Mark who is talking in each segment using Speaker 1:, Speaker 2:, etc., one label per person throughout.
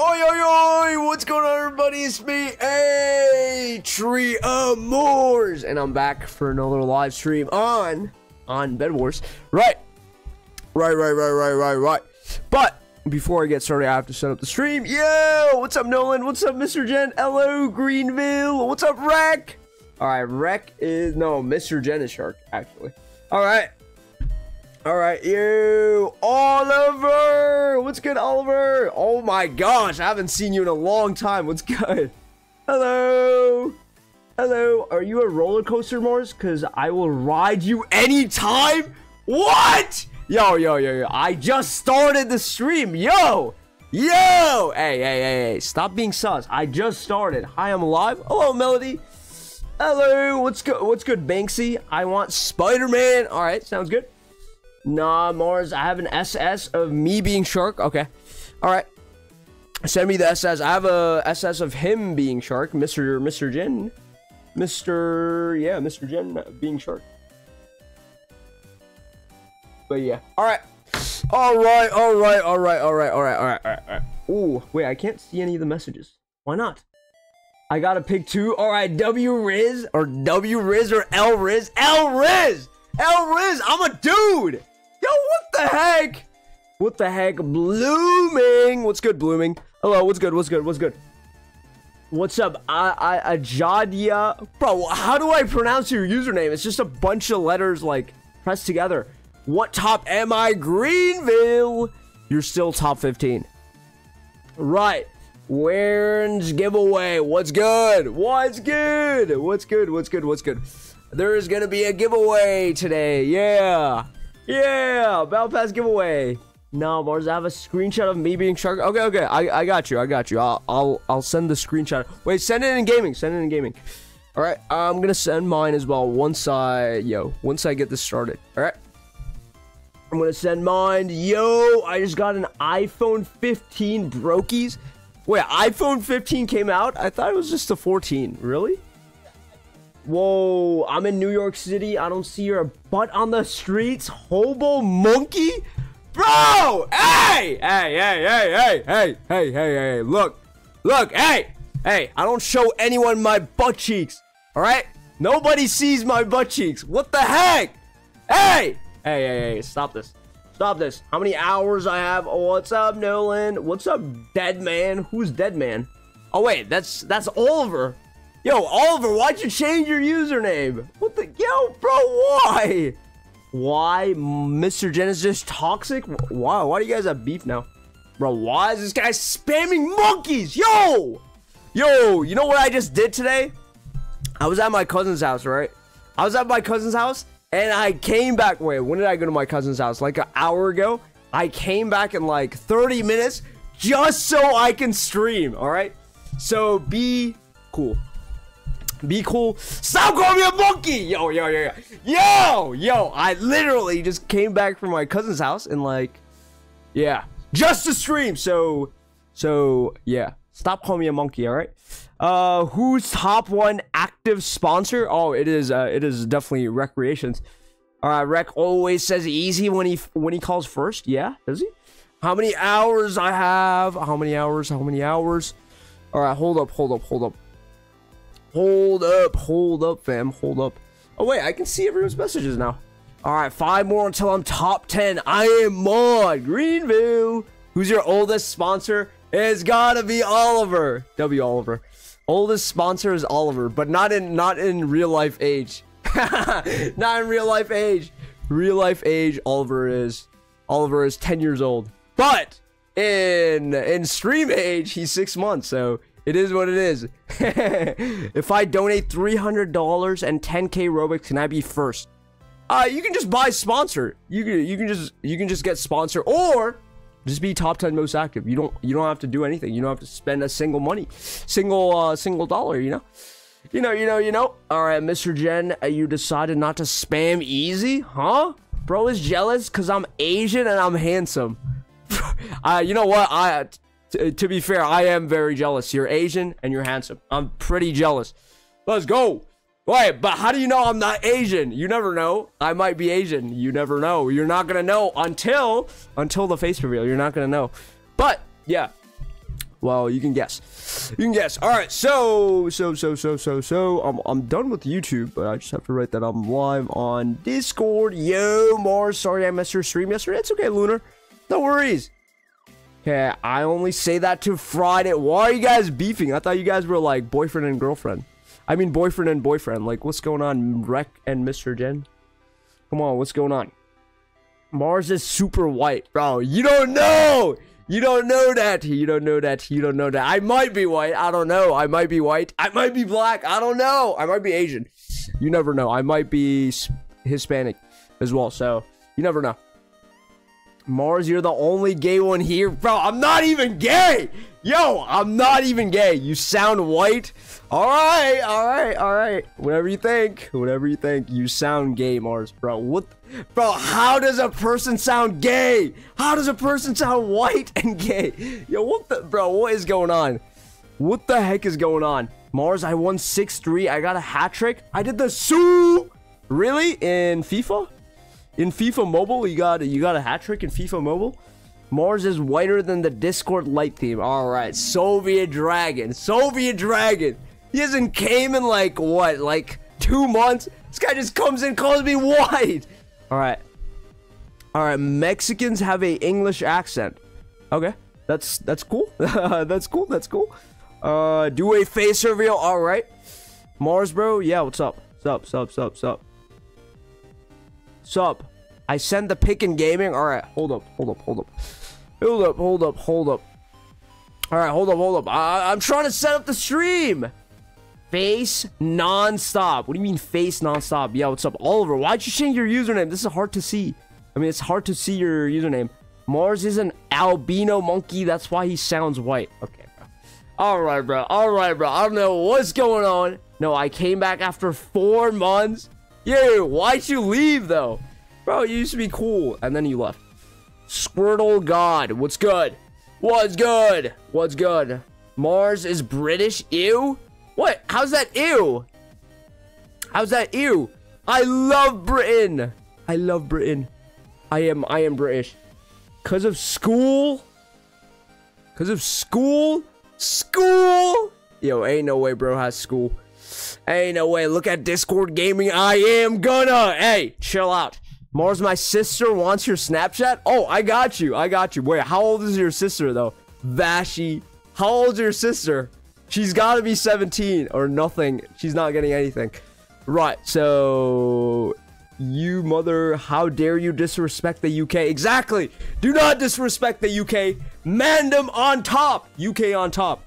Speaker 1: Oi, oi, oi! What's going on, everybody? It's me, Atriumars, and I'm back for another live stream on on Bed Wars. Right, right, right, right, right, right, right. But before I get started, I have to set up the stream. Yo, what's up, Nolan? What's up, Mr. Jen? Hello, Greenville. What's up, Wreck? All right, Wreck is no Mr. Jen is Shark actually. All right. All right, you, Oliver. What's good, Oliver? Oh my gosh, I haven't seen you in a long time. What's good? Hello. Hello. Are you a roller coaster, Morris? Cause I will ride you anytime. What? Yo, yo, yo, yo. I just started the stream. Yo. Yo. Hey, hey, hey, hey. Stop being sus. I just started. Hi, I'm alive. Hello, Melody. Hello. What's good? What's good, Banksy? I want Spider-Man. All right, sounds good. Nah, Mars, I have an SS of me being Shark. Okay. All right. Send me the SS. I have a SS of him being Shark. Mr. Mr. Jin. Mr. Yeah, Mr. Jin being Shark. But yeah. All right. All right, all right, all right, all right, all right, all right, all right. Ooh, wait, I can't see any of the messages. Why not? I gotta pick two. All right, W Riz or W Riz or L Riz. L Riz! L Riz, I'm a dude! Yo, what the heck? What the heck? Blooming. What's good, Blooming? Hello, what's good? What's good? What's good? What's up? I, I, Ajadia. Bro, how do I pronounce your username? It's just a bunch of letters, like, pressed together. What top am I? Greenville. You're still top 15. Right. Where's giveaway? What's good? What's good? What's good? What's good? What's good? There is gonna be a giveaway today. Yeah. Yeah. Battle Pass giveaway. No, Mars, I have a screenshot of me being shark. Okay, okay. I, I got you. I got you. I'll, I'll, I'll send the screenshot. Wait, send it in gaming. Send it in gaming. All right. I'm gonna send mine as well once I, yo, once I get this started. All right. I'm gonna send mine. Yo, I just got an iPhone 15 brokies. Wait, iPhone 15 came out? I thought it was just a 14. Really? Whoa, I'm in New York City. I don't see your butt on the streets. Hobo monkey? Bro! Hey! Hey, hey, hey, hey, hey, hey, hey, hey, look. Look, hey! Hey, I don't show anyone my butt cheeks. Alright? Nobody sees my butt cheeks. What the heck? Hey! Hey, hey, hey, stop this. Stop this. How many hours I have? Oh, what's up, Nolan? What's up, dead man? Who's dead man? Oh, wait, that's that's Oliver. Yo, Oliver, why'd you change your username? What the? Yo, bro, why? Why? Mr. Jen is just toxic? Why? Why do you guys have beef now? Bro, why is this guy spamming monkeys? Yo! Yo, you know what I just did today? I was at my cousin's house, right? I was at my cousin's house and I came back. Wait, when did I go to my cousin's house? Like an hour ago? I came back in like 30 minutes just so I can stream, all right? So be cool. Be cool. Stop calling me a monkey! Yo, yo, yo, yo. Yo! Yo, I literally just came back from my cousin's house and like, yeah, just to stream. So, so, yeah. Stop calling me a monkey, alright? Uh, who's top one active sponsor? Oh, it is, uh, it is definitely Recreations. Alright, Rec always says easy when he, when he calls first. Yeah, does he? How many hours I have? How many hours? How many hours? Alright, hold up, hold up, hold up. Hold up, hold up, fam, hold up. Oh, wait, I can see everyone's messages now. All right, five more until I'm top 10. I am Maud Greenville. Who's your oldest sponsor? It's gotta be Oliver. W Oliver. Oldest sponsor is Oliver, but not in not in real life age. not in real life age. Real life age, Oliver is Oliver is 10 years old. But in in stream age, he's six months, so it is what it is. if I donate $300 and 10k Robux, can I be first? Uh, you can just buy sponsor. You can you can just you can just get sponsor or just be top 10 most active. You don't you don't have to do anything. You don't have to spend a single money, single uh single dollar, you know? You know, you know, you know. All right, Mr. Jen, uh, you decided not to spam easy, huh? Bro is jealous cuz I'm Asian and I'm handsome. uh, you know what? I T uh, to be fair, I am very jealous. You're Asian and you're handsome. I'm pretty jealous. Let's go. Wait, but how do you know I'm not Asian? You never know. I might be Asian. You never know. You're not gonna know until until the face reveal. You're not gonna know. But yeah. Well, you can guess. You can guess. All right. So, so, so, so, so, so. I'm, I'm done with YouTube, but I just have to write that I'm live on Discord. Yo, Mars. Sorry I missed your stream yesterday. It's okay, Lunar. No worries. Okay, I only say that to Friday. Why are you guys beefing? I thought you guys were like boyfriend and girlfriend. I mean, boyfriend and boyfriend. Like, what's going on, Rec and Mr. Jen? Come on, what's going on? Mars is super white, bro. You don't know. You don't know that. You don't know that. You don't know that. I might be white. I don't know. I might be white. I might be black. I don't know. I might be Asian. You never know. I might be Hispanic as well. So you never know. Mars, you're the only gay one here. Bro, I'm not even gay. Yo, I'm not even gay. You sound white. All right, all right, all right. Whatever you think. Whatever you think. You sound gay, Mars, bro. What? Bro, how does a person sound gay? How does a person sound white and gay? Yo, what the? Bro, what is going on? What the heck is going on? Mars, I won 6-3. I got a hat trick. I did the Sue. Really? In FIFA? In FIFA Mobile, you got you got a hat trick in FIFA Mobile. Mars is whiter than the Discord light theme. All right, Soviet Dragon, Soviet Dragon. He hasn't came in like what, like two months. This guy just comes in, calls me white. All right, all right. Mexicans have a English accent. Okay, that's that's cool. that's cool. That's cool. Uh, do a face reveal. All right, Mars, bro. Yeah, what's up? What's up? What's up? What's up? What's up? Sup? I send the pick in gaming. All right, hold up, hold up, hold up, hold up, hold up, hold up. All right, hold up, hold up. I I'm trying to set up the stream. Face non-stop. What do you mean face non-stop? Yeah, what's up, Oliver? Why'd you change your username? This is hard to see. I mean, it's hard to see your username. Mars is an albino monkey. That's why he sounds white. Okay. All right, bro. All right, bro. I don't know what's going on. No, I came back after four months. Yeah, why'd you leave though? Bro, you used to be cool, and then you left. Squirtle God, what's good? What's good? What's good? Mars is British? Ew? What? How's that ew? How's that ew? I love Britain. I love Britain. I am I am British. Cause of school? Cause of school? School? Yo, ain't no way bro has school. Ain't no way. Look at Discord Gaming. I am gonna. Hey, chill out. Mars, my sister wants your Snapchat. Oh, I got you. I got you. Wait, how old is your sister, though? Vashi. How old's your sister? She's got to be 17 or nothing. She's not getting anything. Right, so... You mother, how dare you disrespect the UK? Exactly! Do not disrespect the UK. Mandem on top! UK on top.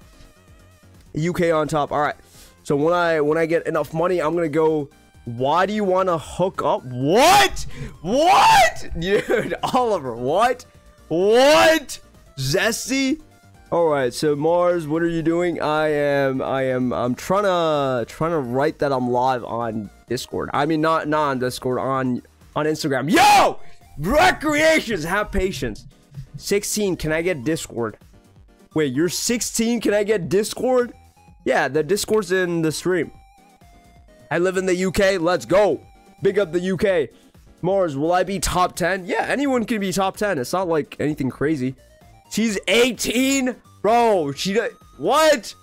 Speaker 1: UK on top. Alright. So when I when I get enough money, I'm gonna go. Why do you want to hook up? What? What? Dude, Oliver, what? What? Zesty? Alright, so Mars, what are you doing? I am, I am, I'm trying to, trying to write that I'm live on Discord. I mean, not, not on Discord, on, on Instagram. Yo! Recreations, have patience. 16, can I get Discord? Wait, you're 16, can I get Discord? Yeah, the Discord's in the stream. I live in the UK. Let's go. Big up the UK. Mars, will I be top 10? Yeah, anyone can be top 10. It's not like anything crazy. She's 18? Bro, she... What?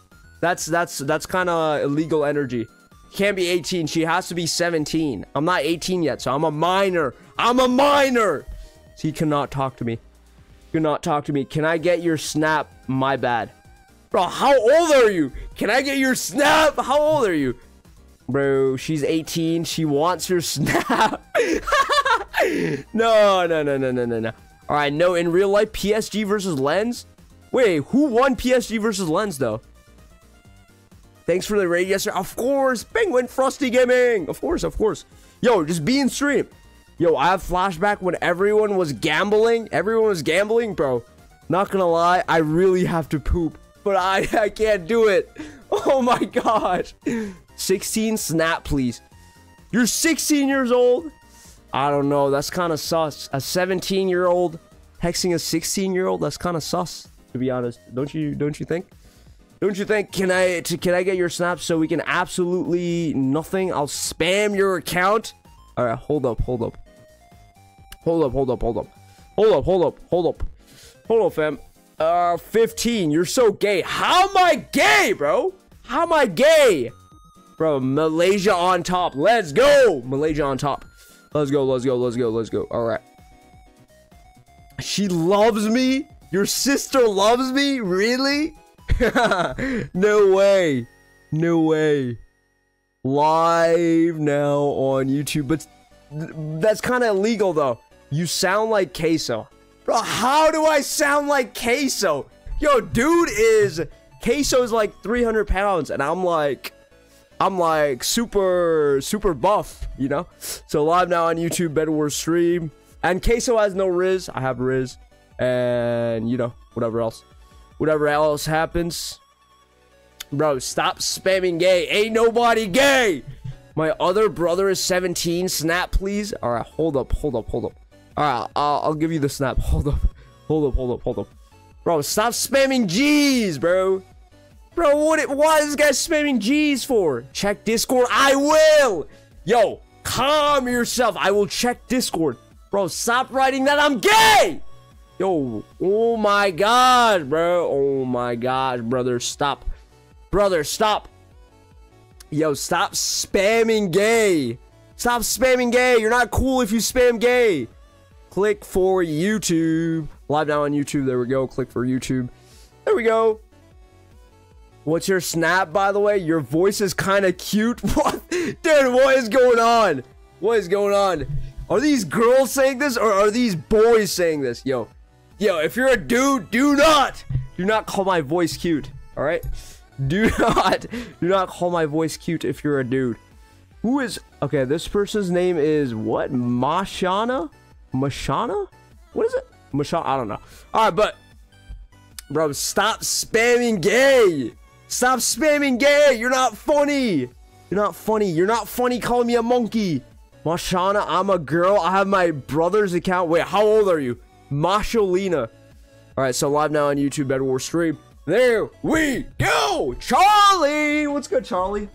Speaker 1: That's that's that's kind of illegal energy. Can't be 18. She has to be 17. I'm not 18 yet, so I'm a minor. I'm a minor. She cannot talk to me. Cannot talk to me. Can I get your snap? My bad. Bro, how old are you? Can I get your snap? How old are you? Bro, she's 18. She wants your snap. no, no, no, no, no, no, no. All right, no, in real life, PSG versus Lens? Wait, who won PSG versus Lens, though? Thanks for the raid sir. Of course, Penguin Frosty Gaming. Of course, of course. Yo, just be in stream. Yo, I have flashback when everyone was gambling. Everyone was gambling, bro. Not gonna lie, I really have to poop but I, I can't do it. Oh my gosh. 16, snap, please. You're 16 years old? I don't know. That's kind of sus. A 17 year old hexing a 16 year old? That's kind of sus, to be honest. Don't you, don't you think? Don't you think? Can I, can I get your snap so we can absolutely nothing? I'll spam your account. All right, hold up, hold up. Hold up, hold up, hold up. Hold up, hold up, hold up. Hold up, fam. Uh, 15. You're so gay. How am I gay, bro? How am I gay? Bro, Malaysia on top. Let's go. Malaysia on top. Let's go, let's go, let's go, let's go. All right. She loves me? Your sister loves me? Really? no way. No way. Live now on YouTube. But that's kind of illegal, though. You sound like Queso. Bro, how do I sound like Queso? Yo, dude is... Queso is like 300 pounds, and I'm like... I'm like super, super buff, you know? So live now on YouTube, Bed Wars stream. And Queso has no Riz. I have Riz. And, you know, whatever else. Whatever else happens. Bro, stop spamming gay. Ain't nobody gay. My other brother is 17. Snap, please. All right, hold up, hold up, hold up. All right, I'll, I'll give you the snap. Hold up, hold up, hold up, hold up. Bro, stop spamming G's, bro. Bro, what? It, why is this guy spamming G's for? Check Discord. I will. Yo, calm yourself. I will check Discord. Bro, stop writing that I'm gay. Yo, oh my god, bro. Oh my god, brother. Stop. Brother, stop. Yo, stop spamming gay. Stop spamming gay. You're not cool if you spam gay. Click for YouTube. Live now on YouTube. There we go. Click for YouTube. There we go. What's your snap, by the way? Your voice is kind of cute. What? Dude, what is going on? What is going on? Are these girls saying this or are these boys saying this? Yo, yo, if you're a dude, do not, do not call my voice cute. All right? Do not, do not call my voice cute if you're a dude. Who is, okay, this person's name is what? Mashana? Mashana? What is it? Mashana? I don't know. All right, but, bro, stop spamming gay. Stop spamming gay. You're not funny. You're not funny. You're not funny calling me a monkey. Mashana, I'm a girl. I have my brother's account. Wait, how old are you? Mashalina. All right, so live now on YouTube, Bed War stream. There we go. Charlie. What's good, Charlie?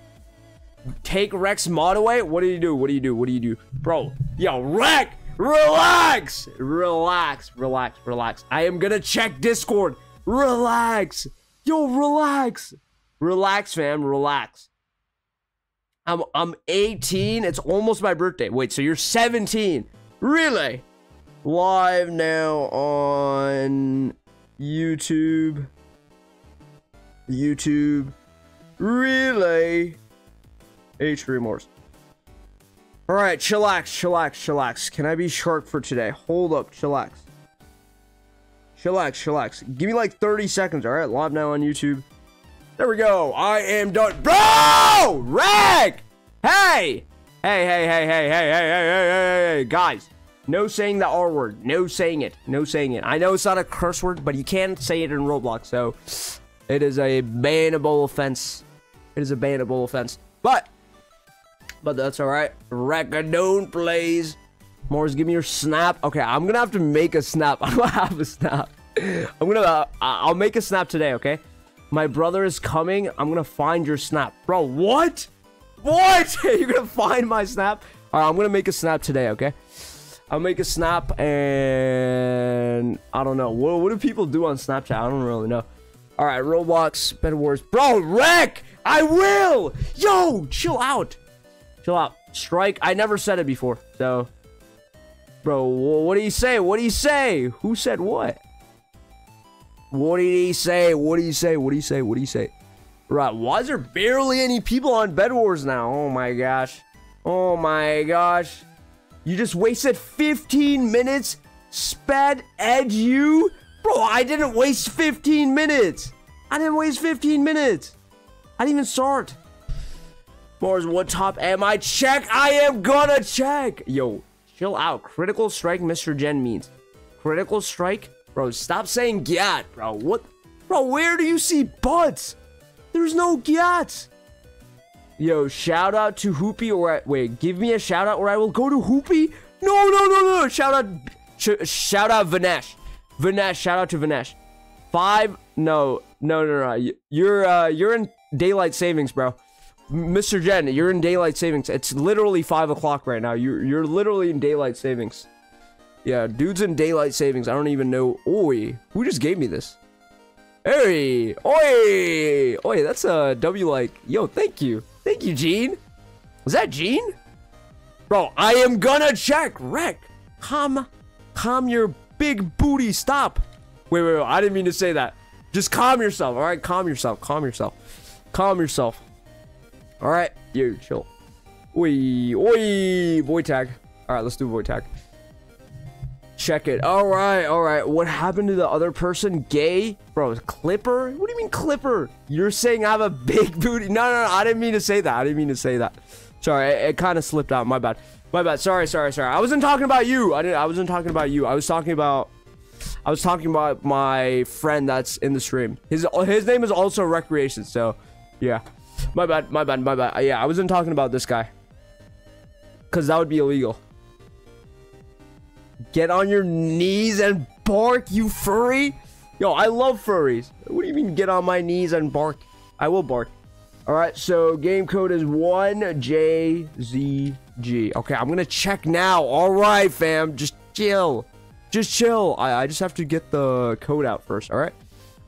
Speaker 1: Take Rex mod away? What do you do? What do you do? What do you do? Bro, yo, Rex, relax. Relax, relax, relax. I am gonna check Discord. Relax. Yo, relax. Relax, fam. Relax. I'm I'm 18. It's almost my birthday. Wait, so you're 17. Really? Live now on YouTube. YouTube. Really? H remorse. Alright, chillax, chillax, chillax. Can I be sharp for today? Hold up, chillax. Chillax, chillax. Give me like 30 seconds, alright? Live now on YouTube. There we go. I am done. Bro! Rag! Hey! Hey, hey, hey, hey, hey, hey, hey, hey, hey, hey, guys. No saying the R word. No saying it. No saying it. I know it's not a curse word, but you can say it in Roblox, so it is a bannable offense. It is a bannable offense. But, but that's alright. Recadone plays. Morris, give me your snap. Okay, I'm gonna have to make a snap. I don't have a snap. I'm gonna, uh, I'll make a snap today, okay? My brother is coming. I'm gonna find your snap. Bro, what? What? You're gonna find my snap? Alright, I'm gonna make a snap today, okay? I'll make a snap and I don't know. What, what do people do on Snapchat? I don't really know. Alright, Roblox, Bed Wars. Bro, wreck! I will! Yo, chill out. Chill out. Strike. I never said it before, so. Bro, what do you say? What do you say? Who said what? What did he say? What do you say? What do you say? What do you say? Right, why is there barely any people on Bed Wars now? Oh my gosh. Oh my gosh. You just wasted 15 minutes? Sped edge you? Bro, I didn't waste 15 minutes. I didn't waste 15 minutes. I didn't even start. Mars, what top am I? Check. I am gonna check. Yo, chill out. Critical strike, Mr. Gen means. Critical strike? Bro, stop saying gyat, bro. What? Bro, where do you see butts? There's no gyats. Yo, shout out to Hoopy or I, wait, give me a shout out or I will go to Hoopy. No, no, no, no. Shout out, sh shout out Vanesh. Vanesh, shout out to Vanesh. Five, no, no, no, no. You're, uh, you're in daylight savings, bro. Mr. Jen, you're in daylight savings. It's literally five o'clock right now. You're, you're literally in daylight savings. Yeah, dude's in daylight savings. I don't even know. Oi, who just gave me this? Hey, oi, oi, that's a W like, yo, thank you. Thank you, Gene. Was that Gene? Bro, I am gonna check. Wreck. Calm, calm your big booty. Stop. Wait, wait, wait. I didn't mean to say that. Just calm yourself. All right, calm yourself. Calm yourself. Calm yourself. All right, you chill. Oi, oi, void tag. All right, let's do void tag. Check it. All right, all right. What happened to the other person? Gay? Bro, Clipper? What do you mean Clipper? You're saying I have a big booty? No, no, no. I didn't mean to say that. I didn't mean to say that. Sorry, it, it kind of slipped out. My bad. My bad. Sorry, sorry, sorry. I wasn't talking about you. I didn't. I wasn't talking about you. I was talking about. I was talking about my friend that's in the stream. His his name is also Recreation. So, yeah. My bad. My bad. My bad. Uh, yeah, I wasn't talking about this guy. Cause that would be illegal. Get on your knees and bark, you furry. Yo, I love furries. What do you mean get on my knees and bark? I will bark. All right, so game code is 1JZG. Okay, I'm gonna check now. All right, fam, just chill. Just chill. I, I just have to get the code out first, all right?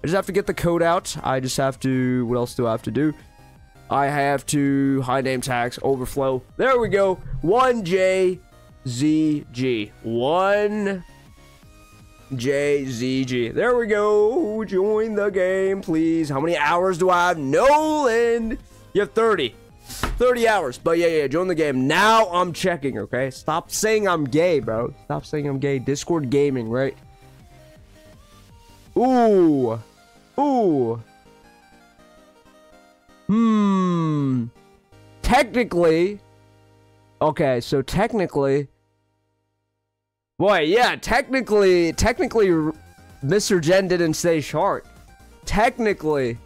Speaker 1: I just have to get the code out. I just have to, what else do I have to do? I have to high name tags overflow. There we go. 1JZG. 1JZG. There we go. Join the game, please. How many hours do I have? Nolan. You have 30. 30 hours. But yeah, yeah, join the game. Now I'm checking, okay? Stop saying I'm gay, bro. Stop saying I'm gay. Discord gaming, right? Ooh. Ooh. Hmm. Technically. Okay, so technically. Boy, yeah, technically, technically, Mr. Jen didn't say shark. Technically.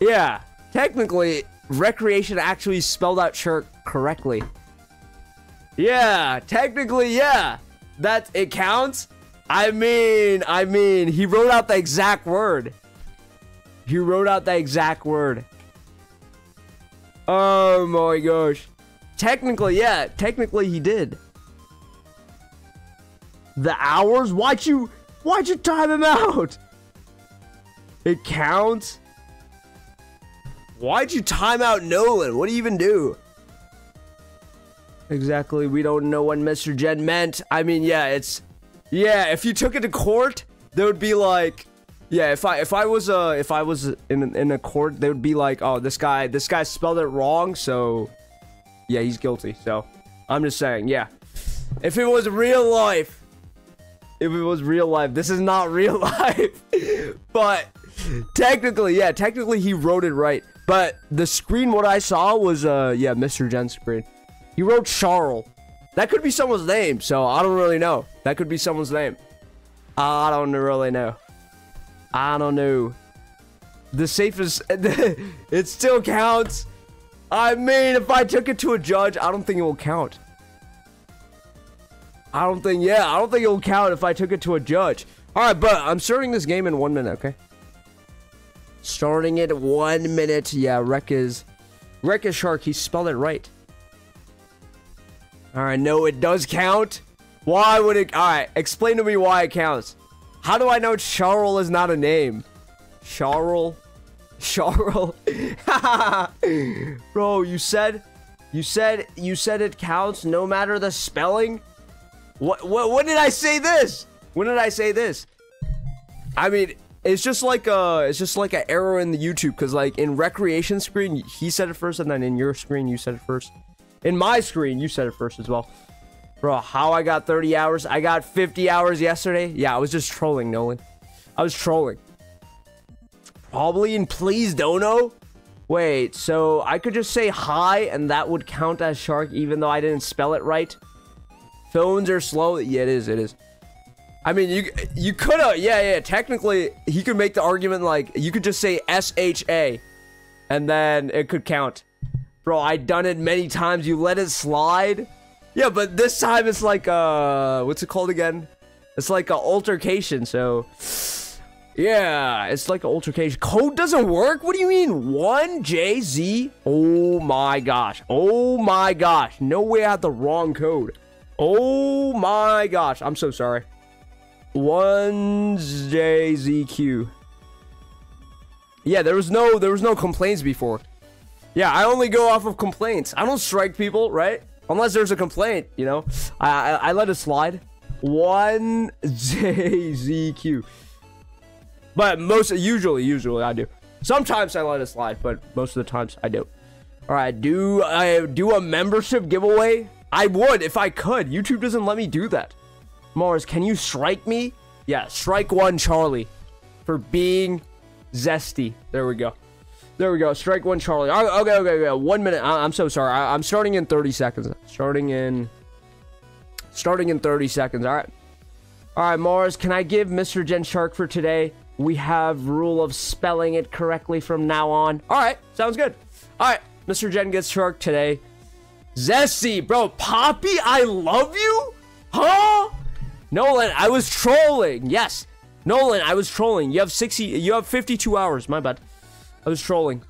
Speaker 1: Yeah, technically, recreation actually spelled out shark correctly. Yeah, technically, yeah. That it counts. I mean, I mean, he wrote out the exact word. He wrote out the exact word. Oh my gosh. Technically, yeah. Technically, he did. The hours? Why'd you... Why'd you time him out? It counts? Why'd you time out Nolan? What do you even do? Exactly. We don't know what Mr. Jen meant. I mean, yeah, it's... Yeah, if you took it to court, there would be like... Yeah, if I if I was uh if I was in in a court, they would be like, oh, this guy this guy spelled it wrong, so yeah, he's guilty. So I'm just saying, yeah. If it was real life, if it was real life, this is not real life. but technically, yeah, technically he wrote it right. But the screen, what I saw was uh yeah, Mr. Jen's screen. He wrote Charles. That could be someone's name, so I don't really know. That could be someone's name. I don't really know. I don't know. The safest... it still counts. I mean, if I took it to a judge, I don't think it will count. I don't think... Yeah, I don't think it will count if I took it to a judge. Alright, but I'm starting this game in one minute, okay? Starting it one minute. Yeah, Wreck is... Wreck is Shark. He spelled it right. Alright, no, it does count. Why would it... Alright, explain to me why it counts. How do I know Charles is not a name? Charles? Charles? Bro, you said... You said... You said it counts no matter the spelling? What, what, when did I say this? When did I say this? I mean, it's just like a... It's just like an error in the YouTube. Because, like, in recreation screen, he said it first. And then in your screen, you said it first. In my screen, you said it first as well. Bro, how I got 30 hours? I got 50 hours yesterday. Yeah, I was just trolling, Nolan. I was trolling. Probably in Please Don't Know? Wait, so I could just say hi and that would count as shark even though I didn't spell it right? Phones are slow. Yeah, it is. It is. I mean, you you could have. Yeah, yeah. Technically, he could make the argument like you could just say S-H-A and then it could count. Bro, I done it many times. You let it slide. Yeah, but this time it's like uh what's it called again? It's like an altercation, so yeah, it's like an altercation. Code doesn't work? What do you mean? 1JZ? Oh my gosh. Oh my gosh. No way I had the wrong code. Oh my gosh. I'm so sorry. One JZQ. Yeah, there was no there was no complaints before. Yeah, I only go off of complaints. I don't strike people, right? Unless there's a complaint, you know. I I, I let it slide. One JZQ. But most usually usually I do. Sometimes I let it slide, but most of the times I do. All right, do I do a membership giveaway? I would if I could. YouTube doesn't let me do that. Mars, can you strike me? Yeah, strike one, Charlie, for being zesty. There we go. There we go. Strike one, Charlie. Okay, okay, okay. One minute. I, am so sorry. I, am starting in 30 seconds. Starting in. Starting in 30 seconds. All right. All right, Mars. Can I give Mr. Jen Shark for today? We have rule of spelling it correctly from now on. All right. Sounds good. All right. Mr. Jen gets Shark today. Zesty, bro. Poppy, I love you? Huh? Nolan, I was trolling. Yes. Nolan, I was trolling. You have 60 you have 52 hours. My bad. I was trolling.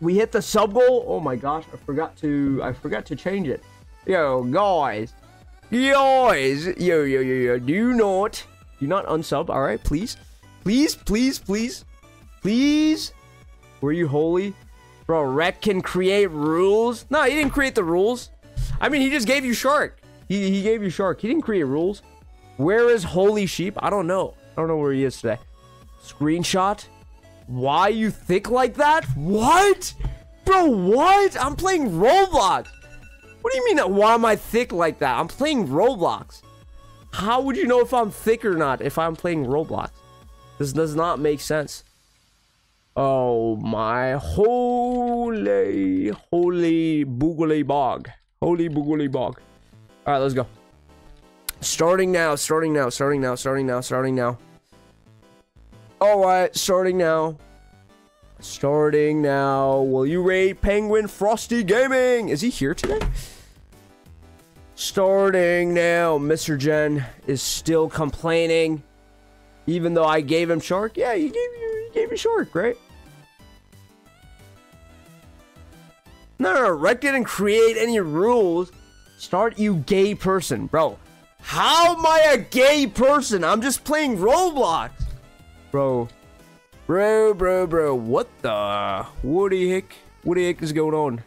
Speaker 1: We hit the sub goal. Oh my gosh, I forgot to I forgot to change it. Yo, guys. Guys, yo yo yo yo, do not do not unsub, all right? Please. Please, please, please. Please. Were you holy? Bro, Rec can create rules? No, he didn't create the rules. I mean, he just gave you Shark. He, he gave you Shark. He didn't create rules. Where is Holy Sheep? I don't know. I don't know where he is today. Screenshot. Why you thick like that? What? Bro, what? I'm playing Roblox. What do you mean, that why am I thick like that? I'm playing Roblox. How would you know if I'm thick or not if I'm playing Roblox? This does not make sense. Oh my holy, holy boogly bog. Holy boogly bog. All right, let's go. Starting now, starting now, starting now, starting now, starting now. All right, starting now. Starting now. Will you rate Penguin Frosty Gaming? Is he here today? Starting now. Mr. Jen is still complaining. Even though I gave him Shark. Yeah, you gave, you, you gave me Shark, right? No, no, no, Rec didn't create any rules. Start, you gay person. Bro, how am I a gay person? I'm just playing Roblox. Bro. Bro, bro, bro. What the? What the heck? What the heck is going on?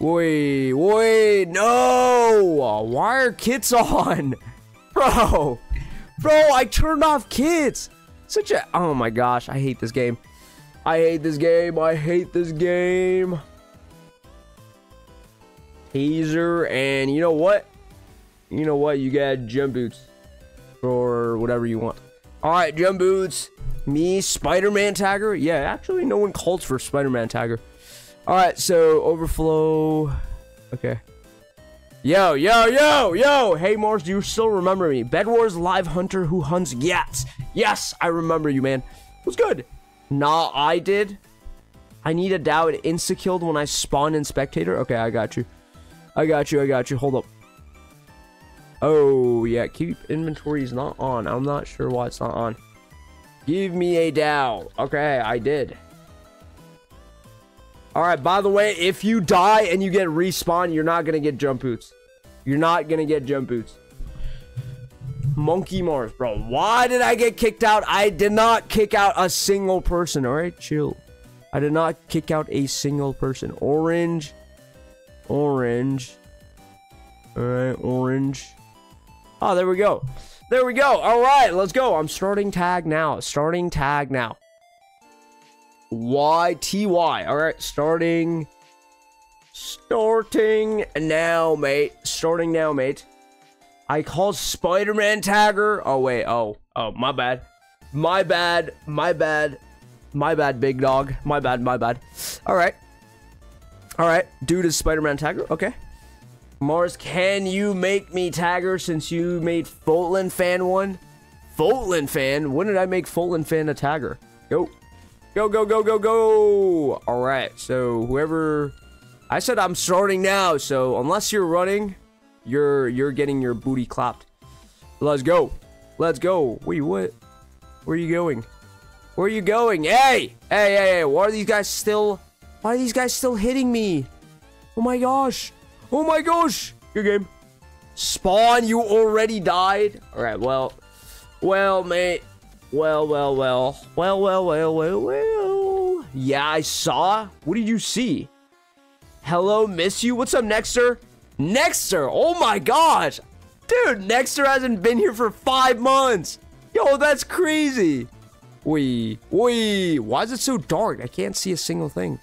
Speaker 1: Wait, wait, no! Why are kits on? Bro! Bro, I turned off kids! Such a... Oh my gosh, I hate this game. I hate this game. I hate this game. Taser, and you know what? You know what? You got jump boots. Or whatever you want. Alright, jump boots. Me, Spider-Man tagger. Yeah, actually, no one calls for Spider-Man tagger. Alright, so overflow. Okay. Yo, yo, yo, yo! Hey, Mars, do you still remember me? Bed Wars live hunter who hunts Yes! Yes, I remember you, man. Was good. Nah, I did. I need a doubt insta-killed when I spawn in spectator. Okay, I got you. I got you, I got you. Hold up. Oh, yeah, keep inventory is not on. I'm not sure why it's not on. Give me a Dow. Okay, I did. Alright, by the way, if you die and you get respawn, you're not going to get jump boots. You're not going to get jump boots. Monkey Mars, bro. Why did I get kicked out? I did not kick out a single person. All right, chill. I did not kick out a single person. Orange. Orange. All right, orange. Oh, there we go. There we go. All right, let's go. I'm starting tag now. Starting tag now. Y-T-Y. All right, starting. Starting now, mate. Starting now, mate. I called Spider-Man Tagger. Oh, wait. Oh. Oh, my bad. My bad. My bad. My bad, big dog. My bad. My bad. All right. All right. Dude is Spider-Man Tagger. Okay. Mars, can you make me Tagger since you made Fulton fan one? Fulton fan? When did I make Fulton fan a Tagger? Go. Go, go, go, go, go. All right. So whoever... I said I'm starting now, so unless you're running, you're you're getting your booty clapped. Let's go. Let's go. Wait, what? Where are you going? Where are you going? Hey! Hey, hey, hey. Why are these guys still... Why are these guys still hitting me? Oh my gosh. Oh my gosh. Good game. Spawn, you already died? Alright, well. Well, mate. Well, well, well. Well, well, well, well, well. Yeah, I saw. What did you see? Hello, miss you. What's up, Nexter? Nexter! Oh my gosh! Dude, Nexter hasn't been here for five months! Yo, that's crazy! Wee, wee. Why is it so dark? I can't see a single thing.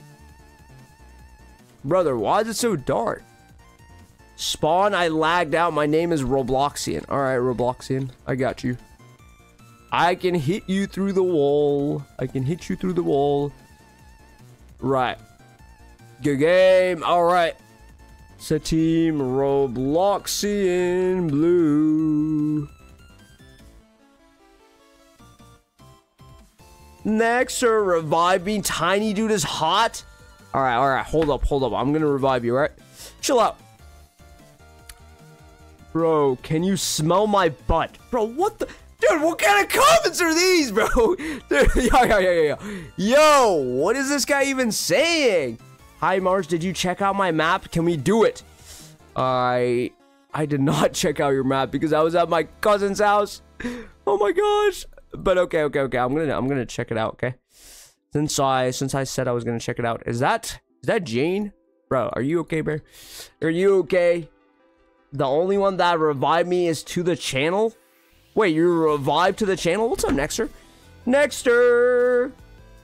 Speaker 1: Brother, why is it so dark? Spawn, I lagged out. My name is Robloxian. Alright, Robloxian. I got you. I can hit you through the wall. I can hit you through the wall. Right. Good game. Alright. It's a team Robloxian blue. Next, sir, revive me. Tiny dude is hot. All right, all right. Hold up, hold up. I'm gonna revive you. All right, chill out. Bro, can you smell my butt? Bro, what the? Dude, what kind of comments are these, bro? Dude, yo, yo, yo, yo. Yo, what is this guy even saying? Hi, Mars, did you check out my map? Can we do it? I... I did not check out your map because I was at my cousin's house. Oh my gosh. But okay, okay, okay. I'm gonna I'm gonna check it out, okay? Since I since I said I was gonna check it out. Is that is that Jane? Bro, are you okay, bro? Are you okay? The only one that revived me is to the channel? Wait, you revived to the channel? What's up, Nexter? Nexter!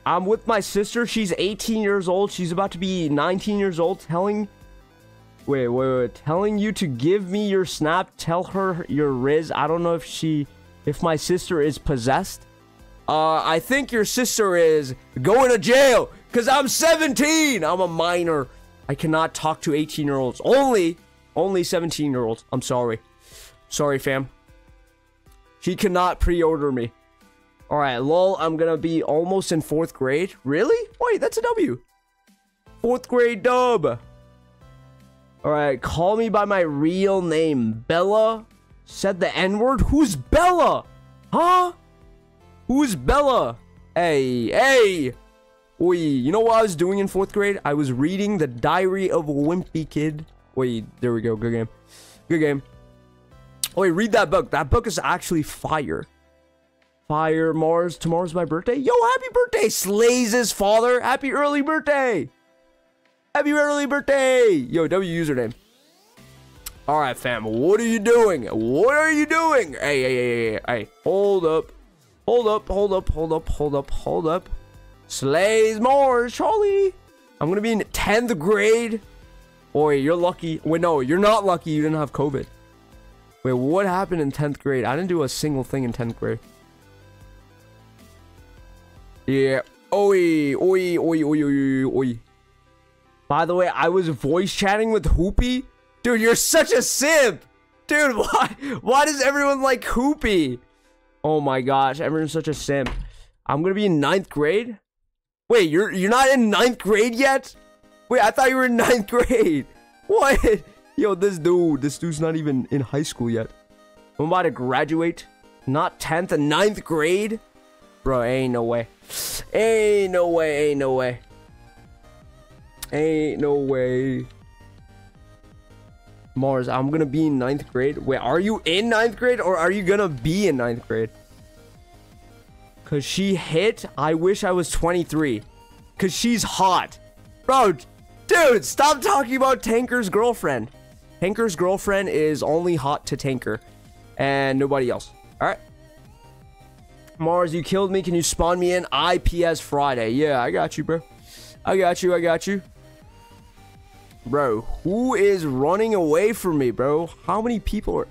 Speaker 1: I'm with my sister. She's 18 years old. She's about to be 19 years old. Telling... Wait, wait, wait. Telling you to give me your snap. Tell her your Riz. I don't know if she if my sister is possessed? Uh, I think your sister is going to jail because I'm 17. I'm a minor. I cannot talk to 18 year olds. Only, only 17 year olds. I'm sorry. Sorry, fam. She cannot pre-order me. All right, lol, I'm gonna be almost in fourth grade. Really? Wait, that's a W. Fourth grade dub. All right, call me by my real name, Bella Said the N-word? Who's Bella? Huh? Who's Bella? Hey, hey! Oi, you know what I was doing in fourth grade? I was reading The Diary of a Wimpy Kid. Wait, there we go. Good game. Good game. Oh, wait, read that book. That book is actually fire. Fire Mars. Tomorrow's my birthday. Yo, happy birthday, Slays' father. Happy early birthday. Happy early birthday. Yo, W username. All right, fam. What are you doing? What are you doing? Hey, hey, hey, hey, hey. Hold up. Hold up, hold up, hold up, hold up, hold up. Slays Mars, Charlie. I'm gonna be in 10th grade. Boy, you're lucky. Wait, no, you're not lucky. You didn't have COVID. Wait, what happened in 10th grade? I didn't do a single thing in 10th grade. Yeah. Oi, oi, oi, oi, oi, oi. By the way, I was voice chatting with Hoopy Dude, you're such a simp. Dude, why why does everyone like Hoopy? Oh my gosh, everyone's such a simp. I'm gonna be in ninth grade? Wait, you're you're not in ninth grade yet? Wait, I thought you were in ninth grade. What? Yo, this dude, this dude's not even in high school yet. I'm about to graduate. Not 10th and 9th grade? Bro, ain't no way. Ain't no way, ain't no way. Ain't no way. Mars, I'm gonna be in ninth grade. Wait, are you in ninth grade or are you gonna be in ninth grade? Cause she hit. I wish I was 23. Cause she's hot. Bro, dude, stop talking about Tanker's girlfriend. Tanker's girlfriend is only hot to Tanker. And nobody else. Alright. Mars, you killed me. Can you spawn me in IPS Friday? Yeah, I got you, bro. I got you. I got you. Bro, who is running away from me, bro? How many people are...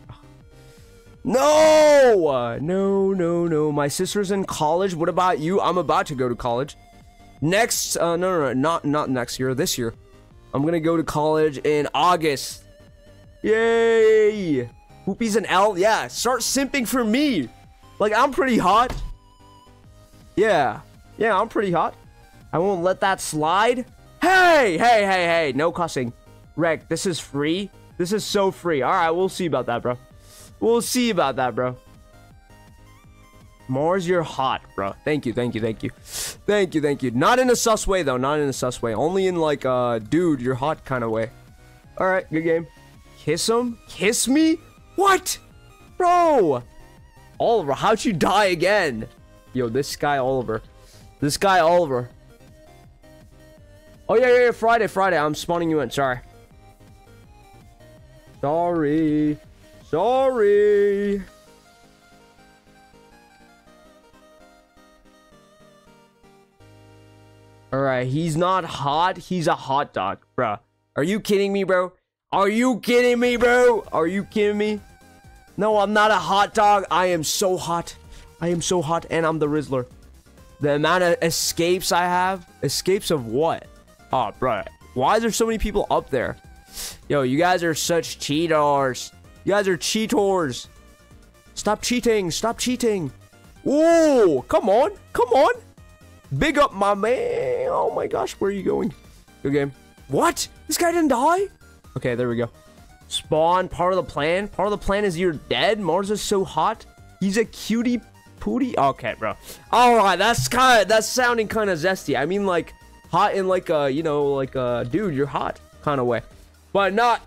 Speaker 1: No! No, no, no. My sister's in college. What about you? I'm about to go to college. Next, uh, no, no, no, not, not next year, this year. I'm gonna go to college in August. Yay! Hoopy's an L. Yeah, start simping for me. Like, I'm pretty hot. Yeah. Yeah, I'm pretty hot. I won't let that slide. Hey, hey, hey, hey, no cussing. Reg, this is free. This is so free. All right, we'll see about that, bro. We'll see about that, bro. Mars, you're hot, bro. Thank you, thank you, thank you. Thank you, thank you. Not in a sus way, though. Not in a sus way. Only in, like, uh, dude, you're hot kind of way. All right, good game. Kiss him? Kiss me? What? Bro! Oliver, how'd you die again? Yo, this guy Oliver. This guy Oliver. Oh, yeah, yeah, yeah, Friday, Friday. I'm spawning you in. Sorry. Sorry. Sorry. Alright, he's not hot. He's a hot dog, bro. Are you kidding me, bro? Are you kidding me, bro? Are you kidding me? No, I'm not a hot dog. I am so hot. I am so hot, and I'm the Rizzler. The amount of escapes I have. Escapes of what? Oh, bro. Why is there so many people up there? Yo, you guys are such cheaters. You guys are cheaters. Stop cheating. Stop cheating. Ooh, come on. Come on. Big up my man. Oh my gosh, where are you going? Good game. What? This guy didn't die? Okay, there we go. Spawn, part of the plan. Part of the plan is you're dead. Mars is so hot. He's a cutie pootie. Okay, bro. All right, that's kind of that's sounding kind of zesty. I mean, like hot in like a you know like a dude, you're hot kind of way, but not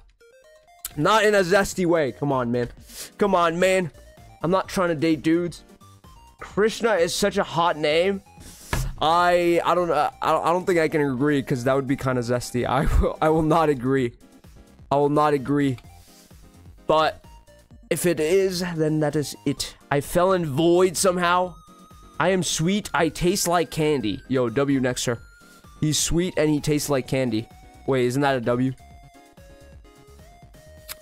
Speaker 1: not in a zesty way. Come on, man. Come on, man. I'm not trying to date dudes. Krishna is such a hot name. I I don't uh, I don't, think I can agree because that would be kind of zesty. I will I will not agree. I will not agree. But if it is, then that is it. I fell in void somehow. I am sweet. I taste like candy. Yo, W next sir. He's sweet and he tastes like candy. Wait, isn't that a W?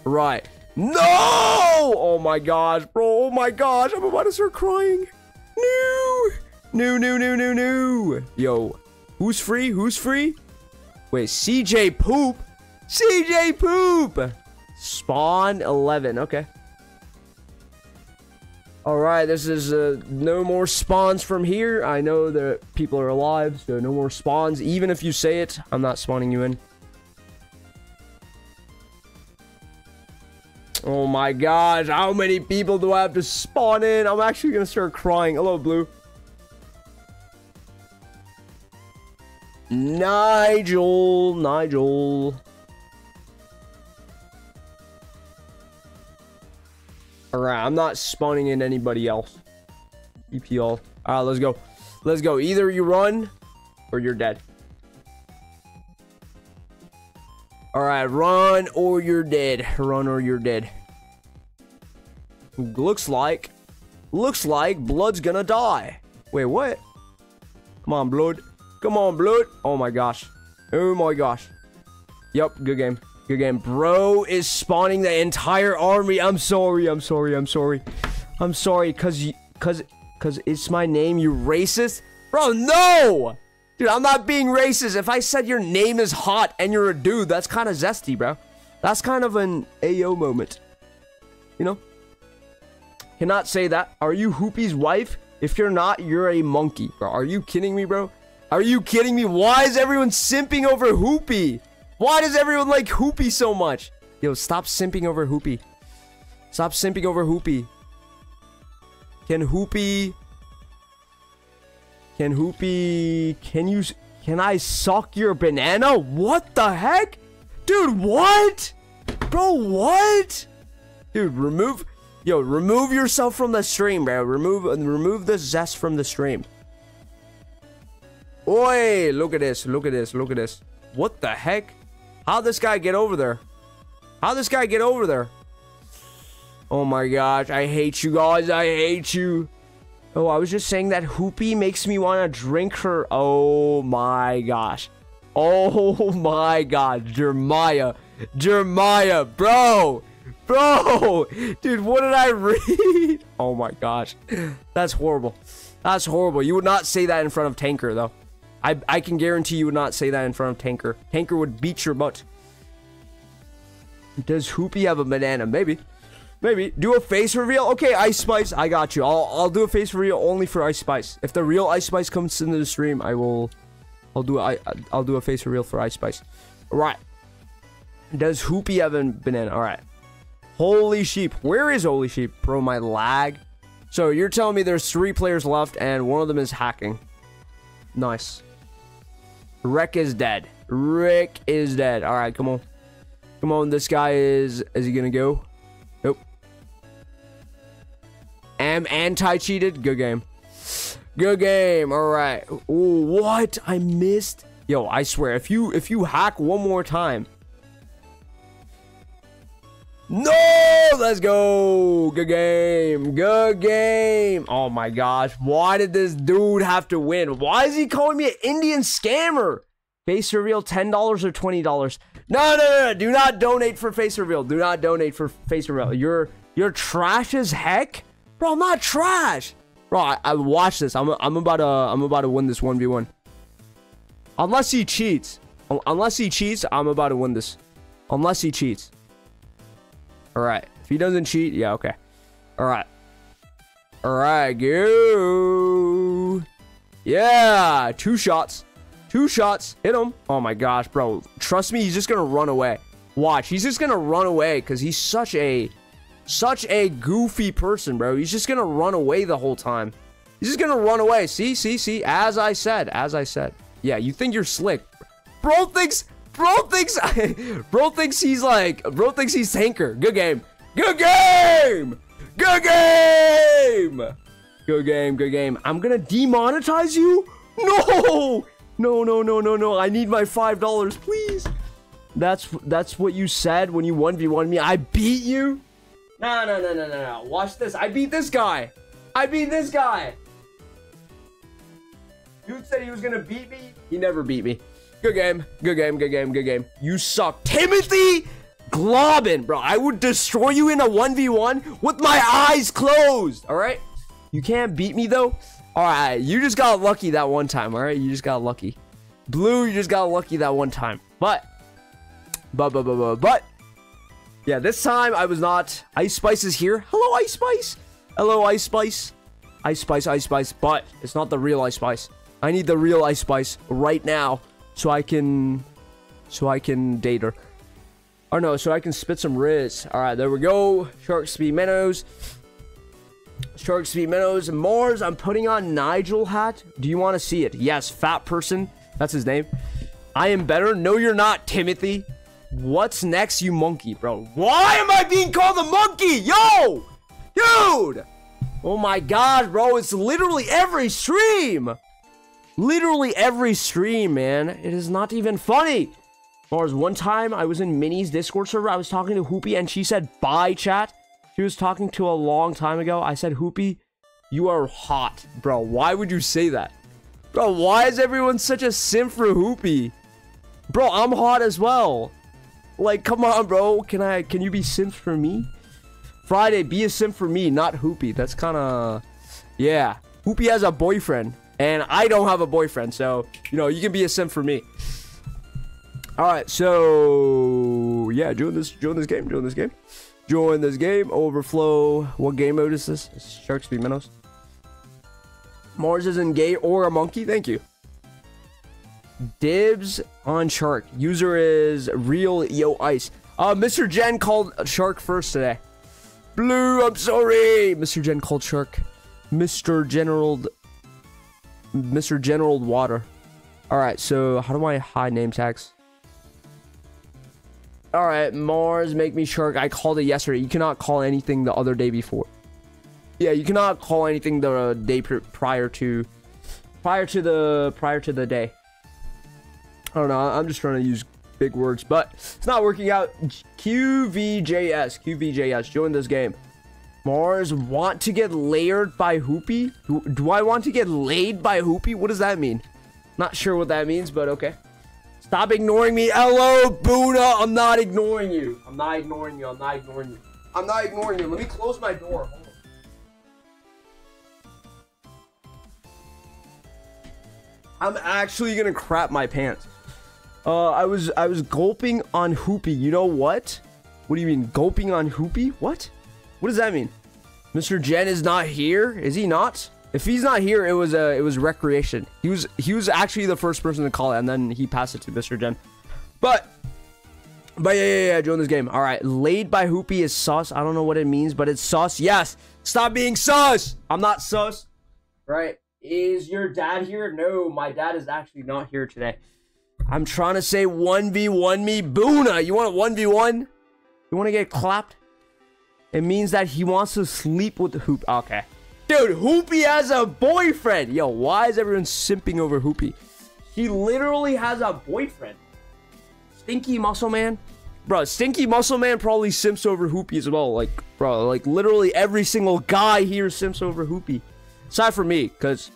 Speaker 1: Right. No! Oh my gosh, bro. Oh my gosh. I'm about to start crying. No! No, no, no, no, no. Yo, who's free? Who's free? Wait, CJ Poop? CJ Poop! Spawn 11. Okay. Alright, this is uh, no more spawns from here. I know that people are alive, so no more spawns. Even if you say it, I'm not spawning you in. Oh my gosh, how many people do I have to spawn in? I'm actually gonna start crying. Hello, Blue. Nigel, Nigel. Alright, I'm not spawning in anybody else. EPL. Alright, let's go. Let's go. Either you run or you're dead. Alright, run or you're dead. Run or you're dead. Looks like... Looks like Blood's gonna die. Wait, what? Come on, Blood. Come on, Blood. Oh my gosh. Oh my gosh. Yep, good game. Good game. Bro is spawning the entire army. I'm sorry. I'm sorry. I'm sorry. I'm sorry, cause, cause, cause it's my name. You racist, bro? No. Dude, I'm not being racist. If I said your name is hot and you're a dude, that's kind of zesty, bro. That's kind of an AO moment. You know? Cannot say that. Are you Hoopy's wife? If you're not, you're a monkey, bro. Are you kidding me, bro? Are you kidding me? Why is everyone simping over Hoopy? Why does everyone like Hoopy so much? Yo, stop simping over Hoopy. Stop simping over Hoopy. Can Hoopy can Hoopy... Can you... Can I suck your banana? What the heck? Dude, what? Bro, what? Dude, remove... Yo, remove yourself from the stream, bro. Remove remove the zest from the stream. Oi, look at this. Look at this. Look at this. What the heck? How'd this guy get over there? How'd this guy get over there? Oh my gosh, I hate you guys. I hate you. Oh, I was just saying that Hoopy makes me want to drink her. Oh my gosh. Oh my god. Jeremiah. Jeremiah, bro. Bro. Dude, what did I read? Oh my gosh. That's horrible. That's horrible. You would not say that in front of Tanqr, though. I, I can guarantee you would not say that in front of Tanqr. Tanqr would beat your butt. Does Hoopy have a banana? Maybe. Maybe. Do a face reveal? Okay, Ice Spice, I got you. I'll, I'll do a face reveal only for Ice Spice. If the real Ice Spice comes into the stream, I will... I'll do I I'll do a face reveal for Ice Spice. Alright. Does Hoopy have a banana? Alright. Holy sheep. Where is Holy Sheep? Bro, my lag. So you're telling me there's three players left and one of them is hacking. Nice. Rick is dead. Rick is dead. All right, come on. Come on, this guy is... Is he going to go? Nope. Am anti-cheated. Good game. Good game. All right. Ooh, what? I missed. Yo, I swear, if you if you hack one more time, no! Let's go. Good game. Good game. Oh my gosh. Why did this dude have to win? Why is he calling me an Indian scammer? Face reveal $10 or $20. No, no, no, no. Do not donate for face reveal. Do not donate for face reveal. You're you're trash as heck. Bro, I'm not trash. Bro, I, I watch this. I'm, I'm about to I'm about to win this 1v1. Unless he cheats. Unless he cheats, I'm about to win this. Unless he cheats. Alright. If he doesn't cheat, yeah, okay. Alright. Alright, go. Yeah, two shots. Two shots. Hit him. Oh my gosh, bro. Trust me, he's just gonna run away. Watch, he's just gonna run away because he's such a such a goofy person, bro. He's just gonna run away the whole time. He's just gonna run away. See, see, see. As I said, as I said. Yeah, you think you're slick. Bro thinks, bro thinks, bro thinks he's like, bro thinks he's Tanqr. Good game. Good game. Good game. Good game, good game. I'm gonna demonetize you? No! No, no, no, no, no. I need my $5, please. That's that's what you said when you 1v1 me. I beat you? No, no, no, no, no, no. Watch this. I beat this guy. I beat this guy. Dude said he was gonna beat me. He never beat me. Good game. Good game. Good game. Good game. You suck. Timothy Globin, bro. I would destroy you in a 1v1 with my eyes closed. All right? You can't beat me, though. All right. You just got lucky that one time. All right? You just got lucky. Blue, you just got lucky that one time. But, but, but, but, but, but, yeah, this time I was not. Ice Spice is here. Hello, Ice Spice. Hello, Ice Spice. Ice Spice, Ice Spice. But it's not the real Ice Spice. I need the real Ice Spice right now so I can so I can date her. Or no, so I can spit some Riz. Alright, there we go. Shark Speed Minnows. Shark Speed Minnows. Mars, I'm putting on Nigel hat. Do you want to see it? Yes, fat person. That's his name. I am better. No, you're not, Timothy. What's next, you monkey, bro? Why am I being called a monkey? Yo! Dude! Oh my god, bro. It's literally every stream. Literally every stream, man. It is not even funny. Mars, one time I was in Minnie's Discord server. I was talking to Hoopy and she said, bye, chat. She was talking to a long time ago. I said, Hoopy, you are hot. Bro, why would you say that? Bro, why is everyone such a simp for Hoopy? Bro, I'm hot as well. Like, come on, bro. Can I, can you be simp for me? Friday, be a simp for me, not Hoopy. That's kind of, yeah. Hoopy has a boyfriend. And I don't have a boyfriend, so, you know, you can be a sim for me. Alright, so, yeah, join this, join this game, join this game. Join this game, Overflow. What game mode is this? It's Shark Speed Minnows. Mars isn't gay or a monkey, thank you. Dibs on Shark. User is Real Yo Ice. Uh, Mr. Jen called Shark first today. Blue, I'm sorry. Mr. Jen called Shark. Mr. General Mr. General Water. Alright, so how do I hide name tags? Alright, Mars, make me shark. I called it yesterday. You cannot call anything the other day before. Yeah, you cannot call anything the day prior to prior to the prior to the day. I don't know. I'm just trying to use big words, but it's not working out. QVJS, QVJS, join this game. Mars want to get layered by Hoopy? Do, do I want to get laid by Hoopy? What does that mean? Not sure what that means, but okay. Stop ignoring me. Hello, Buna. I'm not ignoring you. I'm not ignoring you. I'm not ignoring you. I'm not ignoring you. Let me close my door. I'm actually gonna crap my pants. Uh, I was I was gulping on Hoopy. You know what? What do you mean gulping on Hoopy? What? What does that mean? Mr. Jen is not here? Is he not? If he's not here, it was uh, it was recreation. He was he was actually the first person to call it, and then he passed it to Mr. Jen. But but yeah, yeah, yeah, join this game. All right, laid by Hoopy is sus. I don't know what it means, but it's sus. Yes, stop being sus. I'm not sus. Right? Is your dad here? No, my dad is actually not here today. I'm trying to say 1v1 me. Boona, you want a 1v1? You want to get clapped? It means that he wants to sleep with hoop. Okay. Dude, Hoopy has a boyfriend. Yo, why is everyone simping over Hoopy? He literally has a boyfriend. Stinky Muscle Man. Bro, Stinky Muscle Man probably simps over Hoopy as well. Like, bro, like literally every single guy here simps over Hoopy. Aside from me, because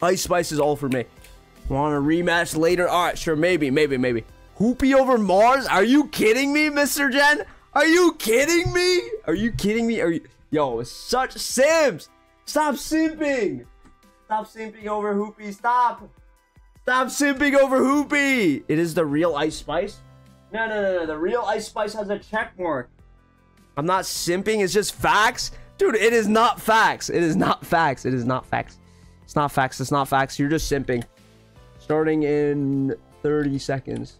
Speaker 1: Ice Spice is all for me. Want a rematch later? Alright, sure, maybe, maybe, maybe. Hoopy over Mars? Are you kidding me, Mr. Jen? Are you kidding me? Are you kidding me? Are you Yo, such sims! Stop simping! Stop simping over Hoopy, stop! Stop simping over Hoopy! It is the real Ice Spice? No, no, no, no. The real Ice Spice has a check mark. I'm not simping. It's just facts. Dude, it is not facts. It is not facts. It is not facts. It's not facts. It's not facts. You're just simping. Starting in 30 seconds.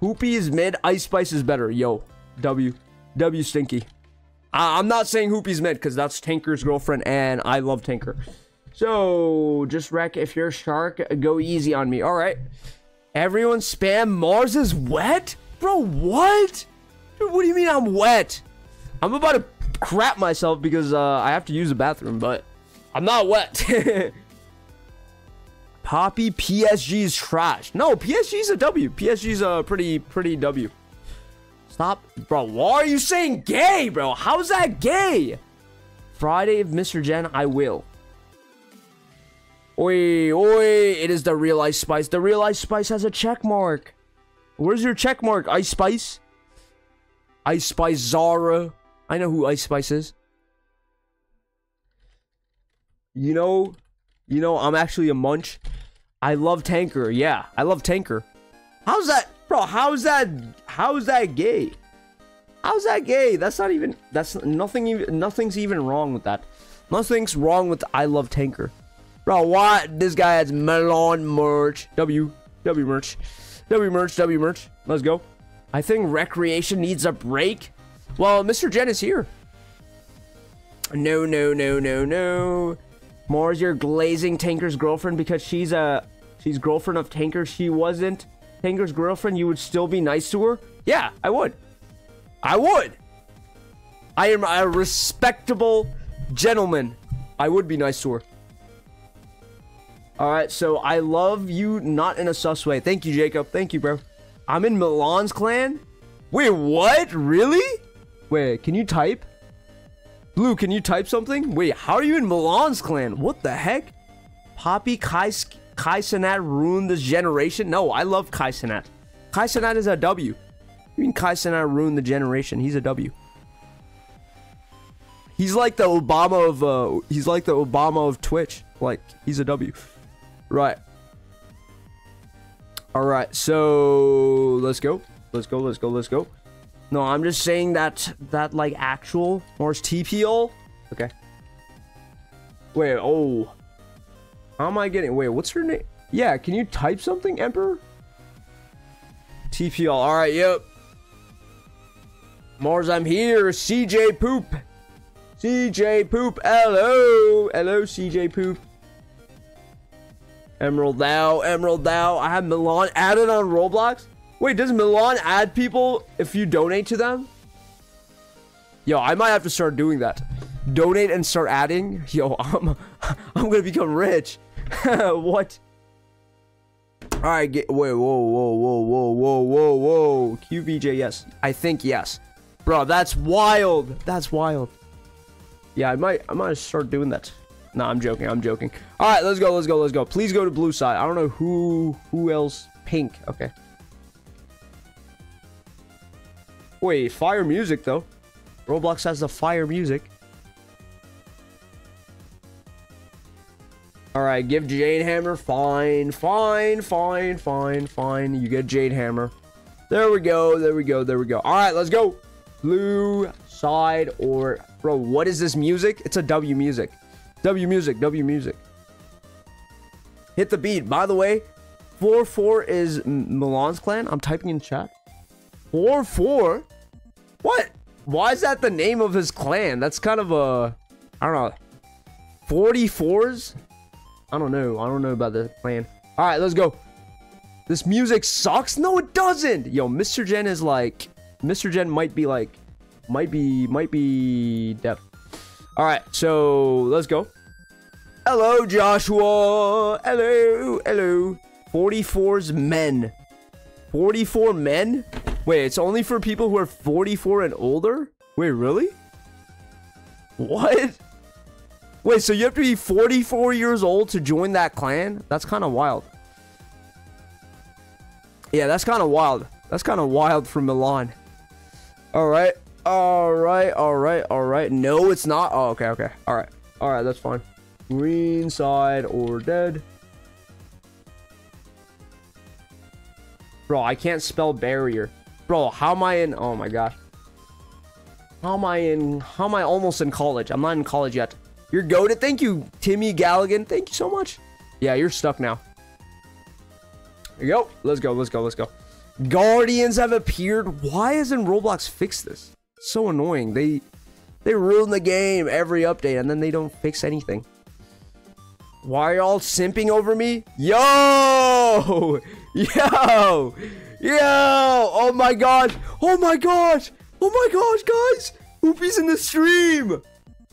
Speaker 1: Hoopy is mid. Ice Spice is better. Yo. W. W Stinky. I I'm not saying Hoopy's mid because that's Tanqr's girlfriend and I love Tanqr. So, just wreck if you're a shark, go easy on me. All right. Everyone spam Mars is wet? Bro, what? Dude, what do you mean I'm wet? I'm about to crap myself because uh, I have to use the bathroom, but I'm not wet. Poppy PSG's trash. No, PSG's a W. PSG's a pretty, pretty W. Stop. Bro, why are you saying gay, bro? How's that gay? Friday of Mr. Jen, I will. Oi, oi, it is the real Ice Spice. The real Ice Spice has a check mark. Where's your check mark, Ice Spice? Ice Spice Zara. I know who Ice Spice is. You know, you know, I'm actually a munch. I love Tanqr. Yeah, I love Tanqr. How's that, bro? How's that? How's that gay? How's that gay? That's not even. That's nothing. Even nothing's even wrong with that. Nothing's wrong with I love Tanqr. Bro, what? This guy has melon merch. W. W merch. W merch. W merch. Let's go. I think recreation needs a break. Well, Mr. Jen is here. No, no, no, no, no. Mars, you're glazing Tanqr's girlfriend because she's a she's girlfriend of Tanqr. She wasn't Tanqr's girlfriend. You would still be nice to her? Yeah, I would. I would. I am a respectable gentleman. I would be nice to her. All right, so I love you, not in a sus way. Thank you, Jacob. Thank you, bro. I'm in Milan's clan. Wait, what? Really? Wait, can you type? Blue, can you type something? Wait, how are you in Milan's clan? What the heck? Poppy Kai, Kai Cenat ruined this generation? No, I love Kai Cenat. Kai Cenat is a W. You mean Kai Cenat ruined the generation? He's a W. He's like the Obama of uh he's like the Obama of Twitch. Like he's a W. Right. All right. So, let's go. Let's go. Let's go. Let's go. No, I'm just saying that that like actual Morse TPL. Okay. Wait, oh. How am I getting Wait, what's her name? Yeah, can you type something, Emperor? TPL. All right, yep. Mars, I'm here. CJ Poop. CJ Poop. Hello. Hello, CJ Poop. Emerald Thou. Emerald Thou. I have Milan added on Roblox. Wait, does Milan add people if you donate to them? Yo, I might have to start doing that. Donate and start adding. Yo, I'm I'm gonna become rich. what? All right, get wait, whoa, whoa, whoa, whoa, whoa, whoa, whoa. QVJ, yes. I think yes. Bro, that's wild. That's wild. Yeah, I might I might start doing that. No, I'm joking. I'm joking. All right, let's go. Let's go. Let's go. Please go to blue side. I don't know who who else. Pink. Okay. Wait, fire music though. Roblox has the fire music. All right, give Jade Hammer. Fine, fine, fine, fine, fine. You get Jade Hammer. There we go. There we go. There we go. All right, let's go. Blue side or bro, what is this music? It's a W music. W music. W music. Hit the beat. By the way, 4-4 is Milan's clan. I'm typing in chat. 4-4? What? Why is that the name of his clan? That's kind of a... I don't know. 44s? I don't know. I don't know about the clan. Alright, let's go. This music sucks? No, it doesn't! Yo, Mr. Jen is like... Mr. Jen might be like... Might be... Might be... Deaf. All right, so let's go. Hello, Joshua. Hello, hello. 44's men. 44 men? Wait, it's only for people who are 44 and older? Wait, really? What? Wait, so you have to be 44 years old to join that clan? That's kind of wild. Yeah, that's kind of wild. That's kind of wild from Milan. All right. All right. All right. All right. No, it's not. Oh, okay. Okay. All right. All right. That's fine. Green side or dead. Bro, I can't spell barrier. Bro, how am I in? Oh my gosh. How am I in? How am I almost in college? I'm not in college yet. You're goaded. Thank you, Timmy Galligan. Thank you so much. Yeah, you're stuck now. There you go. Let's go. Let's go. Let's go. Guardians have appeared. Why hasn't Roblox fixed this? So annoying. They they ruin the game every update and then they don't fix anything. Why are y'all simping over me? Yo! Yo! Yo! Oh my gosh! Oh my gosh! Oh my gosh, guys! Hoopy's in the stream!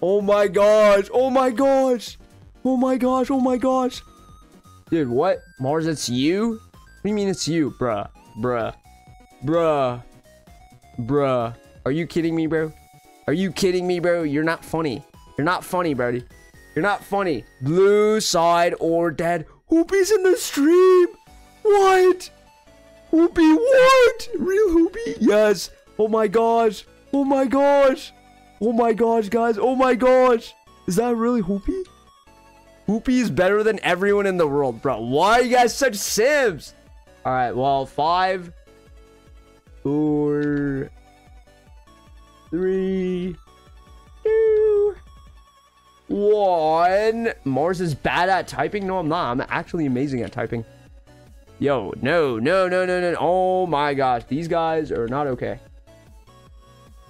Speaker 1: Oh my gosh! Oh my gosh! Oh my gosh! Oh my gosh! Dude, what? Mars, it's you? What do you mean it's you? Bruh. Bruh. Bruh. Bruh. Are you kidding me, bro? Are you kidding me, bro? You're not funny. You're not funny, Brody. You're not funny. Blue side or dead. Hoopy's in the stream. What? Hoopy, what? Real Hoopy? Yes. Oh my gosh. Oh my gosh. Oh my gosh, guys. Oh my gosh. Is that really Hoopy? Hoopy is better than everyone in the world, bro. Why are you guys such sims? All right, well, five, four, three, two, one. Mars is bad at typing. No, I'm not. I'm actually amazing at typing. Yo, no, no, no, no, no. Oh my gosh, these guys are not okay.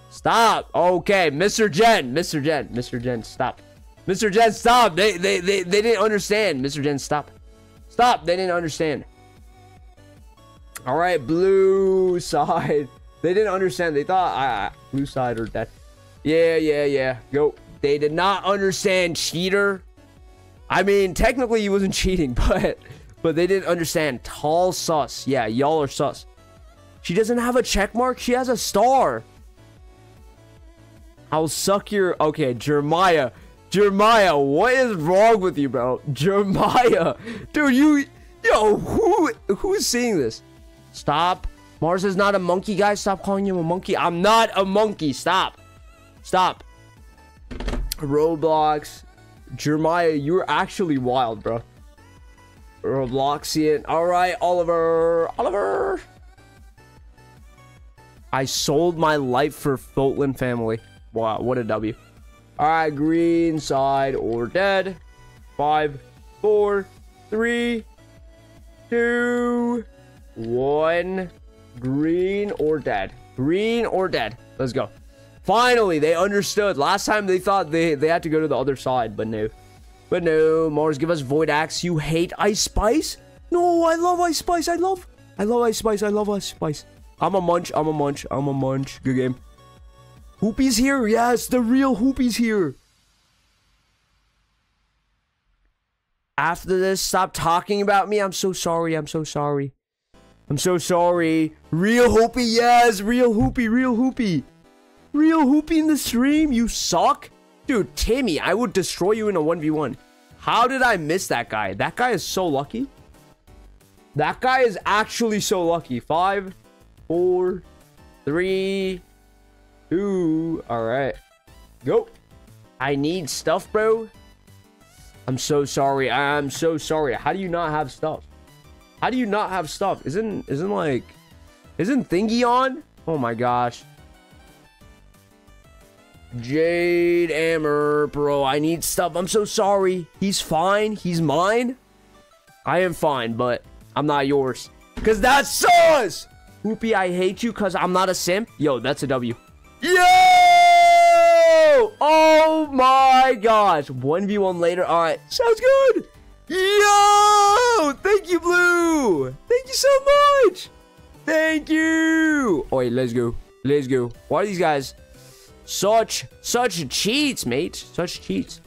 Speaker 1: Stop. Okay, Mr. Jen, Mr. Jen, Mr. Jen, stop. Mr. Jen, stop. They, they, they, they didn't understand. Mr. Jen, stop. Stop. They didn't understand. All right, blue side. They didn't understand. They thought uh, blue side or that. Yeah, yeah, yeah. Go. They did not understand cheater. I mean, technically he wasn't cheating, but but they didn't understand. Tall sus. Yeah, y'all are sus. She doesn't have a check mark. She has a star. I'll suck your... Okay, Jeremiah. Jeremiah, what is wrong with you, bro? Jeremiah. Dude, you... Yo, who who's seeing this? Stop. Mars is not a monkey, guys. Stop calling him a monkey. I'm not a monkey. Stop. Stop. Roblox. Jeremiah, you're actually wild, bro. Robloxian. All right, Oliver. Oliver. I sold my life for Fulton family. Wow, what a W. All right, green side or dead. Five, four, three, two, one. Green or dead. Green or dead. Let's go. Finally, they understood. Last time they thought they, they had to go to the other side, but no. But no, Mars, give us Void Axe. You hate Ice Spice? No, I love Ice Spice. I love, I love Ice Spice. I love Ice Spice. I'm a munch. I'm a munch. I'm a munch. Good game. Hoopy's here. Yes, the real Hoopy's here. After this, stop talking about me. I'm so sorry. I'm so sorry. I'm so sorry. Real Hoopy, yes. Real Hoopy, real Hoopy. Real Hoopy in the stream. You suck. Dude, Timmy, I would destroy you in a 1v1. How did I miss that guy? That guy is so lucky. That guy is actually so lucky. Five, four, three, two. All right. Go. I need stuff, bro. I'm so sorry. I'm so sorry. How do you not have stuff? How do you not have stuff? Isn't isn't like isn't thingy on? Oh my gosh. Jade Hammer, bro, I need stuff. I'm so sorry. He's fine. He's mine. I am fine, but I'm not yours. Cause that's sus! Hoopy, I hate you cause I'm not a simp. Yo, that's a W. Yo! Oh my gosh. 1v1 later. Alright, sounds good. Yo! Thank you, Blue! Thank you so much! Thank you! Alright, let's go. Let's go. Why are these guys... Such, such cheats, mate. Such cheats.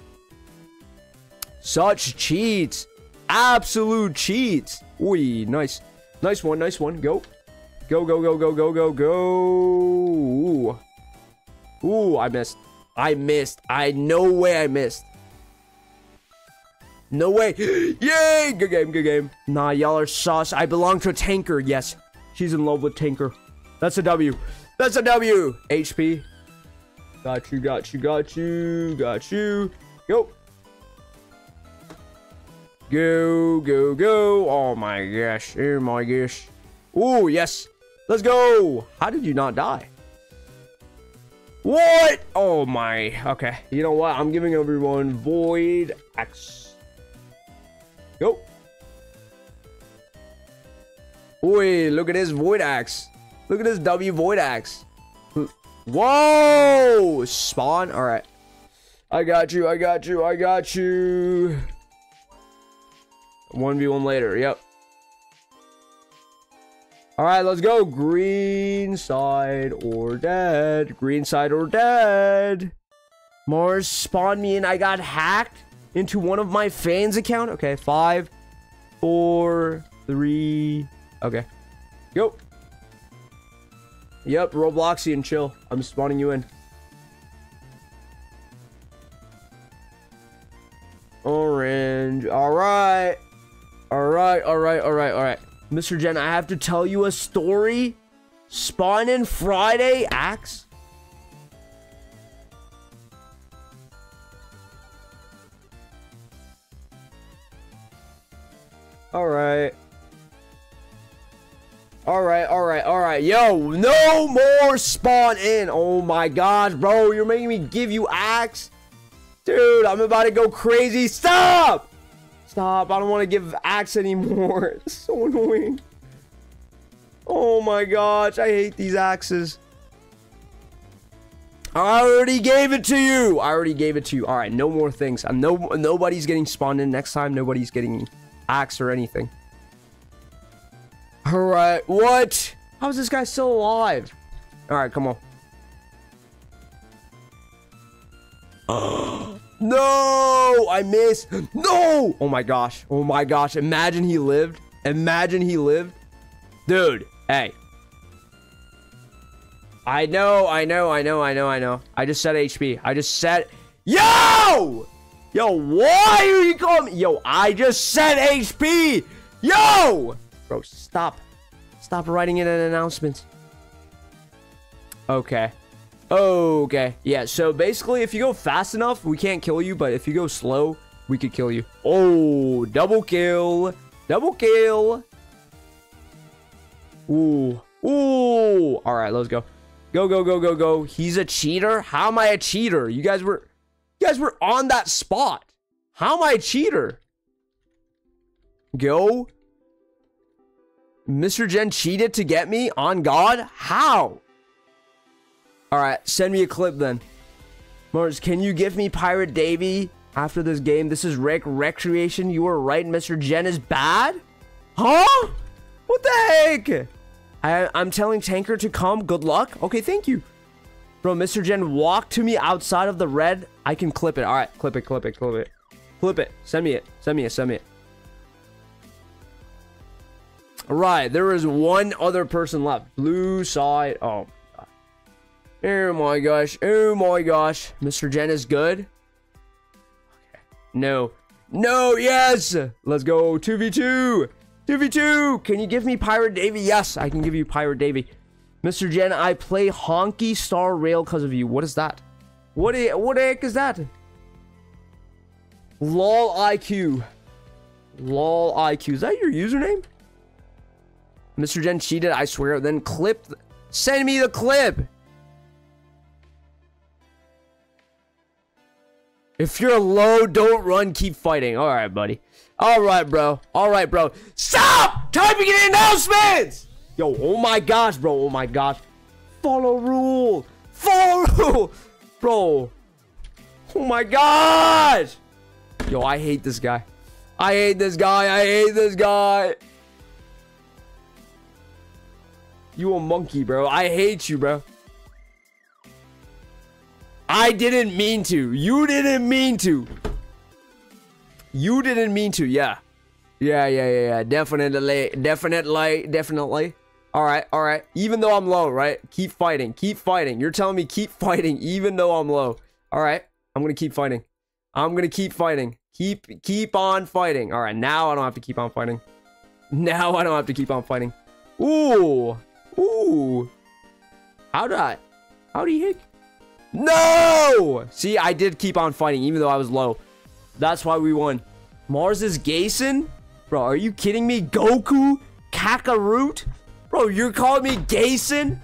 Speaker 1: Such cheats. Absolute cheats. Oi, nice. Nice one, nice one. Go. Go, go, go, go, go, go, go. Ooh. Ooh, I missed. I missed. I no way I missed. No way. Yay! Good game, good game. Nah, y'all are sauce. I belong to Tanqr. Yes. She's in love with Tanqr. That's a W. That's a W. HP. Got you, got you, got you, got you. Go. Go, go, go. Oh my gosh. Oh my gosh. Ooh, yes. Let's go. How did you not die? What? Oh my. Okay. You know what? I'm giving everyone Void Axe. Go. Oi, look at this Void Axe. Look at this W Void Axe. Whoa! Spawn? Alright. I got you, I got you, I got you. 1v1 later, yep. Alright, let's go. Green side or dead. Green side or dead. Mars spawned me and I got hacked into one of my fans' account. Okay, five, four, three. Okay. Go. Yep, Robloxian, chill. I'm spawning you in. Orange. Alright. Alright, alright, alright, alright. Mr. Jen, I have to tell you a story. Spawn in Friday, Axe. Alright. Alright, alright, alright. Yo, no more spawn in. Oh my gosh, bro. You're making me give you axe. Dude, I'm about to go crazy. Stop! Stop. I don't want to give axe anymore. It's so annoying. Oh my gosh. I hate these axes. I already gave it to you. I already gave it to you. All right, no more things. I'm no nobody's getting spawned in next time. Nobody's getting axe or anything. All right, what? How is this guy still alive? All right, come on. Oh no, I missed. No! Oh my gosh. Oh my gosh. Imagine he lived. Imagine he lived. Dude, hey. I know, I know, I know, I know, I know. I just said HP. I just said... Yo! Yo, why are you calling me? Yo, I just said HP! Yo! Bro, stop. Stop writing in an announcement. Okay. Okay. Yeah, so basically, if you go fast enough, we can't kill you. But if you go slow, we could kill you. Oh, double kill. Double kill. Ooh. Ooh. All right, let's go. Go, go, go, go, go. He's a cheater? How am I a cheater? You guys were... You guys were on that spot. How am I a cheater? Go. Mr. Jen cheated to get me? On God? How? Alright, send me a clip then. Mars, can you give me Pirate Davy after this game? This is Rick Recreation. You were right, Mr. Jen is bad? Huh? What the heck? I, I'm telling Tanqr to come. Good luck. Okay, thank you. Bro, Mr. Jen walk to me outside of the red. I can clip it. All right, clip it, clip it, clip it. Clip it. Send me it. Send me it. Send me it. Right, there is one other person left. Blue side. Oh. Oh my gosh. Oh my gosh. Mr. Jen is good. Okay. No. No, yes. Let's go. 2v2. 2v2. Can you give me Pirate Davy? Yes, I can give you Pirate Davy. Mr. Jen, I play Honkai Star Rail because of you. What is that? What, what the heck is that? LOL IQ. LOL IQ. Is that your username? Mr. Jen cheated, I swear. Then clip. Send me the clip. If you're low, don't run. Keep fighting. All right, buddy. All right, bro. All right, bro. Stop typing in announcements. Yo, oh my gosh, bro. Oh my gosh. Follow rule. Follow rule. Bro. Oh my gosh. Yo, I hate this guy. I hate this guy. I hate this guy. You a monkey, bro. I hate you, bro. I didn't mean to. You didn't mean to. You didn't mean to. Yeah. Yeah, yeah, yeah, yeah. Definitely. Definitely. Definitely. All right, all right. Even though I'm low, right? Keep fighting. Keep fighting. You're telling me keep fighting even though I'm low. All right. I'm going to keep fighting. I'm going to keep fighting. Keep keep on fighting. All right, now I don't have to keep on fighting. Now I don't have to keep on fighting. Ooh. Ooh. How did I? How did he hit? No! See, I did keep on fighting even though I was low. That's why we won. Mars is Gayson? Bro, are you kidding me? Goku? Kakarot? Bro, you're calling me Gayson?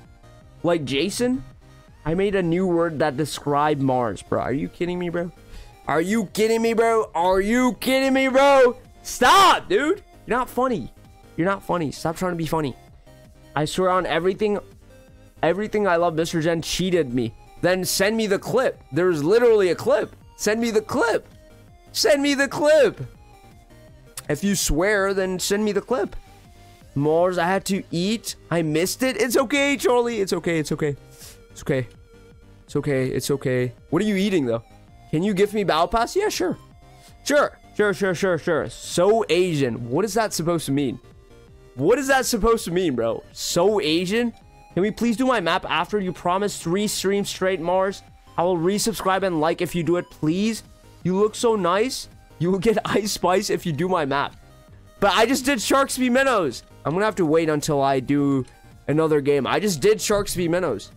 Speaker 1: Like Jason? I made a new word that described Mars, bro. Are you kidding me, bro? Are you kidding me, bro? Are you kidding me, bro? Stop, dude. You're not funny. You're not funny. Stop trying to be funny. I swear on everything, everything I love, Mr. Gen cheated me. Then send me the clip. There's literally a clip. Send me the clip. Send me the clip. If you swear, then send me the clip. Mars, I had to eat. I missed it. It's okay, Charlie. It's okay. It's okay. It's okay. It's okay. It's okay. What are you eating, though? Can you give me Battle Pass? Yeah, sure. Sure. Sure, sure, sure, sure. So Asian. What is that supposed to mean? What is that supposed to mean, bro? So Asian? Can we please do my map after you promise three streams straight, Mars? I will resubscribe and like if you do it, please. You look so nice. You will get Ice Spice if you do my map. But I just did Sharks v Minnows. I'm going to have to wait until I do another game. I just did Sharks v Minnows.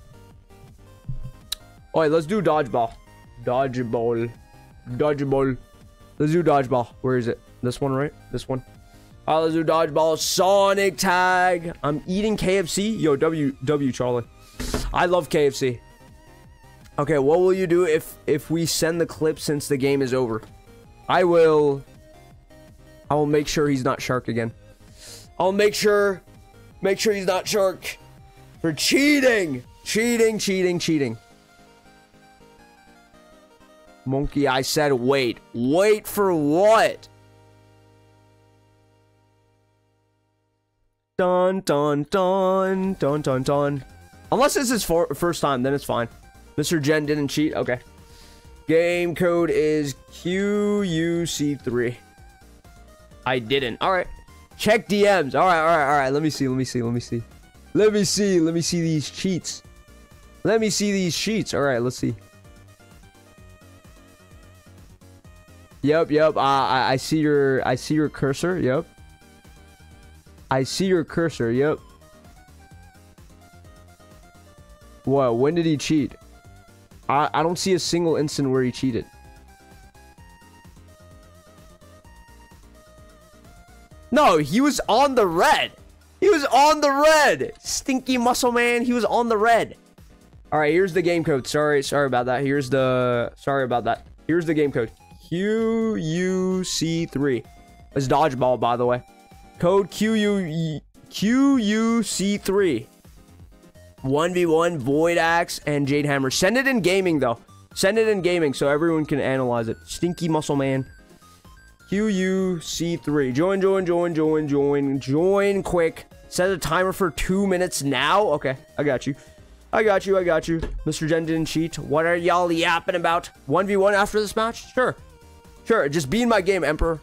Speaker 1: Alright, let's do Dodgeball. Dodgeball. Dodgeball. Let's do Dodgeball. Where is it? This one, right? This one. Let's do Dodgeball. Sonic Tag. I'm eating KFC. Yo, W, W, Charlie. I love KFC. Okay, what will you do if if we send the clip since the game is over? I will I will make sure he's not shark again. I'll make sure make sure he's not shark for cheating. Cheating, cheating, cheating. Monkey, I said wait. Wait for what? Dun dun dun dun dun dun. Unless this is for first time, then it's fine. Mr. Jen didn't cheat. Okay. Game code is QUC3. I didn't. All right. Check DMs. All right, all right, all right. Let me see. Let me see. Let me see. Let me see. Let me see these cheats. Let me see these sheets. All right, let's see. Yep, yep. Uh, I, I see your I see your cursor. Yep. I see your cursor. Yep. What? When did he cheat? I, I don't see a single instant where he cheated. No, he was on the red. He was on the red. Stinky muscle man. He was on the red. All right, here's the game code. Sorry, sorry about that. Here's the sorry about that. Here's the game code. QUC3. It's dodgeball, by the way. Code QU QUC3. 1v1 Void Axe and Jade Hammer. Send it in gaming though. Send it in gaming so everyone can analyze it. Stinky Muscle Man. QUC3. Join, join, join, join, join, join quick. Set a timer for two minutes now. Okay, I got you. I got you, I got you. Mr. Gen didn't cheat. What are y'all yapping about? 1v1 after this match? Sure. Sure, just be in my game, Emperor.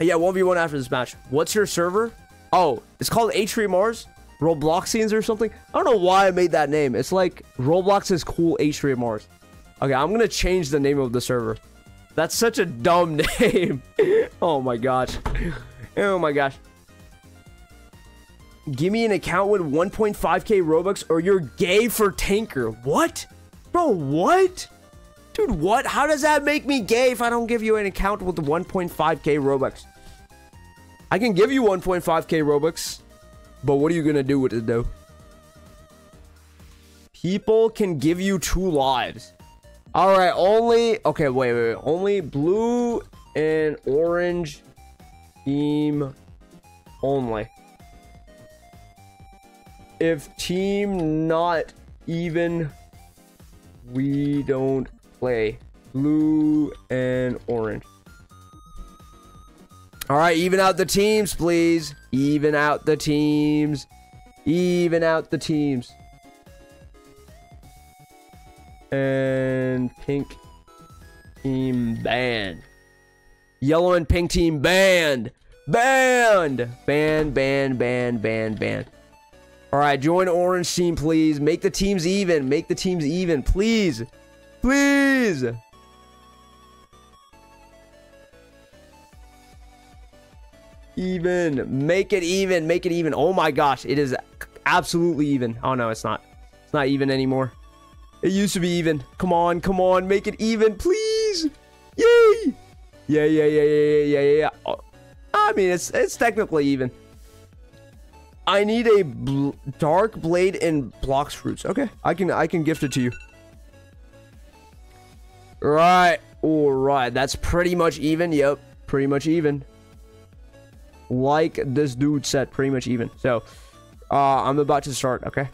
Speaker 1: Yeah, 1v1 after this match. What's your server? Oh, it's called H3 Mars? Robloxians or something. I don't know why I made that name. It's like Roblox is cool H3 Mars. Okay, I'm gonna change the name of the server. That's such a dumb name. oh my gosh. Oh my gosh. Give me an account with 1.5k Robux or you're gay for Tanqr. What? Bro, what? Dude, what? How does that make me gay if I don't give you an account with 1.5k Robux? I can give you 1.5k Robux. But what are you gonna do with it though? People can give you two lives. All right, only okay. Wait, wait, wait. Only blue and orange team only. If team not even, we don't play. Blue and orange. All right, even out the teams, please. Even out the teams. Even out the teams. and pink team banned. Yellow and pink team banned. Banned. Banned, banned, banned, banned, banned. All right, join orange team, please. Make the teams even. Make the teams even, please. Please. Even. Make it even. Make it even. Oh my gosh, it is absolutely even. Oh no, it's not. It's not even anymore. It used to be even. Come on, come on, make it even, please. Yay! Yeah, yeah, yeah, yeah, yeah, yeah, yeah. Oh, I mean, it's it's technically even. I need a bl dark blade and Blox Fruits. Okay, I can I can gift it to you. Right, all right. That's pretty much even. Yep, pretty much even. Like this dude said, pretty much even. So, uh, I'm about to start. Okay.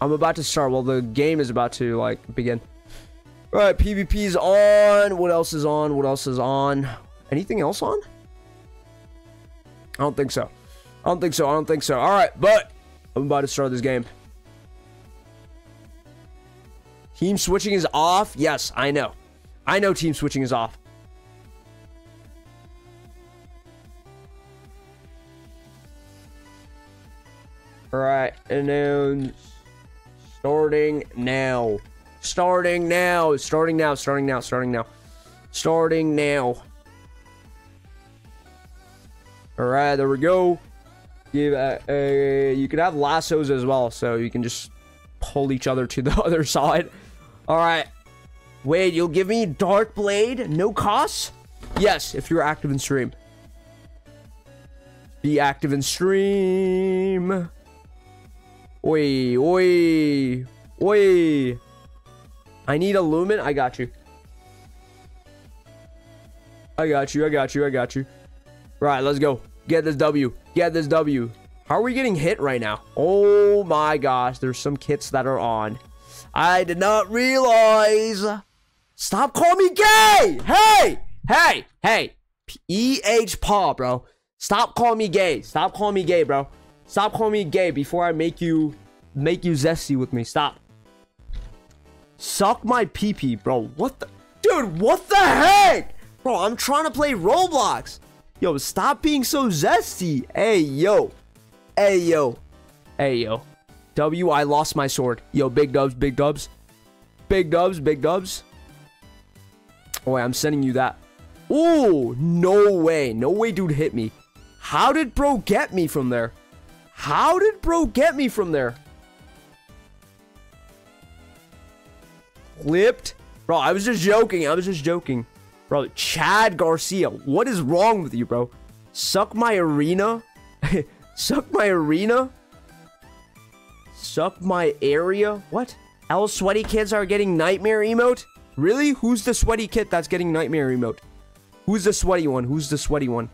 Speaker 1: I'm about to start. Well, the game is about to like begin. All right, PvP's on. What else is on? What else is on? Anything else on? I don't think so. I don't think so. I don't think so. All right, but I'm about to start this game. Team switching is off. Yes, I know. I know team switching is off. All right, and then starting now. Starting now. Starting now. Starting now. Starting now. Starting now. All right, there we go. Give uh, uh, you can have lassos as well, so you can just pull each other to the other side. All right. Wait, you'll give me Dark Blade? No cost? Yes, if you're active in stream. Be active in stream. Oi, oi, oi. I need a lumen. I got you. I got you. I got you. I got you. Right, let's go. Get this W. Get this W. How are we getting hit right now? Oh my gosh. There's some kits that are on. I did not realize. Stop calling me gay. Hey, hey, hey. E-H Paw, bro. Stop calling me gay. Stop calling me gay, bro. Stop calling me gay before I make you make you zesty with me. Stop. Suck my pee pee, bro. What the dude? What the heck, bro? I'm trying to play Roblox. Yo, stop being so zesty. Hey, yo. Hey, yo. Hey, yo. W, I lost my sword. Yo, big dubs, big dubs. Big dubs, big dubs. Oh, wait, I'm sending you that. Oh, no way. No way dude hit me. How did bro get me from there? How did bro get me from there? Clipped? Bro, I was just joking. I was just joking. Bro, Chad Garcia. What is wrong with you, bro? Suck my arena? Suck my arena? Suck my area? What? All sweaty kids are getting nightmare emote? Really? Who's the sweaty kid that's getting nightmare emote? Who's the sweaty one? Who's the sweaty one?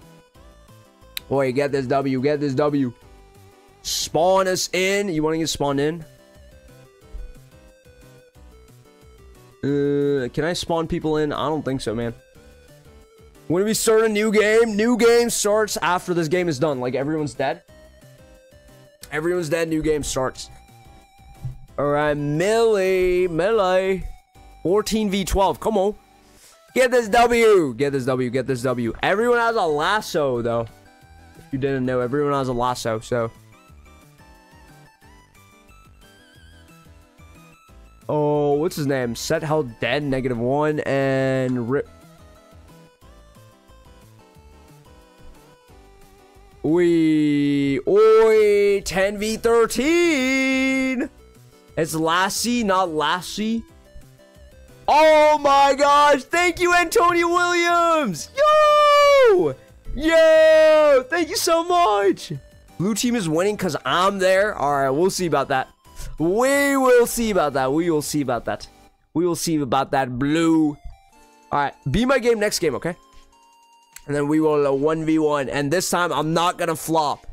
Speaker 1: Boy, get this W. Get this W. Spawn us in. You want to get spawned in? Uh, can I spawn people in? I don't think so, man. When we start a new game, new game starts after this game is done. Like, everyone's dead. Everyone's dead, new game starts. Alright, Millie, Millie. 14v12, come on. Get this W. Get this W, get this W. Everyone has a lasso, though. If you didn't know, everyone has a lasso, so... Oh, what's his name? Set held dead, negative one, and rip. We oi 10v13. It's Lassie, not Lassie. Oh my gosh! Thank you, Antonio Williams! Yo! Yo! Thank you so much! Blue team is winning because I'm there. Alright, we'll see about that. We will see about that. We will see about that. We will see about that blue. Alright, be my game next game, okay? And then we will a 1v1. And this time, I'm not gonna flop.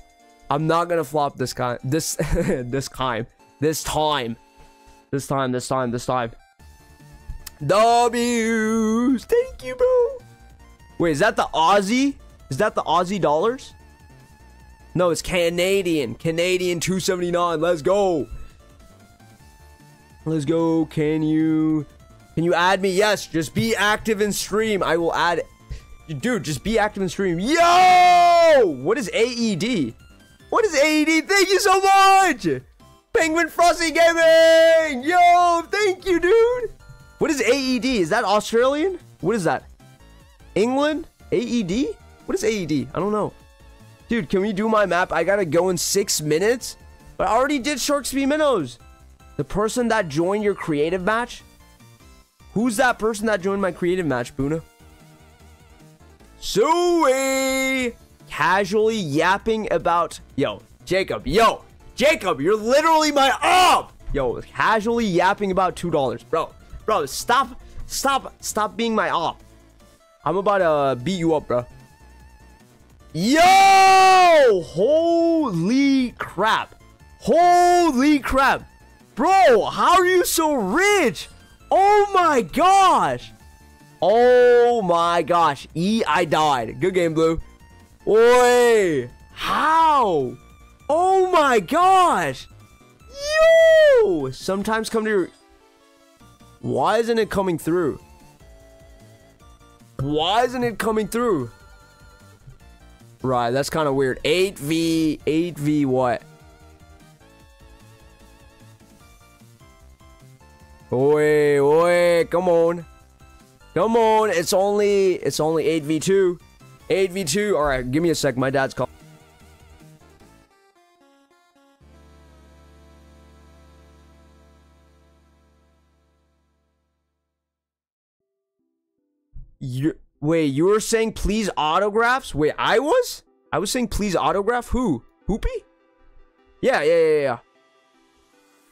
Speaker 1: I'm not gonna flop this kind. This, this time. This time. This time, this time, this time. W's. Thank you, bro. Wait, is that the Aussie? Is that the Aussie dollars? No, it's Canadian. Canadian 279. Let's go. Let's go. Can you can you add me? Yes, just be active in stream. I will add Dude, just be active in stream. Yo! What is AED? What is AED? Thank you so much! Penguin Frosty Gaming! Yo, thank you, dude! What is AED? Is that Australian? What is that? England? AED? What is AED? I don't know. Dude, can we do my map? I gotta go in six minutes? But I already did Sharks v Minnows. The person that joined your creative match? Who's that person that joined my creative match, Buna? Suey! Casually yapping about... Yo, Jacob, yo! Jacob, you're literally my up! Yo, casually yapping about $2. Bro, bro, stop, stop, stop being my op. I'm about to uh, beat you up, bro. Yo! Holy crap. Holy crap. Bro, how are you so rich? Oh my gosh. Oh my gosh. E, I died. Good game, Blue. Oi. How? Oh my gosh. Yo. Sometimes come to. Why isn't it coming through? Why isn't it coming through? Right, that's kind of weird. 8v, 8v what? Oi, oi, come on. Come on, it's only, it's only 8v2. 8v2, alright, give me a sec, my dad's calling. You wait, you were saying please autographs? Wait, I was? I was saying please autograph who? Hoopy? Yeah, yeah, yeah, yeah.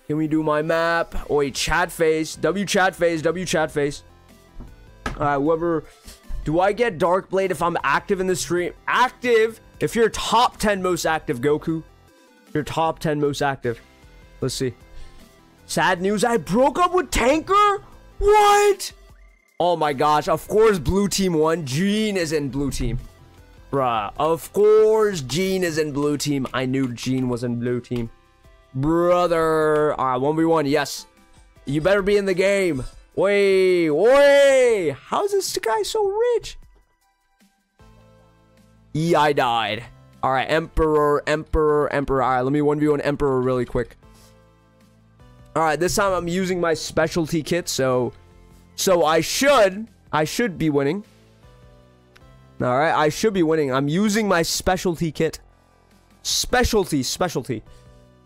Speaker 1: Can we do my map? Oh, wait, chat face. W chat face, W chat face. Alright, whoever. Do I get Dark Blade if I'm active in the stream? Active? If you're top 10 most active, Goku. You're top 10 most active. Let's see. Sad news, I broke up with Tanqr? What? Oh my gosh, of course blue team won. Gene is in blue team. Bruh, of course Gene is in blue team. I knew Gene was in blue team. Brother. Uh, Alright, 1v1, yes. You better be in the game. Wait, wait. How is this guy so rich? E, I died. Alright, Emperor, Emperor, Emperor. Alright, let me 1v1 Emperor really quick. Alright, this time I'm using my specialty kit, so so I should, I should be winning. All right, I should be winning. I'm using my specialty kit. Specialty, specialty.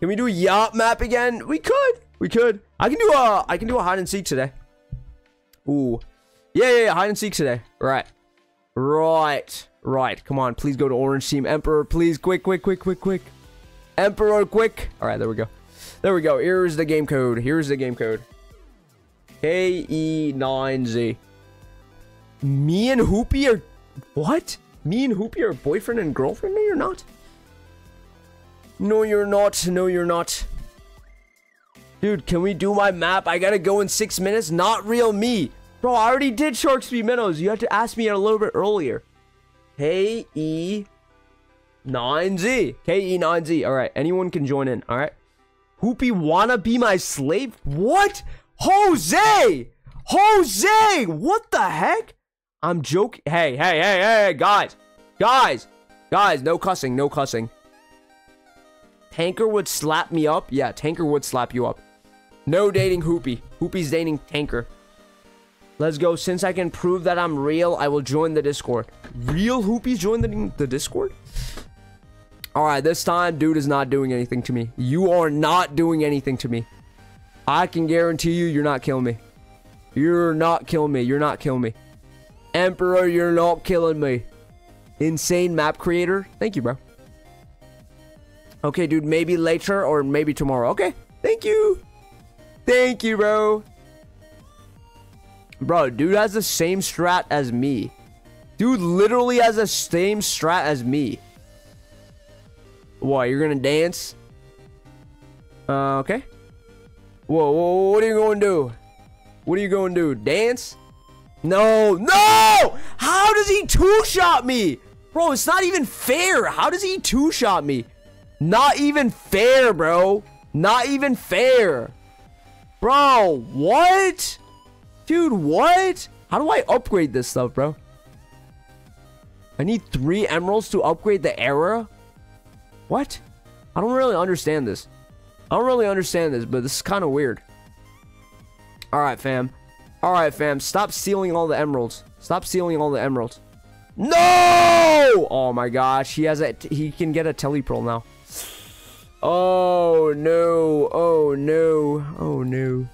Speaker 1: Can we do a yacht map again? We could, we could. I can do a, I can do a hide and seek today. Ooh, yeah, yeah, yeah hide and seek today. Right, right, right. Come on, please go to orange team. Emperor, please, quick, quick, quick, quick, quick. Emperor, quick. All right, there we go. There we go. Here's the game code. Here's the game code. KE9Z. Me and Hoopy are... What? Me and Hoopy are boyfriend and girlfriend? No, you're not. No, you're not. No, you're not. Dude, can we do my map? I gotta go in six minutes. Not real me. Bro, I already did Sharks v Minnows. You had to ask me a little bit earlier. KE9Z. KE9Z. Alright, anyone can join in. Alright. Hoopy wanna be my slave? What? Jose! Jose! What the heck? I'm joking. Hey, hey, hey, hey, guys. Guys. Guys, no cussing, no cussing. Tanqr would slap me up? Yeah, Tanqr would slap you up. No dating Hoopy. Hoopy's dating Tanqr. Let's go. Since I can prove that I'm real, I will join the Discord. Real Hoopy's join the, the Discord? Alright, this time, dude is not doing anything to me. You are not doing anything to me. I can guarantee you, you're not killing me. You're not killing me. You're not killing me. Emperor, you're not killing me. Insane map creator. Thank you, bro. Okay, dude, maybe later or maybe tomorrow. Okay, thank you. Thank you, bro. Bro, dude has the same strat as me. Dude literally has the same strat as me. What, you're gonna dance? Uh, okay. Whoa, whoa, what are you going to do? What are you going to do? Dance? No, no! How does he two-shot me? Bro, it's not even fair. How does he two-shot me? Not even fair, bro. Not even fair. Bro, what? Dude, what? How do I upgrade this stuff, bro? I need three emeralds to upgrade the era? What? I don't really understand this. I don't really understand this, but this is kind of weird. Alright, fam. Alright, fam. Stop stealing all the emeralds. Stop stealing all the emeralds. No! Oh my gosh. He has a... He can get a telepearl now. Oh no. Oh no. Oh no.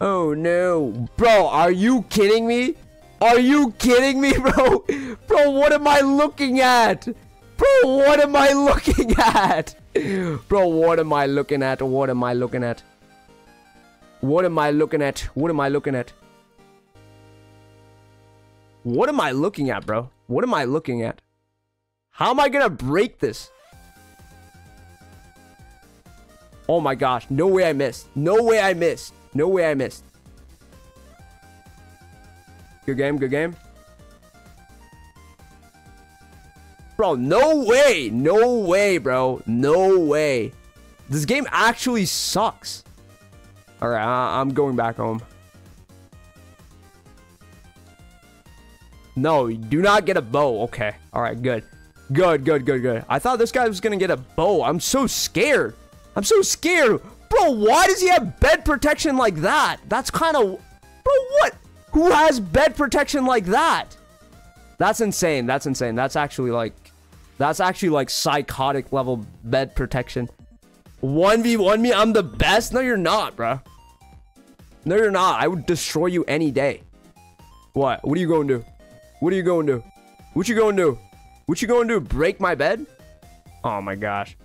Speaker 1: Oh no. Bro, are you kidding me? Are you kidding me, bro? Bro, what am I looking at? Bro, what am I looking at? Bro, what am I looking at? What am I looking at? What am I looking at? What am I looking at? What am I looking at, bro? What am I looking at? How am I gonna break this? Oh my gosh. No way I missed. No way I missed. No way I missed. Good game, good game. Bro, no way. No way, bro. No way. This game actually sucks. Alright, I'm going back home. No, do not get a bow. Okay. Alright, good. Good, good, good, good. I thought this guy was gonna get a bow. I'm so scared. I'm so scared. Bro, why does he have bed protection like that? That's kind of... Bro, what? Who has bed protection like that? That's insane. That's insane. That's actually like... That's actually like psychotic level bed protection. 1v1 me? I'm the best? No, you're not, bro. No, you're not. I would destroy you any day. What? What are you going to do? What are you going to do? What you going to do? What you going to do? Break my bed? Oh my gosh.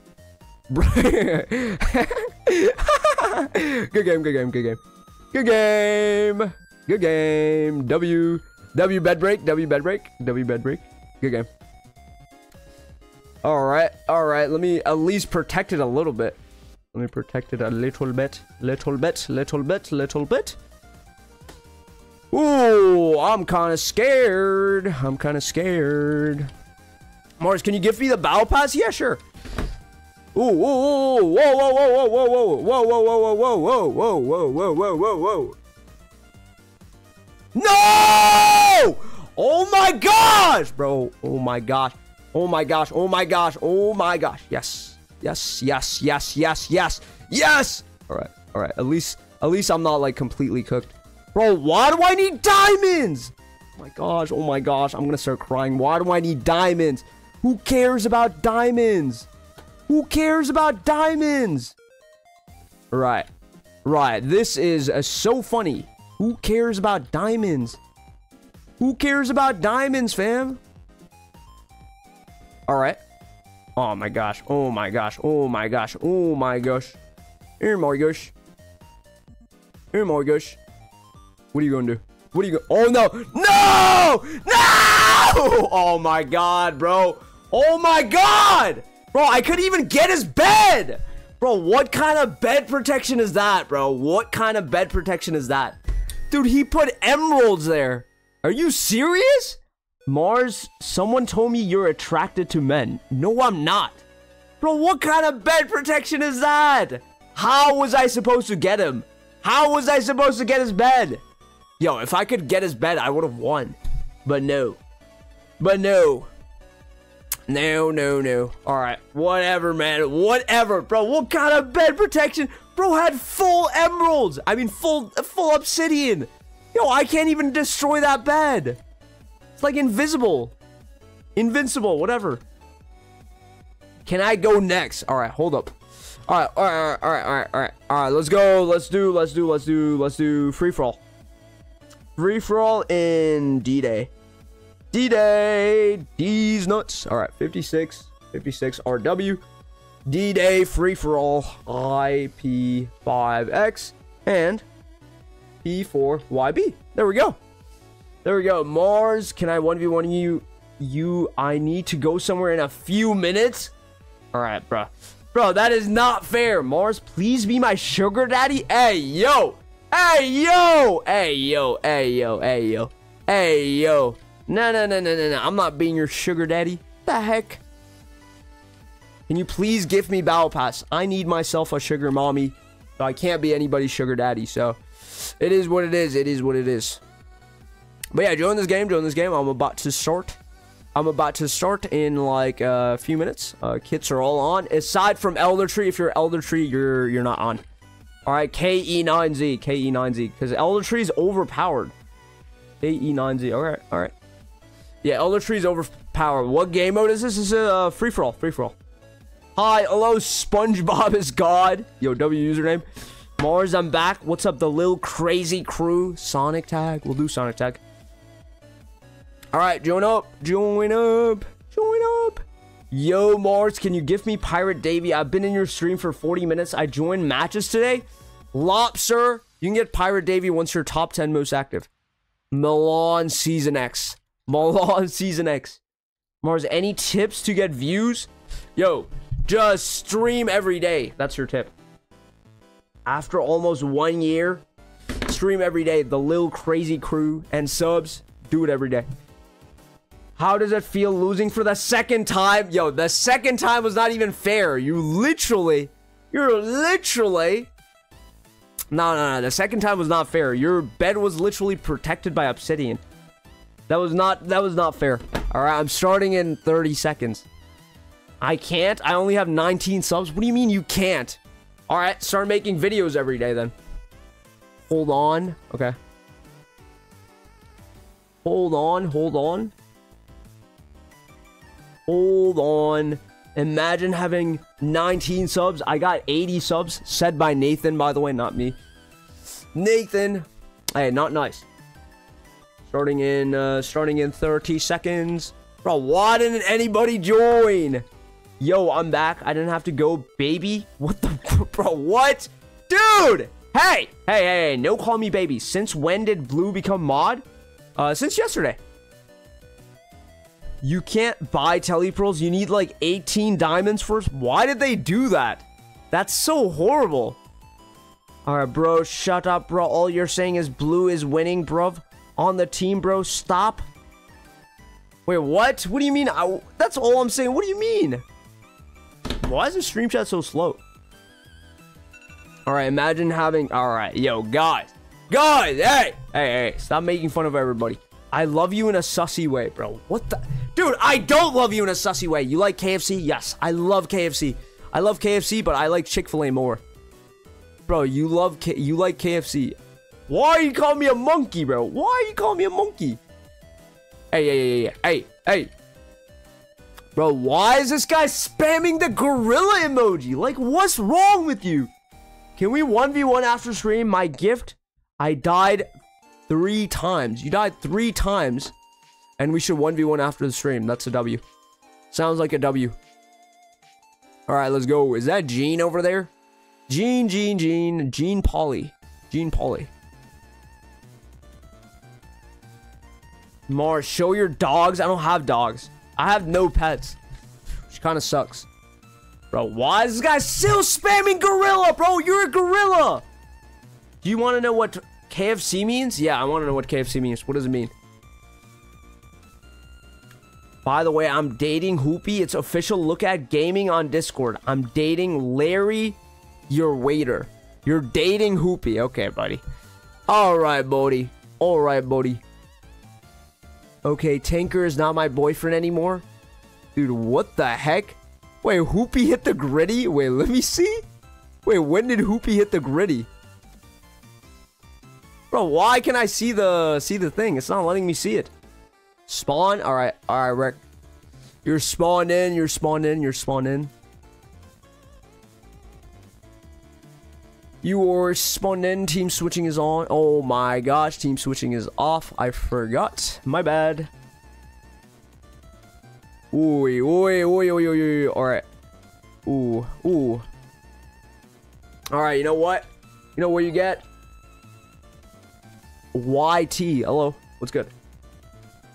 Speaker 1: good game, good game, good game. Good game. Good game. W. W bed break. W bed break. W bed break. Good game. Alright, alright. Let me at least protect it a little bit. Let me protect it a little bit. Little bit, little bit, little bit. Ooh, I'm kind of scared. I'm kind of scared. Mars, can you give me the battle pass? Yeah, sure. Ooh, ooh, ooh, whoa, whoa, whoa, whoa, whoa, whoa, whoa, whoa, whoa, whoa, whoa, whoa, whoa, whoa, whoa, whoa. No! Oh my gosh, bro. Oh my gosh. Oh my gosh. Oh my gosh. Oh my gosh. Yes. Yes. Yes. Yes. Yes. Yes. Yes. All right. All right. At least, at least I'm not like completely cooked. Bro, why do I need diamonds? Oh my gosh. Oh my gosh. I'm gonna start crying. Why do I need diamonds? Who cares about diamonds? Who cares about diamonds? Right. Right. This is uh, so funny. Who cares about diamonds? Who cares about diamonds, fam? Alright. Oh my gosh. Oh my gosh. Oh my gosh. Oh my gosh. Oh my gosh. Oh my gosh. What are you gonna do? What are you going Oh no! No! No! Oh my god, bro. Oh my god! Bro, I couldn't even get his bed! Bro, what kind of bed protection is that, bro? What kind of bed protection is that? Dude, he put emeralds there. Are you serious? Mars, someone told me you're attracted to men. No, I'm not. Bro, what kind of bed protection is that? How was I supposed to get him? How was I supposed to get his bed? Yo, if I could get his bed, I would have won. But no. But no. No, no, no. Alright, whatever, man. Whatever, bro. What kind of bed protection? Bro had full emeralds. I mean, full, full obsidian. Yo, I can't even destroy that bed. It's like invisible. Invincible, whatever. Can I go next? Alright, hold up. Alright, alright, alright, alright, alright. Alright, let's go. Let's do, let's do, let's do, let's do free for all. Free for all in D-Day. D-Day. D's nuts. Alright, 56. 56 RW. D-Day free for all IP5X and P4YB. There we go. There we go. Mars, can I 1v1 you? You, I need to go somewhere in a few minutes. All right, bro. Bro, that is not fair. Mars, please be my sugar daddy. Hey, yo. Hey, yo. Hey, yo. Hey, yo. Hey, yo. Hey, yo. No, no, no, no, no, no. I'm not being your sugar daddy. The heck? Can you please give me Battle Pass? I need myself a sugar mommy. So I can't be anybody's sugar daddy. So it is what it is. It is what it is. But yeah, join this game. Join this game. I'm about to start. I'm about to start in like a few minutes. Uh, kits are all on. Aside from Elder Tree, if you're Elder Tree, you're you're not on. All right, KE9Z, KE9Z, because Elder Tree is overpowered. KE9Z. All right, all right. Yeah, Elder Tree is overpowered. What game mode is this? This is a uh, free for all. Free for all. Hi, hello, SpongeBob is God. Yo, W username. Mars, I'm back. What's up, the little crazy crew? Sonic tag. We'll do Sonic tag. All right, join up. Join up. Join up. Yo, Mars, can you give me Pirate Davey? I've been in your stream for 40 minutes. I joined matches today. Lobster, you can get Pirate Davey once you're top 10 most active. Milan Season X. Milan Season X. Mars, any tips to get views? Yo, just stream every day. That's your tip. After almost one year, stream every day. The Lil Crazy Crew and subs, do it every day. How does it feel losing for the second time? Yo, the second time was not even fair. You literally, you're literally. No, no, no. The second time was not fair. Your bed was literally protected by obsidian. That was not, that was not fair. All right, I'm starting in 30 seconds. I can't. I only have 19 subs. What do you mean you can't? All right, start making videos every day then. Hold on. Okay. Hold on, hold on. Hold on. Imagine having 19 subs. I got 80 subs. Said by Nathan, by the way, not me. Nathan. Hey, not nice. Starting in, uh, starting in 30 seconds. Bro, why didn't anybody join? Yo, I'm back. I didn't have to go, baby. What the, bro, what? Dude! Hey! Hey, hey, hey, no call me baby. Since when did Blue become mod? Uh, since yesterday. You can't buy telepearls. You need like 18 diamonds first. Why did they do that? That's so horrible. Alright, bro. Shut up, bro. All you're saying is blue is winning, bro. On the team, bro. Stop. Wait, what? What do you mean? I, that's all I'm saying. What do you mean? Why is the stream chat so slow? Alright, imagine having... Alright, yo, guys. Guys, hey! Hey, hey, stop making fun of everybody. I love you in a sussy way, bro. What the... Dude, I don't love you in a sussy way. You like KFC? Yes, I love KFC. I love KFC, but I like Chick-fil-A more. Bro, you love K you like KFC. Why are you calling me a monkey, bro? Why are you calling me a monkey? Hey, hey, hey, hey, hey, hey. Bro, why is this guy spamming the gorilla emoji? Like, what's wrong with you? Can we 1v1 after stream? My gift? I died three times. You died three times. And we should 1v1 after the stream. That's a W. Sounds like a W. Alright, let's go. Is that Gene over there? Gene, Gene, Gene. Gene Polly. Gene Polly. Mars, show your dogs. I don't have dogs. I have no pets. Which kind of sucks. Bro, why is this guy still spamming gorilla? Bro, you're a gorilla. Do you want to know what KFC means? Yeah, I want to know what KFC means. What does it mean? By the way, I'm dating Hoopy. It's official. Look at gaming on Discord. I'm dating Larry, your waiter. You're dating Hoopy. Okay, buddy. All right, buddy. All right, buddy. Okay, Tanqr is not my boyfriend anymore. Dude, what the heck? Wait, Hoopy hit the gritty? Wait, let me see. Wait, when did Hoopy hit the gritty? Bro, why can I see the see the thing? It's not letting me see it. Spawn? Alright, alright, Rick. You're spawned in, you're spawned in, you're spawned in. You are spawned in, team switching is on. Oh my gosh, team switching is off. I forgot. My bad. Ooh, ooh, ooh, ooh, ooh, ooh. Alright. Ooh, ooh. Alright, you know what? You know what you get? YT. Hello. What's good?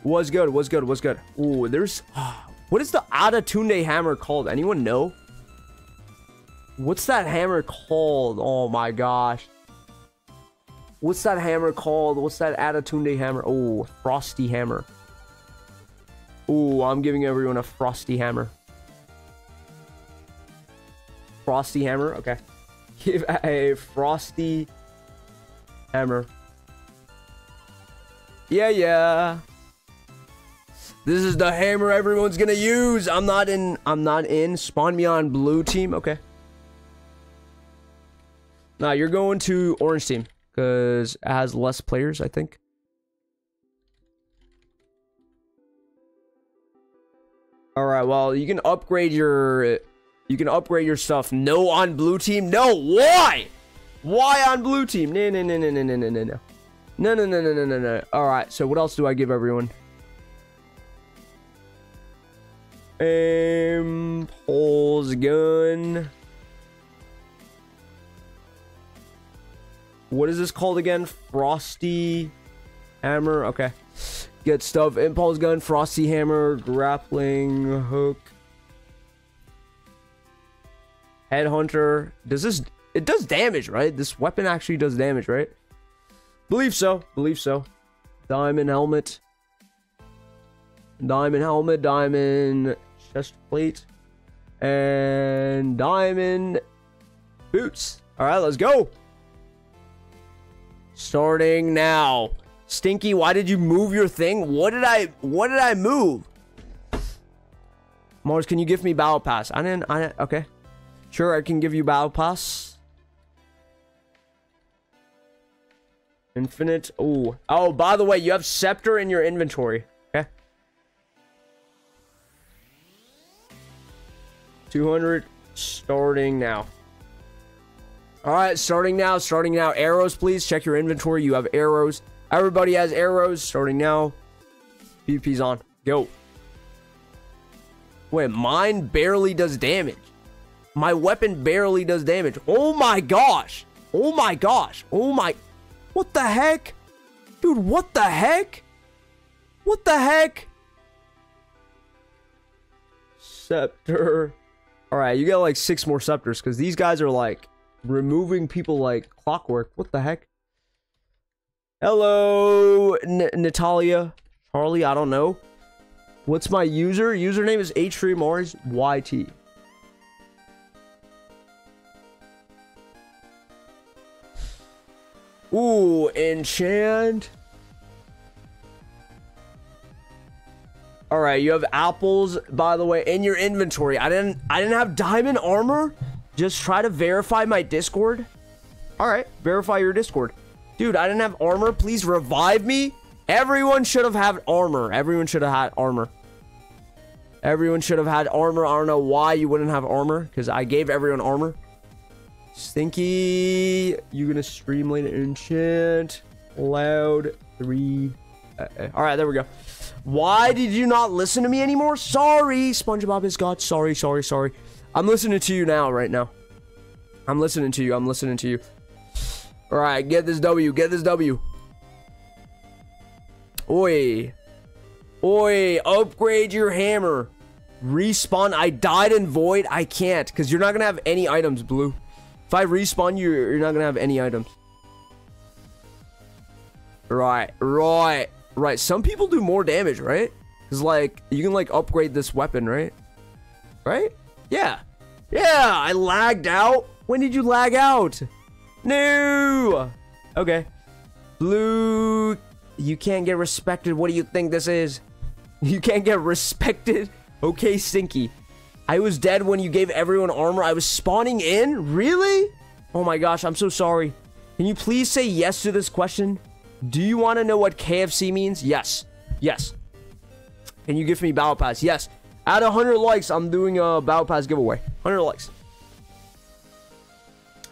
Speaker 1: Was good, was good, was good. Ooh, there's... What is the Adetunde hammer called? Anyone know? What's that hammer called? Oh my gosh. What's that hammer called? What's that Adetunde hammer? Oh, Frosty hammer. Oh, I'm giving everyone a Frosty hammer. Frosty hammer? Okay. Give a frosty hammer. Yeah, yeah. This is the hammer everyone's gonna use. I'm not in. I'm not in. Spawn me on blue team. Okay. Now you're going to orange team because it has less players, I think. All right. Well, you can upgrade your. You can upgrade your stuff. No on blue team. No. Why? Why on blue team? No, no, no, no, no, no. No, no, no, no, no, no, no. All right. So what else do I give everyone? Impulse gun. What is this called again? Frosty hammer. Okay. Get stuff. Impulse gun, frosty hammer, grappling hook. Headhunter. Does this it does damage, right? This weapon actually does damage, right? Believe so. Believe so. Diamond helmet. Diamond helmet, diamond chest plate, and diamond boots. All right, let's go. Starting now. Stinky, why did you move your thing? What did I what did I move? Mars, can you give me battle pass? I didn't I didn't, okay. Sure, I can give you battle pass. Infinite. Oh. Oh, by the way, you have scepter in your inventory. 200 starting now. All right, starting now, starting now. Arrows, please. Check your inventory. You have arrows. Everybody has arrows. Starting now. PvP's on. Go. Wait, mine barely does damage. My weapon barely does damage. Oh my gosh. Oh my gosh. Oh my... What the heck? Dude, what the heck? What the heck? Scepter. Alright, you got like six more scepters because these guys are like removing people like clockwork. What the heck? Hello, N Natalia. Charlie, I don't know. What's my user? Username is Atriumars YT. Ooh, enchant. All right, you have apples, by the way, in your inventory. I didn't, I didn't have diamond armor. Just try to verify my Discord. All right, verify your Discord. Dude, I didn't have armor. Please revive me. Everyone should have had armor. Everyone should have had armor. Everyone should have had armor. I don't know why you wouldn't have armor, because I gave everyone armor. Stinky, you gonna stream late enchant loud three. Uh, uh, all right, there we go. Why did you not listen to me anymore? Sorry, SpongeBob is God. Sorry, sorry, sorry. I'm listening to you now, right now. I'm listening to you. I'm listening to you. All right, get this W. Get this W. Oi. Oi, upgrade your hammer. Respawn. I died in Void. I can't, because you're not going to have any items, Blue. If I respawn you, you're not gonna have any items. Right, right, right. Some people do more damage, right? Because, like, you can, like, upgrade this weapon, right? Right? Yeah. Yeah, I lagged out. When did you lag out? No. Okay. Blue, you can't get respected. What do you think this is? You can't get respected? Okay, Stinky. I was dead when you gave everyone armor. I was spawning in? Really? Oh my gosh, I'm so sorry. Can you please say yes to this question? Do you want to know what KFC means? Yes. Yes. Can you give me Battle Pass? Yes. At 100 likes, I'm doing a Battle Pass giveaway. 100 likes.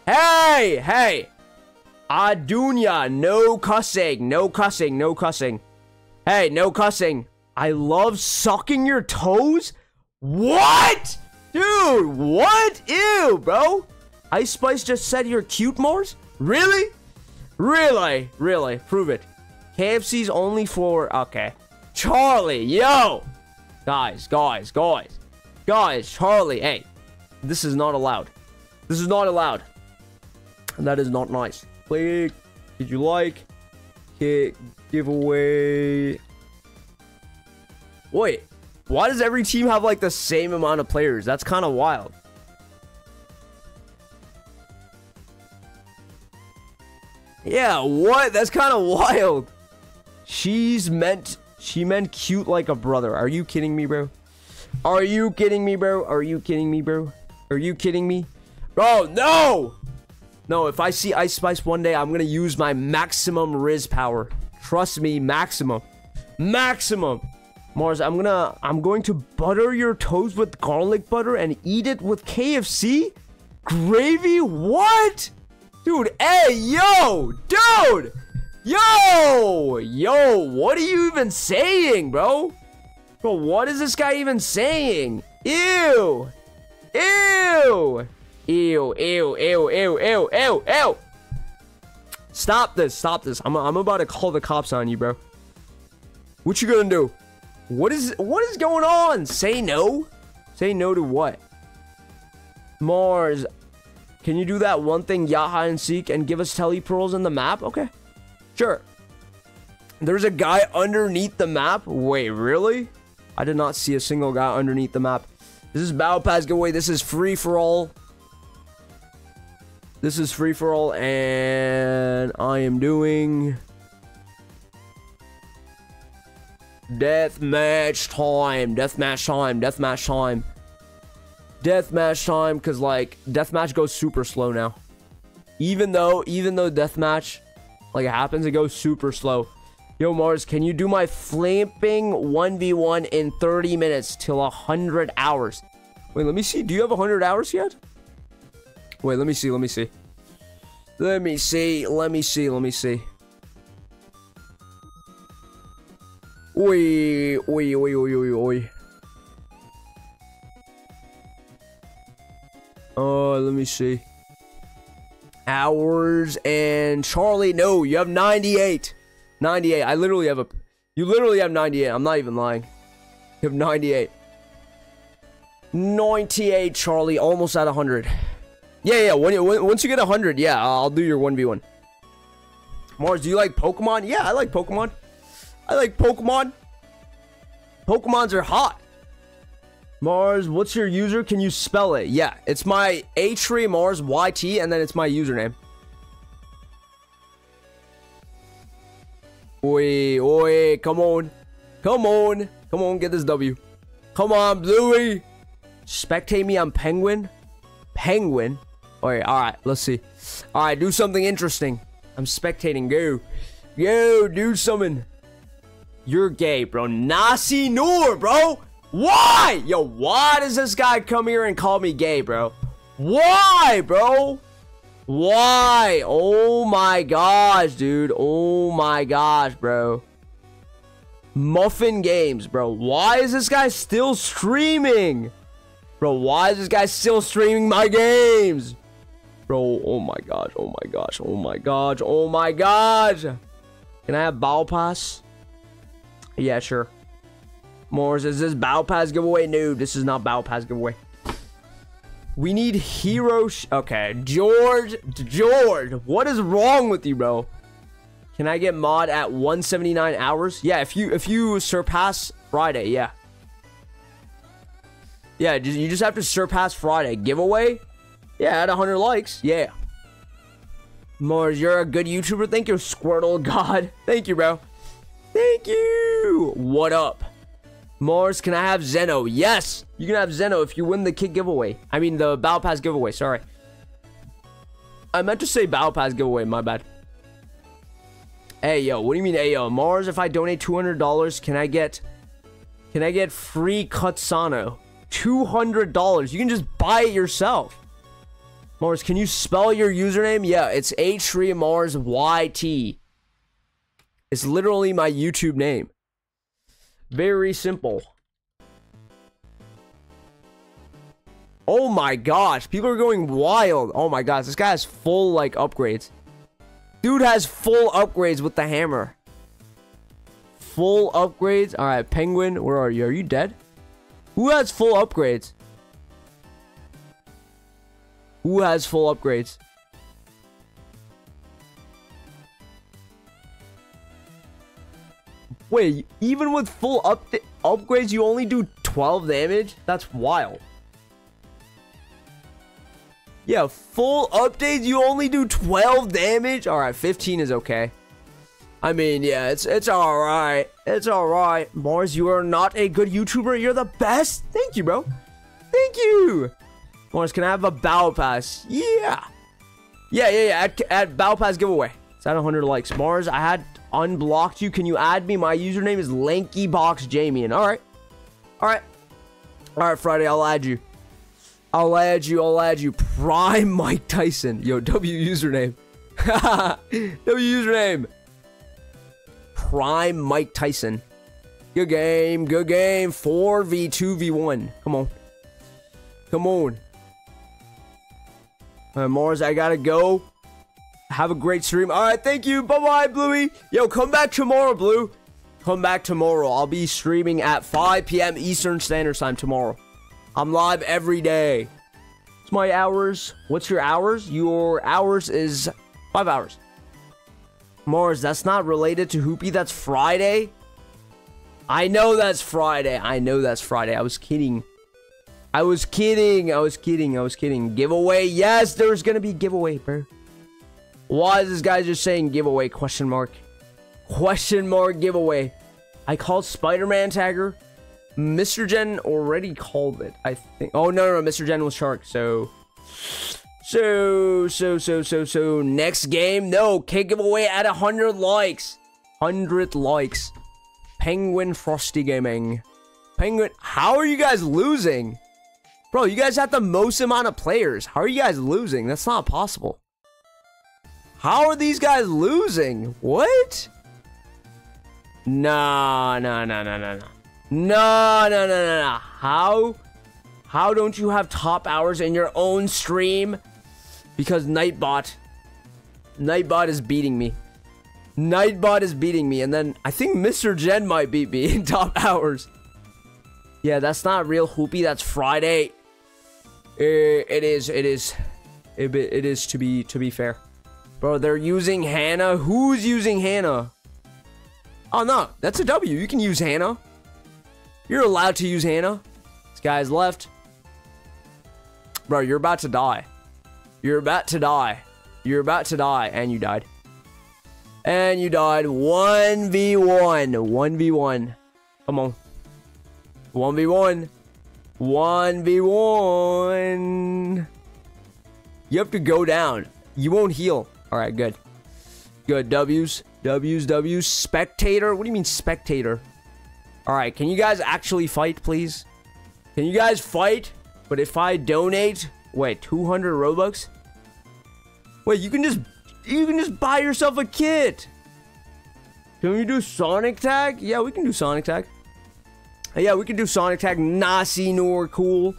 Speaker 1: Hey! Hey! Adunya, no cussing. No cussing. No cussing. Hey, no cussing. I love sucking your toes? What? Dude, what? Ew, bro. Ice Spice just said you're cute, Mars? Really? Really? Really? Prove it. KFC's only for... Okay. Charlie, yo! Guys, guys, guys. Guys, Charlie, hey. This is not allowed. This is not allowed. And That is not nice. Click. Did you like? Hit giveaway. Wait. Why does every team have like the same amount of players? That's kind of wild. Yeah, what? That's kind of wild. She's meant she meant cute like a brother. Are you kidding me, bro? Are you kidding me, bro? Are you kidding me, bro? Are you kidding me? Bro, no! No, if I see Ice Spice one day, I'm gonna use my maximum Riz power. Trust me, maximum. Maximum! Mars, I'm gonna I'm going to butter your toast with garlic butter and eat it with KFC? Gravy? What? Dude, hey, yo! Dude! Yo! Yo, what are you even saying, bro? Bro, what is this guy even saying? Ew! Ew! Ew, ew, ew, ew, ew, ew, ew! Stop this, stop this. I'm, I'm about to call the cops on you, bro. What you gonna do? What is what is going on? Say no? Say no to what? Mars, can you do that one thing, Yaha and Seek, and give us telepearls in the map? Okay. Sure. There's a guy underneath the map? Wait, really? I did not see a single guy underneath the map. This is Battle Pass giveaway. This is free for all. This is free for all, and I am doing death match time, death match time, death match time, death match time. Cause like death match goes super slow now. Even though, even though death match like it happens, it goes super slow. Yo, Mars, can you do my flamping 1v1 in 30 minutes till 100 hours? Wait, let me see. Do you have 100 hours yet? Wait, let me see. Let me see. Let me see. Let me see. Let me see. Oi, oi, oi, oi, oi, oi. Oh, let me see. Hours and Charlie, no, you have 98. 98. I literally have a. You literally have 98. I'm not even lying. You have 98. 98, Charlie. Almost at 100. Yeah, yeah. When, when, once you get 100, yeah, I'll do your 1v1. Mars, do you like Pokemon? Yeah, I like Pokemon. I like Pokemon. Pokemons are hot. Mars, what's your user? Can you spell it? Yeah, it's my Atriumars YT, and then it's my username. Oi, oi, come on. Come on. Come on, get this W. Come on, Bluey. Spectate me on Penguin. Penguin. Alright, alright, let's see. Alright, do something interesting. I'm spectating. Go. Yo, do something. You're gay, bro. Nasi Noor, bro. Why? Yo, why does this guy come here and call me gay, bro? Why, bro? Why? Oh my gosh, dude. Oh my gosh, bro. Muffin Games, bro. Why is this guy still streaming? Bro, why is this guy still streaming my games? Bro, oh my gosh, oh my gosh, oh my gosh, oh my gosh. Can I have ball Pass? Yeah, sure. Mars, is this Battle Pass giveaway? No, this is not Battle Pass giveaway. We need hero. okay, George, George, what is wrong with you, bro? Can I get mod at 179 hours? Yeah, if you if you surpass Friday, yeah. Yeah, you just have to surpass Friday. Giveaway? Yeah, at 100 likes. Yeah. Mars, you're a good YouTuber. Thank you, Squirtle God. Thank you, bro. Thank you. What up? Mars, can I have Zeno? Yes, you can have Zeno if you win the kit giveaway. I mean, the Battle Pass giveaway, sorry. I meant to say Battle Pass giveaway, my bad. Hey, yo, what do you mean, hey, yo? Mars, if I donate $200, can I get... Can I get free Cutsano? $200. You can just buy it yourself. Mars, can you spell your username? Yeah, it's Atriumars YT. It's literally my YouTube name. Very simple. Oh my gosh, people are going wild. Oh my gosh, this guy has full like upgrades. Dude has full upgrades with the hammer. Full upgrades. All right, Penguin, where are you? Are you dead? Who has full upgrades? Who has full upgrades? Wait, even with full up upgrades, you only do 12 damage? That's wild. Yeah, full updates, you only do 12 damage? Alright, 15 is okay. I mean, yeah, it's it's alright. It's alright. Mars, you are not a good YouTuber. You're the best. Thank you, bro. Thank you. Mars, can I have a Battle Pass? Yeah. Yeah, yeah, yeah. At, at Battle Pass giveaway. It's at 100 likes. Mars, I had unblocked you. Can you add me? My username is LankyBoxJamie. Alright. Alright. Alright, Friday, I'll add you. I'll add you, I'll add you. Prime Mike Tyson. Yo, W username. w username. Prime Mike Tyson. Good game, good game. 4v2v1. Come on. Come on. All right, Mars, I gotta go. Have a great stream. All right, thank you. Bye-bye, Bluey. Yo, come back tomorrow, Blue. Come back tomorrow. I'll be streaming at 5 p.m. Eastern Standard Time tomorrow. I'm live every day. It's my hours. What's your hours? Your hours is five hours. Mars, that's not related to Hoopy. That's Friday. I know that's Friday. I know that's Friday. I was kidding. I was kidding. I was kidding. I was kidding. Giveaway. Yes, there's going to be giveaway, bro. Why is this guy just saying giveaway? Question mark. Question mark giveaway. I called Spider-Man tagger. Mr. Gen already called it, I think. Oh, no, no, no. Mr. Gen was Shark, so... So, so, so, so, so, next game. No, can't give away at 100 likes. 100 likes. Penguin Frosty Gaming. Penguin, how are you guys losing? Bro, you guys have the most amount of players. How are you guys losing? That's not possible. How are these guys losing? What? Nah, nah, nah, nah, nah, nah. No, no, no, no, no. How? How don't you have top hours in your own stream? Because Nightbot. Nightbot is beating me. Nightbot is beating me. And then I think Mr. Gen might beat me in top hours. Yeah, that's not real Hoopy. That's Friday. It, is. It is. It is to be to be fair. Bro, they're using Hannah. Who's using Hannah? Oh, no. That's a W. You can use Hannah. You're allowed to use Hannah. This guy's left. Bro, you're about to die. You're about to die. You're about to die. And you died. And you died. 1v1. 1v1. Come on. 1v1. 1v1. You have to go down. You won't heal. Alright, good. Good. W's. W's. W's. Spectator? What do you mean spectator? Alright, can you guys actually fight, please? Can you guys fight? But if I donate... Wait, 200 Robux? Wait, you can just... You can just buy yourself a kit! Can we do Sonic Tag? Yeah, we can do Sonic Tag. Yeah, we can do Sonic Tag. Nasi nor cool.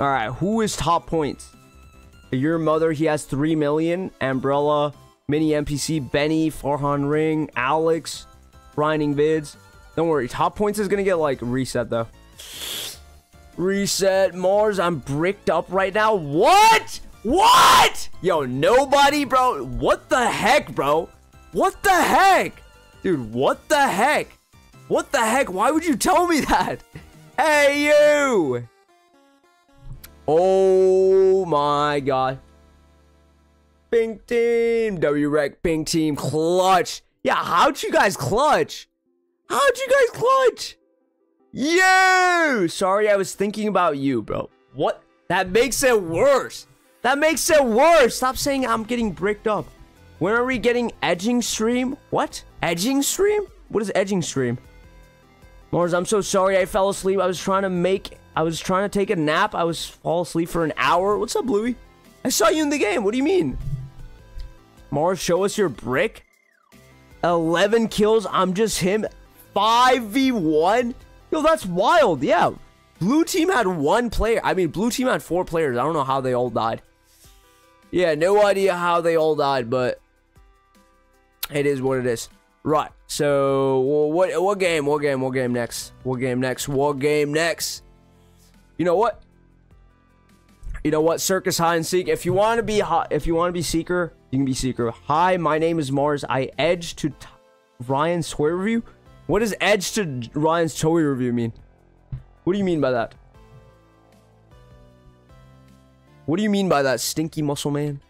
Speaker 1: Alright, who is top points? Your mother, he has 3 million. Umbrella, Mini NPC, Benny, Farhan Ring, Alex, Grinding Vids. Don't worry, top points is gonna get like reset though. Reset Mars, I'm bricked up right now. What? What? Yo, nobody, bro. What the heck, bro? What the heck? Dude, what the heck? What the heck? Why would you tell me that? Hey, you! Oh my god. Pink team. W-Rec, pink team, clutch. Yeah, how'd you guys clutch? How'd you guys clutch? You! Sorry, I was thinking about you, bro. What? That makes it worse. That makes it worse. Stop saying I'm getting bricked up. When are we getting edging stream? What? Edging stream? What is edging stream? Mars, I'm so sorry I fell asleep. I was trying to make I was trying to take a nap. I was fall asleep for an hour. What's up, Bluey? I saw you in the game. What do you mean? Mars, show us your brick. 11 kills. I'm just him. 5v1? Yo, that's wild. Yeah. Blue team had one player. I mean, blue team had four players. I don't know how they all died. Yeah, no idea how they all died, but it is what it is. Right. So, what what game? What game? What game next? What game next? What game next? You know what? You know what? Circus hide and seek. If you want to be hot, if you want to be seeker, you can be seeker. Hi, my name is Mars. I edge to Ryan's toy review. What does edge to Ryan's toy review mean? What do you mean by that? What do you mean by that, stinky muscle man?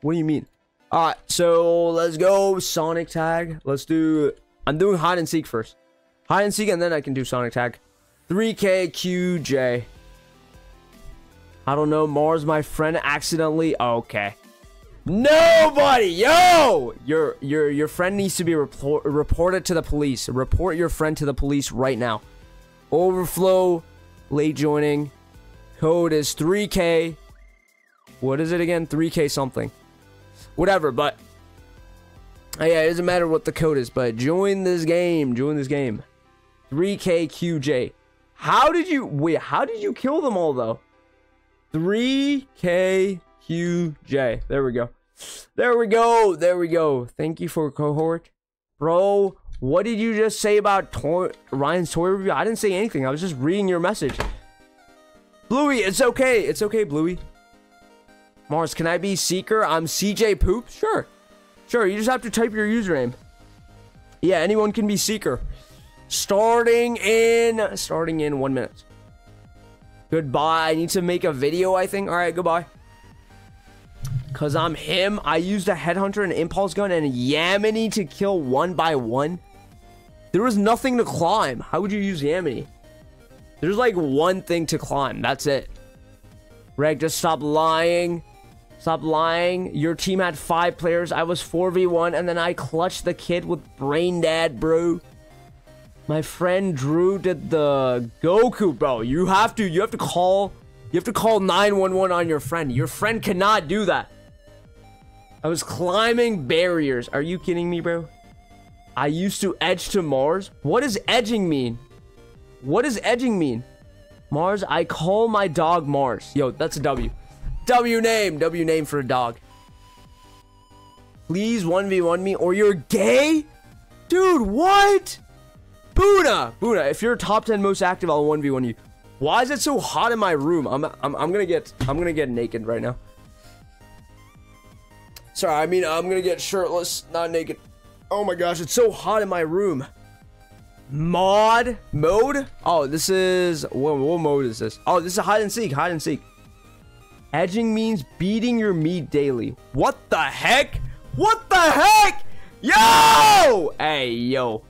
Speaker 1: What do you mean? All right, so let's go Sonic Tag. Let's do. I'm doing hide and seek first. Hide and seek, and then I can do Sonic Tag. 3KQJ. I don't know. Mars, my friend, accidentally. Oh, okay. Nobody, yo, your your your friend needs to be report, reported to the police. Report your friend to the police right now. Overflow, late joining. Code is 3K. What is it again? 3K something. Whatever, but oh, yeah, it doesn't matter what the code is, but join this game. Join this game. 3KQJ. How did you wait? How did you kill them all though? 3KQJ. There we go. There we go. There we go. Thank you for cohort. Bro, what did you just say about toy Ryan's toy review? I didn't say anything. I was just reading your message. Bluey, it's okay. It's okay, Bluey. Mars, can I be Seeker? I'm CJ Poop? Sure. Sure, you just have to type your username. Yeah, anyone can be Seeker. Starting in... Starting in one minute. Goodbye. I need to make a video, I think. Alright, goodbye. Because I'm him. I used a headhunter, an impulse gun, and a Yamini to kill one by one. There was nothing to climb. How would you use Yamini? There's like one thing to climb. That's it. Reg, just stop lying. Stop lying. Your team had five players. I was 4v1, and then I clutched the kid with Brain Dad, bro. My friend Drew did the Goku, bro. You have to, you have to call, you have to call 911 on your friend. Your friend cannot do that. I was climbing barriers. Are you kidding me, bro? I used to edge to Mars. What does edging mean? What does edging mean? Mars, I call my dog Mars. Yo, that's a W. W name. W name for a dog. Please 1v1 me or you're gay? Dude, what? Buna! Buna, if you're top 10 most active, I'll 1v1 you. Why is it so hot in my room? I'm, I'm, I'm gonna get, I'm gonna get naked right now. Sorry, I mean, I'm gonna get shirtless, not naked. Oh my gosh, it's so hot in my room. Mod? Mode? Oh, this is... What, what mode is this? Oh, this is hide and seek, hide and seek. Edging means beating your meat daily. What the heck? What the heck? Yo! Hey, yo.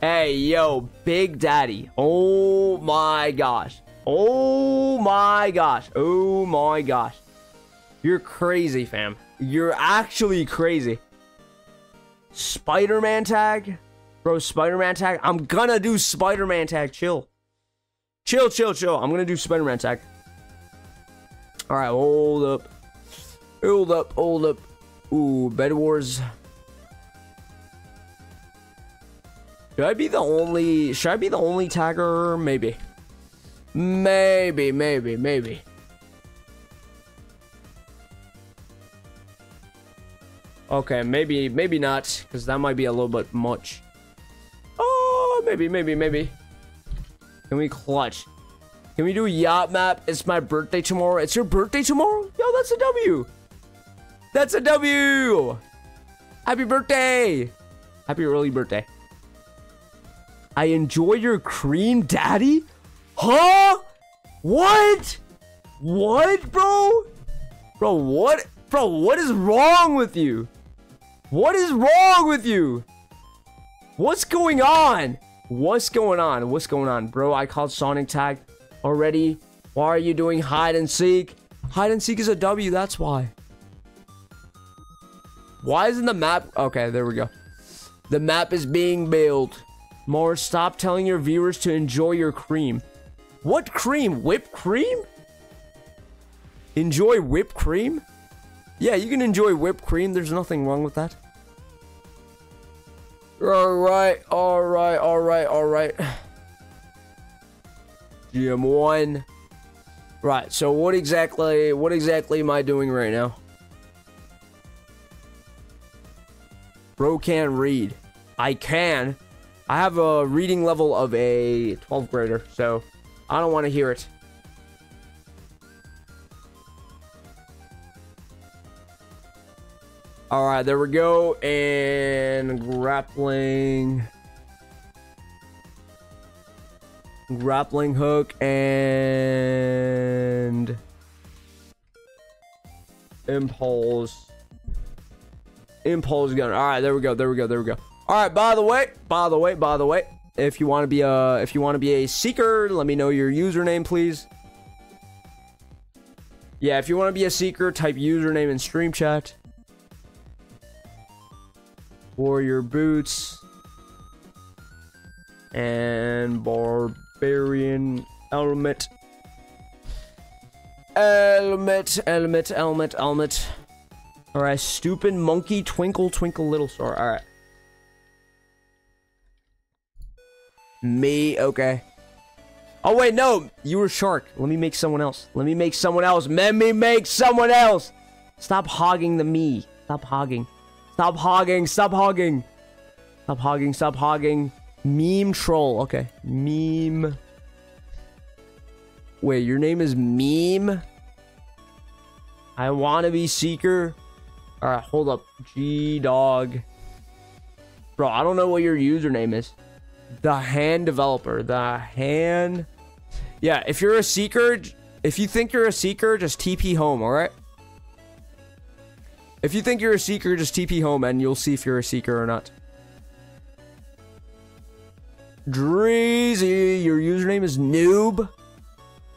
Speaker 1: Hey, yo, Big Daddy. Oh my gosh. Oh my gosh. Oh my gosh. You're crazy, fam. You're actually crazy. Spider-Man tag? Bro, Spider-Man tag? I'm gonna do Spider-Man tag. Chill. Chill, chill, chill. I'm gonna do Spider-Man tag. Alright, hold up. Hold up, hold up. Ooh, Bed Wars. Should I be the only... Should I be the only tagger? Maybe. Maybe, maybe, maybe. Okay, maybe, maybe not, because that might be a little bit much. Oh, maybe, maybe, maybe. Can we clutch? Can we do yacht map? It's my birthday tomorrow. It's your birthday tomorrow? Yo, that's a W. That's a W. Happy birthday. Happy early birthday. I enjoy your cream, daddy? Huh? What? What, bro? Bro, what? Bro, what is wrong with you? What is wrong with you? What's going on? What's going on? What's going on? Bro, I called Sonic Tag already. Why are you doing hide and seek? Hide and seek is a W, that's why. Why isn't the map... Okay, there we go. The map is being built. More, stop telling your viewers to enjoy your cream. What cream? Whipped cream? Enjoy whipped cream? Yeah, you can enjoy whipped cream. There's nothing wrong with that. Alright, alright, alright, alright. GM1. Right, so what exactly, what exactly am I doing right now? Bro can't read. I can. I have a reading level of a 12th grader, so I don't want to hear it. All right, there we go. And grappling. Grappling hook and Impulse. Impulse gun. All right, there we go. There we go. There we go. All right. By the way, by the way, by the way, if you want to be a if you want to be a seeker, let me know your username, please. Yeah, if you want to be a seeker, type username in stream chat. Warrior boots and barbarian helmet. Helmet, helmet, helmet, helmet. Alright, stupid monkey, twinkle, twinkle, little star. Alright. Me, okay. Oh, wait, no. You were shark. Let me make someone else. Let me make someone else. Let me make someone else. Stop hogging the me. Stop hogging. Stop hogging. Stop hogging. Stop hogging. Stop hogging. Meme troll. Okay. Meme. Wait, your name is Meme? I want to be Seeker. Alright, hold up. G-Dog. Bro, I don't know what your username is. The hand developer. The hand. Yeah, if you're a seeker, if you think you're a seeker, just TP home, alright? If you think you're a seeker, just TP home and you'll see if you're a seeker or not. Dreezy, your username is noob.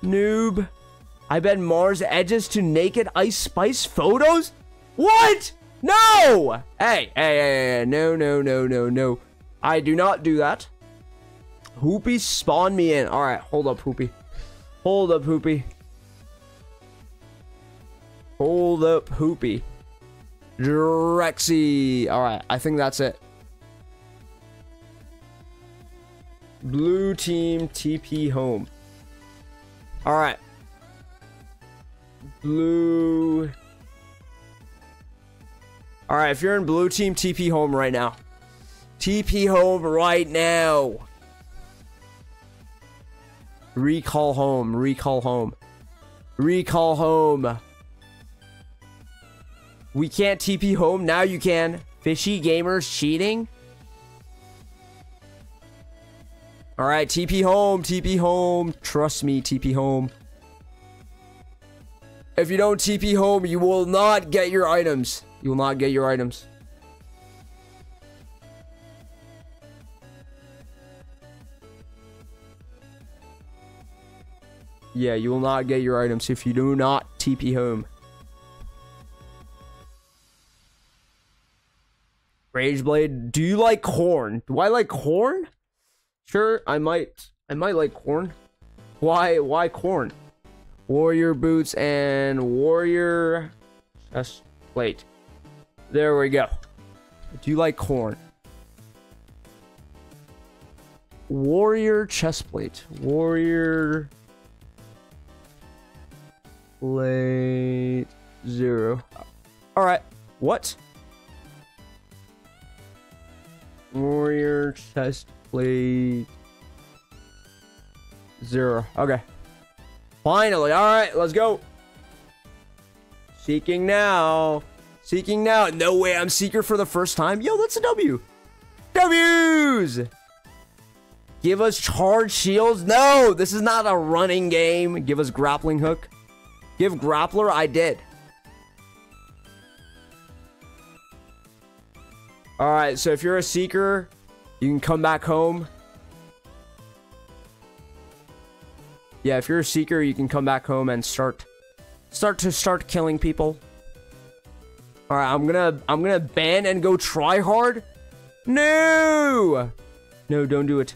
Speaker 1: Noob. I bet Mars edges to naked ice spice photos? What? No! Hey, hey, hey, hey, no, no, no, no, no. I do not do that. Hoopy spawn me in. All right, hold up, Hoopy. Hold up, Hoopy. Hold up, Hoopy. Drexy. All right, I think that's it. Blue team TP home. All right. Blue. All right, if you're in blue team, TP home right now. TP home right now. Recall home. Recall home. Recall home. We can't TP home. Now you can. Fishy gamers cheating. All right, TP home. TP home. Trust me, TP home. If you don't TP home, you will not get your items. You will not get your items. Yeah, you will not get your items if you do not TP home. Rageblade, do you like corn? Do I like corn? Sure, I might. I might like corn. Why? Why corn? Warrior boots and warrior chest plate. There we go. Do you like corn? Warrior chest plate. Warrior plate zero. All right. What? Warrior chest plate zero. Okay. Finally. All right. Let's go. Seeking now. Seeking now. No way. I'm seeker for the first time. Yo, that's a W. W's. Give us charge shields. No, this is not a running game. Give us grappling hook. Give grappler. I did. All right. So if you're a seeker, you can come back home. Yeah, if you're a seeker, you can come back home and start start to start killing people. All right, I'm gonna I'm gonna ban and go try hard. No, no, don't do it.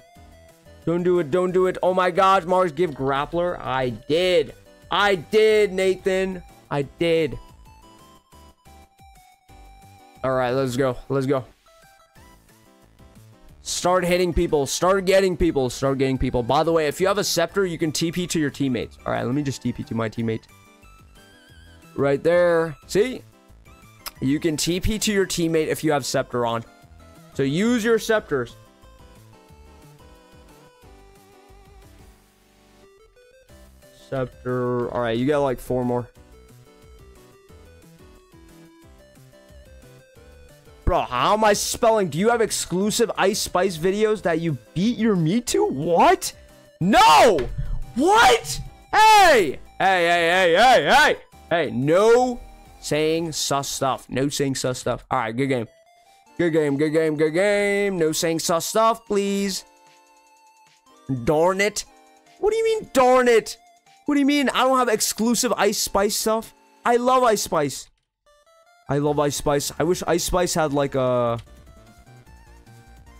Speaker 1: Don't do it. Don't do it. Oh my God, Mars, give grappler. I did. I did, Nathan. I did. All right, let's go. Let's go. Start hitting people. Start getting people. Start getting people. By the way, if you have a scepter, you can TP to your teammates. All right, let me just TP to my teammate. Right there. See? You can TP to your teammate if you have scepter on. So use your scepters. Scepter. All right, you got like four more. Bro, how am I spelling? Do you have exclusive Ice Spice videos that you beat your meat to? What? No! What? Hey! Hey, hey, hey, hey, hey! Hey, no saying sus stuff. No saying sus stuff. All right, good game. Good game, good game, good game. No saying sus stuff, please. Darn it. What do you mean, darn it? What do you mean? I don't have exclusive Ice Spice stuff. I love Ice Spice. I love Ice Spice. I wish Ice Spice had like a...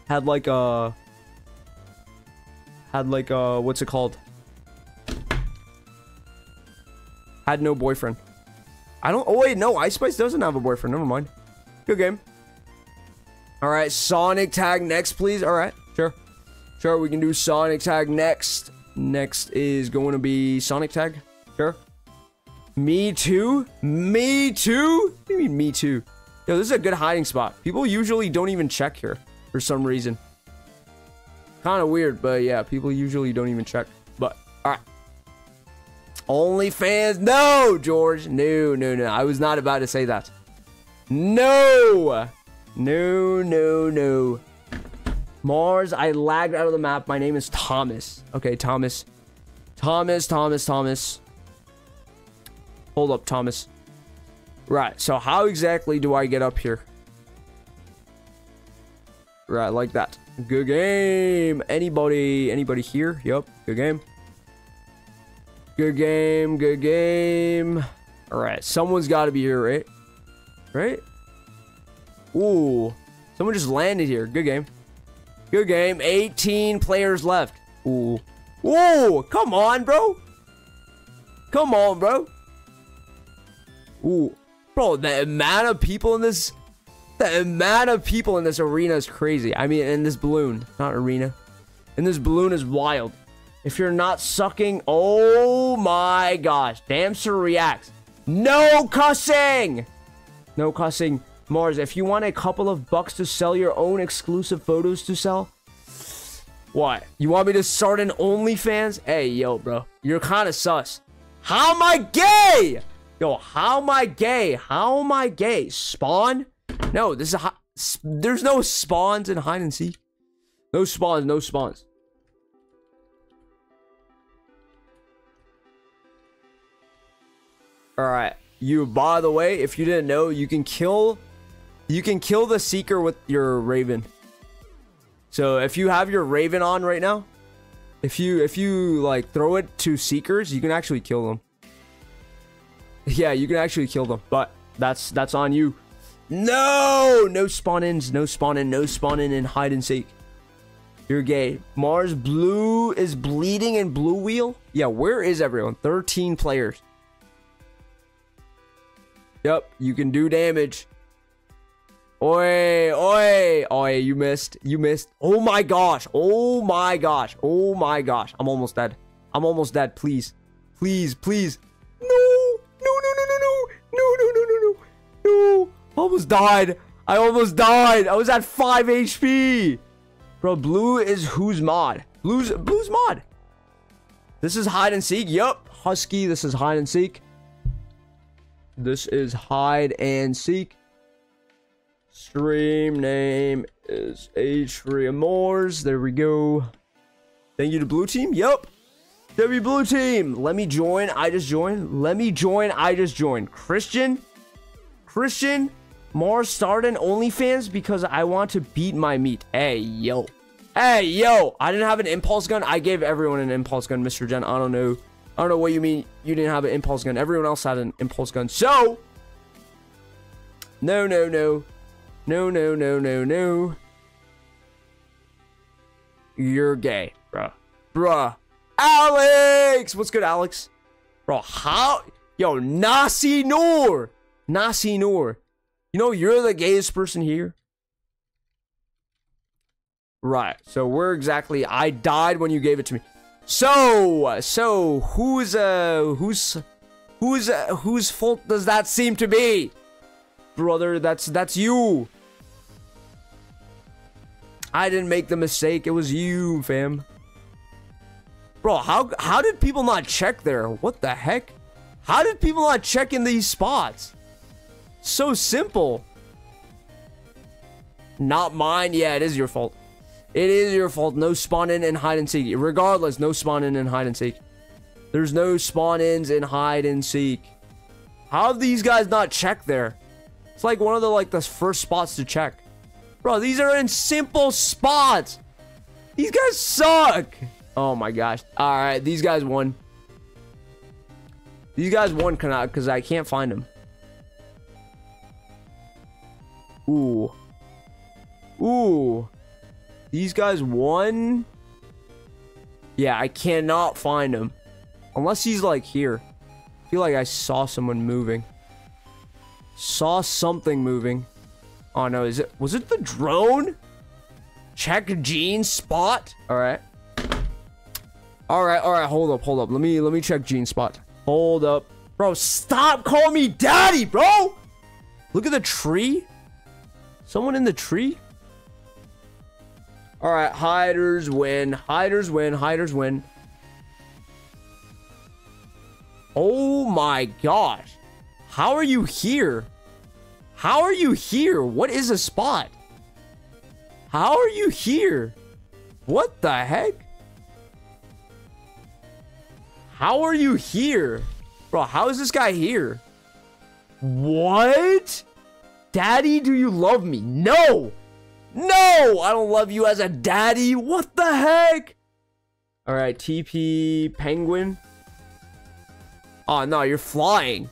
Speaker 1: Had like a... Had like a... What's it called? Had no boyfriend. I don't... Oh, wait. No, Ice Spice doesn't have a boyfriend. Never mind. Good game. All right. Sonic Tag next, please. All right. Sure. Sure, we can do Sonic Tag next. Next is going to be Sonic Tag. Sure. Me too? Me too? What do you mean me too? Yo, this is a good hiding spot. People usually don't even check here for some reason. Kind of weird, but yeah, people usually don't even check. But, alright. OnlyFans? No, George. No, no, no. I was not about to say that. No! No, no, no. Mars, I lagged out of the map. My name is Thomas. Okay, Thomas. Thomas, Thomas, Thomas. Hold up, Thomas. Right, so how exactly do I get up here? Right, like that. Good game. Anybody, anybody here? Yep, good game. Good game, good game. All right, someone's got to be here, right? Right? Ooh, someone just landed here. Good game. Good game. 18 players left. Ooh. Ooh, come on, bro. Come on, bro. Ooh. Bro, the amount of people in this... The amount of people in this arena is crazy. I mean, in this balloon. Not arena. In this balloon is wild. If you're not sucking... Oh my gosh. Damser reacts. No cussing! No cussing. Mars, if you want a couple of bucks to sell your own exclusive photos to sell, what? You want me to start an OnlyFans? Hey, yo, bro. You're kind of sus. How am I gay? Yo, how am I gay? How am I gay? Spawn? No, this is a... There's no spawns in hide and seek. No spawns, no spawns. Alright. You, by the way, if you didn't know, you can kill you can kill the Seeker with your Raven. So if you have your Raven on right now, if you if you like throw it to Seekers, you can actually kill them. Yeah, you can actually kill them, but that's that's on you. No, no spawn-ins, no spawn-in, no spawn-in in hide and seek. You're gay. Mars Blue is bleeding in Blue Wheel? Yeah, where is everyone? 13 players. Yep, you can do damage. Oi, oi, oi, you missed. You missed. Oh my gosh. Oh my gosh. Oh my gosh. I'm almost dead. I'm almost dead. Please. Please, please. No. No, no, no, no, no. No, no, no, no, no. No. Almost died. I almost died. I was at 5 HP. Bro, blue is who's mod? Blue's blue's mod. This is hide and seek. Yup. Husky, this is hide and seek. This is hide and seek. Stream name is Atriumars. There we go. Thank you to Blue Team. Yup. W Blue Team. Let me join. I just joined. Let me join. I just joined. Christian. Christian. More starting OnlyFans because I want to beat my meat. Hey, yo. Hey, yo. I didn't have an impulse gun. I gave everyone an impulse gun, Mr. Gen. I don't know. I don't know what you mean you didn't have an impulse gun. Everyone else had an impulse gun. So, no, no, no. No, no, no, no, no. You're gay, bruh. Bruh. Alex! What's good, Alex? Bro, how? Yo, Nasi Noor! Nasi Noor. You know, you're the gayest person here. Right. So where exactly? I died when you gave it to me. So, so who's uh who's who's uh, whose fault does that seem to be? Brother, that's that's you. I didn't make the mistake. It was you, fam. Bro, how how did people not check there? What the heck? How did people not check in these spots? So simple. Not mine. Yeah, it is your fault. It is your fault. No spawn in and hide and seek. Regardless, no spawn in and hide and seek. There's no spawn ins and hide and seek. How have these guys not checked there? It's like one of the like the first spots to check. Bro, these are in simple spots. These guys suck. Oh my gosh. All right, these guys won. These guys won because I can't find them. Ooh. Ooh. These guys won. Yeah, I cannot find him. Unless he's like here. I feel like I saw someone moving. Saw something moving. Oh no, is it was it the drone? Check Gene spot. Alright. Alright, alright, hold up, hold up. Let me let me check Gene spot. Hold up. Bro, stop calling me daddy, bro! Look at the tree. Someone in the tree? Alright, hiders win. Hiders win. Hiders win. Oh my gosh. How are you here? How are you here? What is a spot? How are you here? What the heck? How are you here? Bro, how is this guy here? What? Daddy, do you love me? No! No! I don't love you as a daddy. What the heck? Alright, TP Penguin. Oh, no, you're flying.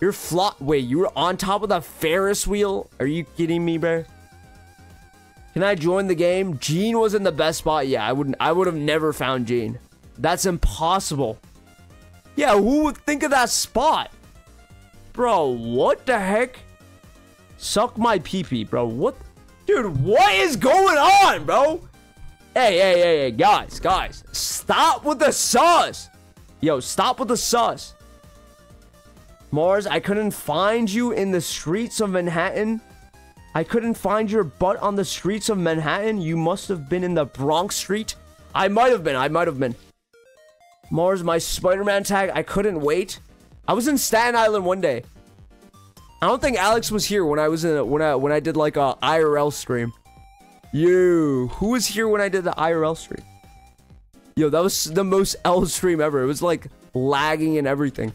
Speaker 1: You're fly- Wait, you were on top of the Ferris wheel? Are you kidding me, bro? Can I join the game? Gene was in the best spot. Yeah, I wouldn't- I would have never found Gene. That's impossible. Yeah, who would think of that spot? Bro, what the heck? Suck my peepee, bro. What? Dude, what is going on, bro? Hey, hey, hey, hey, guys, guys. Stop with the sauce. Yo, stop with the sauce. Mars, I couldn't find you in the streets of Manhattan. I couldn't find your butt on the streets of Manhattan. You must have been in the Bronx Street. I might have been. I might have been. Mars, my Spider-Man tag. I couldn't wait. I was in Staten Island one day. I don't think Alex was here when I was in a, when I when I did like a IRL stream. You, who was here when I did the IRL stream? Yo, that was the most L stream ever. It was like lagging and everything.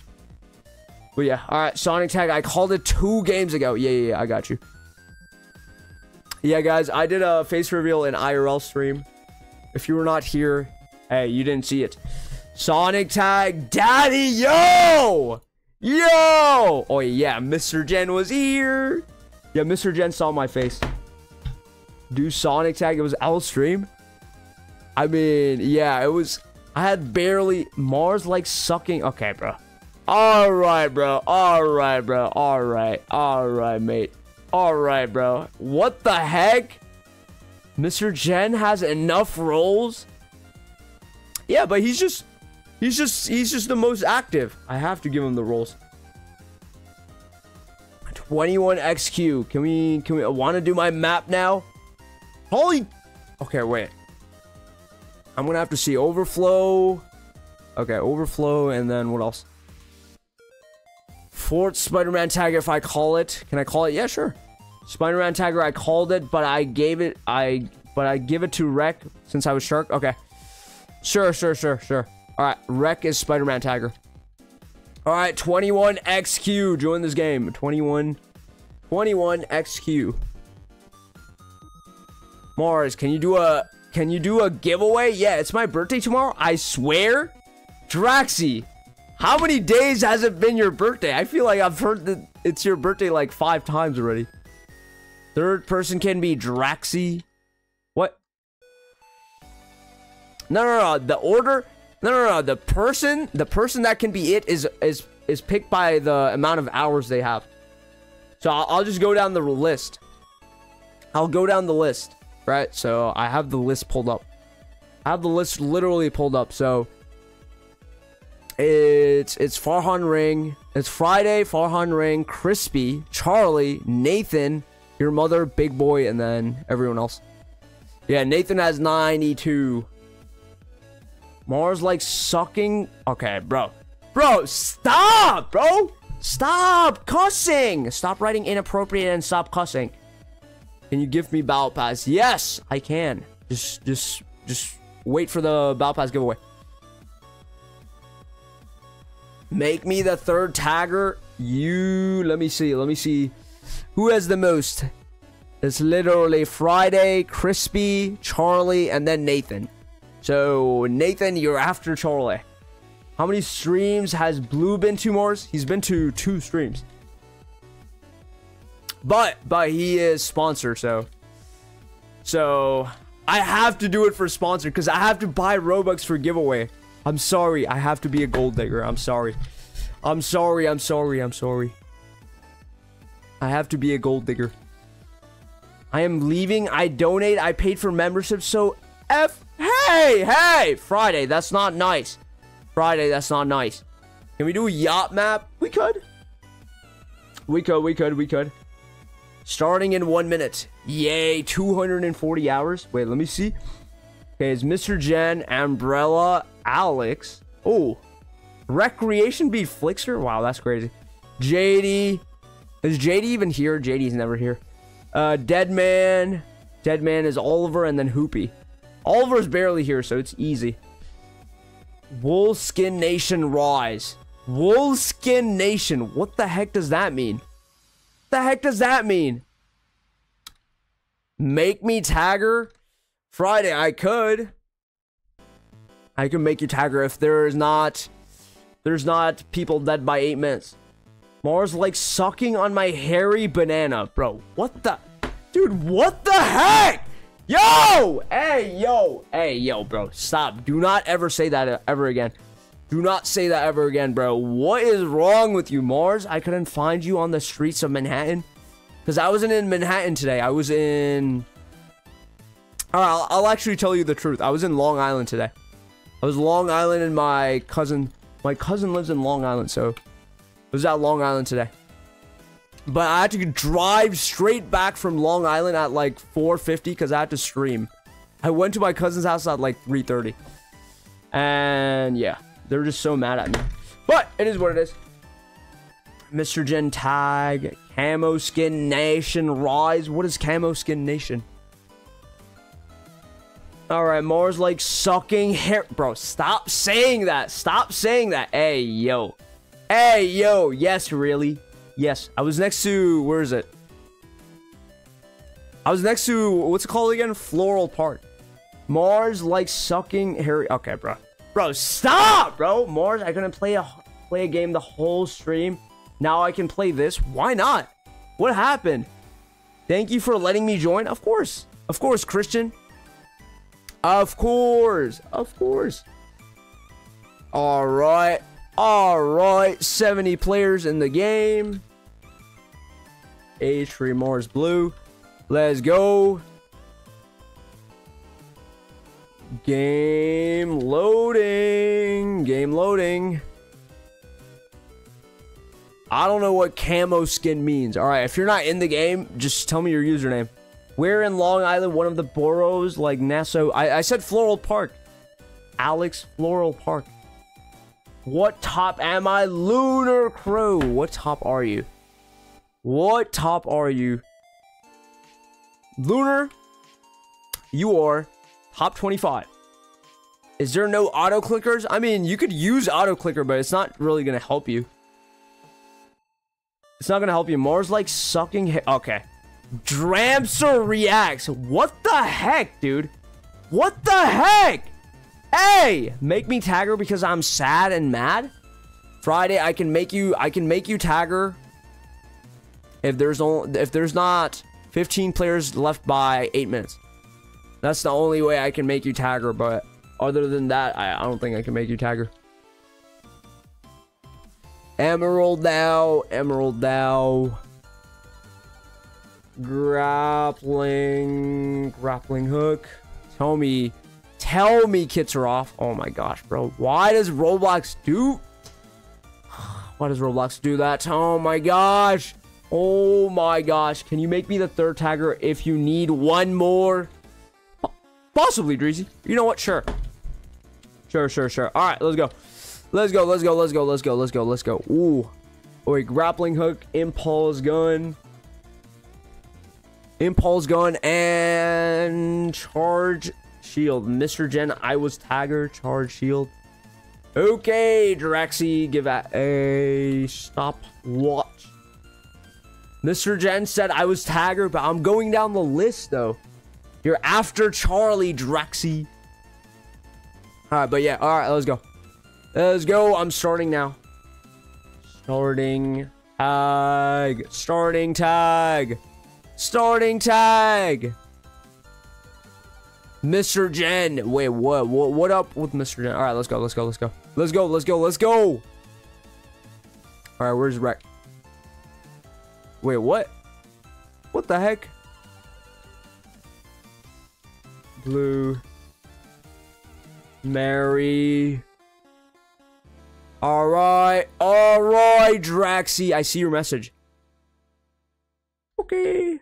Speaker 1: But yeah, all right, Sonic Tag. I called it two games ago. Yeah, yeah, yeah I got you. Yeah, guys, I did a face reveal in IRL stream. If you were not here, hey, you didn't see it. Sonic Tag, Daddy, yo! Yo! Oh, yeah, Mr. Jen was here. Yeah, Mr. Jen saw my face. Do Sonic Tag, it was L stream. I mean, yeah, it was... I had barely... Mars, like, sucking... Okay, bro. Alright, bro. Alright, bro. Alright. Alright, mate. Alright, bro. What the heck? Mr. Jen has enough roles? Yeah, but he's just... He's just he's just the most active. I have to give him the roles. 21XQ. Can we can we want to do my map now? Holy Okay, wait. I'm going to have to see overflow. Okay, overflow and then what else? Fort Spider-Man Tagger if I call it. Can I call it? Yeah, sure. Spider-Man Tagger I called it, but I gave it I but I give it to Rec since I was Shark. Okay. Sure, sure, sure, sure. All right, Wreck is Spider-Man Tagger. All right, 21XQ, join this game. 21, 21XQ. Mars, can you do a, can you do a giveaway? Yeah, it's my birthday tomorrow. I swear. Draxy, how many days has it been your birthday? I feel like I've heard that it's your birthday like five times already. Third person can be Draxy. What? No, no, no. The order no, no, no. The person, the person that can be it is is is picked by the amount of hours they have. So I'll, I'll just go down the list. I'll go down the list, right? So I have the list pulled up. I have the list literally pulled up. So it's it's Farhan Ring. It's Friday. Farhan Ring, Crispy, Charlie, Nathan, your mother, Big Boy, and then everyone else. Yeah, Nathan has 92. Mars like sucking. Okay, bro. Bro, stop, bro. Stop cussing. Stop writing inappropriate and stop cussing. Can you give me Battle Pass? Yes, I can. Just, just, just wait for the Battle Pass giveaway. Make me the third tagger. You, let me see, let me see. Who has the most? It's literally Friday, Crispy, Charlie, and then Nathan. So, Nathan, you're after Charlie. How many streams has Blue been to, Mars? He's been to two streams. But, but he is sponsor, so. So, I have to do it for sponsor because I have to buy Robux for giveaway. I'm sorry. I have to be a gold digger. I'm sorry. I'm sorry. I'm sorry. I'm sorry. I have to be a gold digger. I am leaving. I donate. I paid for membership. So F. Hey, hey, Friday. That's not nice. Friday. That's not nice. Can we do a yacht map? We could. We could. We could. We could. Starting in one minute. Yay. 240 hours. Wait, let me see. Okay, it's Mr. Jen, Umbrella, Alex. Oh, Recreation beat Flixer? Wow, that's crazy. JD. Is JD even here? JD's never here. Uh, Deadman. Deadman is Oliver and then Hoopy. Oliver's barely here, so it's easy. Wolfskin Nation Rise. Wolfskin Nation. What the heck does that mean? The heck does that mean? Make me tagger? Friday, I could. I can make you tagger if there is not there's not people dead by eight minutes. Mars like sucking on my hairy banana, bro. What the dude, what the heck? Yo! Hey, yo, hey, yo, bro. Stop. Do not ever say that ever again. Do not say that ever again, bro. What is wrong with you, Mars? I couldn't find you on the streets of Manhattan. Because I wasn't in Manhattan today. I was in... Alright, I'll, I'll actually tell you the truth. I was in Long Island today. I was Long Island and my cousin... My cousin lives in Long Island, so... I was at Long Island today. But I had to drive straight back from Long Island at like 4.50 because I had to stream. I went to my cousin's house at like 3.30. And yeah, they're just so mad at me. But it is what it is. Mr. Gen Tag, Camo Skin Nation, Rise. What is Camo Skin Nation? Alright, Mars like sucking hair. Bro, stop saying that. Stop saying that. Hey, yo. Hey, yo. Yes, really. Yes. I was next to... Where is it? I was next to... What's it called again? Floral Park. Mars like sucking Harry... Okay, bro. Bro, stop, bro. Mars, I couldn't play a, play a game the whole stream. Now I can play this. Why not? What happened? Thank you for letting me join. Of course. Of course, Christian. Of course. Of course. All right. All right. 70 players in the game. H3 Mars Blue. Let's go. Game loading. Game loading. I don't know what camo skin means. All right, if you're not in the game, just tell me your username. We're in Long Island, one of the boroughs, like Nassau. I, I said Floral Park. Alex Floral Park. What top am I? Lunar Crow. What top are you? What top are you? Lunar, you are top 25. Is there no auto clickers? I mean, you could use auto clicker, but it's not really going to help you. It's not going to help you. Mars like sucking. Okay. Dramster reacts. What the heck, dude? What the heck? Hey, make me tagger because I'm sad and mad. Friday, I can make you. I can make you tagger. If there's only if there's not 15 players left by eight minutes, that's the only way I can make you tagger. But other than that, I, I don't think I can make you tagger. Emerald now, Emerald now grappling grappling hook. Tell me tell me kits are off oh my gosh bro. Why does roblox do why does roblox do that? Oh my gosh. Oh my gosh. Can you make me the third tagger if you need one more? Possibly dreezy. You know what? Sure. Sure sure sure. All right let's go. Let's go let's go let's go let's go let's go let's go. Ooh. Wait grappling hook impulse gun Impulse gun and charge shield. Mr. Gen, I was tagger, charge shield. Okay, Draxi, give a, a stopwatch. Mr. Jen said I was tagger, but I'm going down the list though. You're after Charlie, Draxi. Alright, but yeah, alright, let's go. Let's go. I'm starting now. Starting tag. Starting tag. Starting tag. Mr. Jen. Wait, what? What, what up with Mr. Jen? All right, let's go. Let's go. Let's go. Let's go. Let's go. Let's go. All right, where's Rec? Wait, what? What the heck? Blue. Mary. All right. All right, Draxi. I see your message. Okay.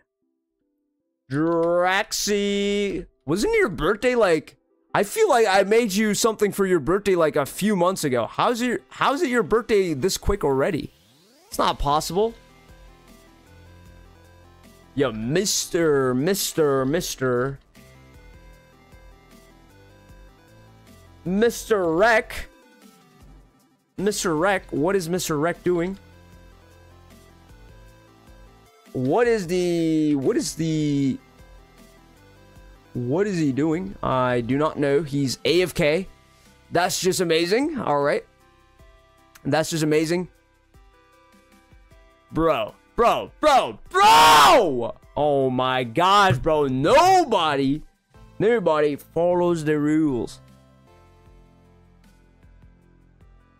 Speaker 1: Draxi. Wasn't your birthday like I feel like I made you something for your birthday like a few months ago. How's your how's it your birthday this quick already? It's not possible. Yo, Mr. Mr. Mr. Mr. Rec. Mr. Rec, what is Mr. Rec doing? What is the what is the what is he doing? I do not know. He's AFK. That's just amazing. All right. That's just amazing. Bro, bro, bro, bro! Oh my gosh, bro. Nobody, nobody follows the rules.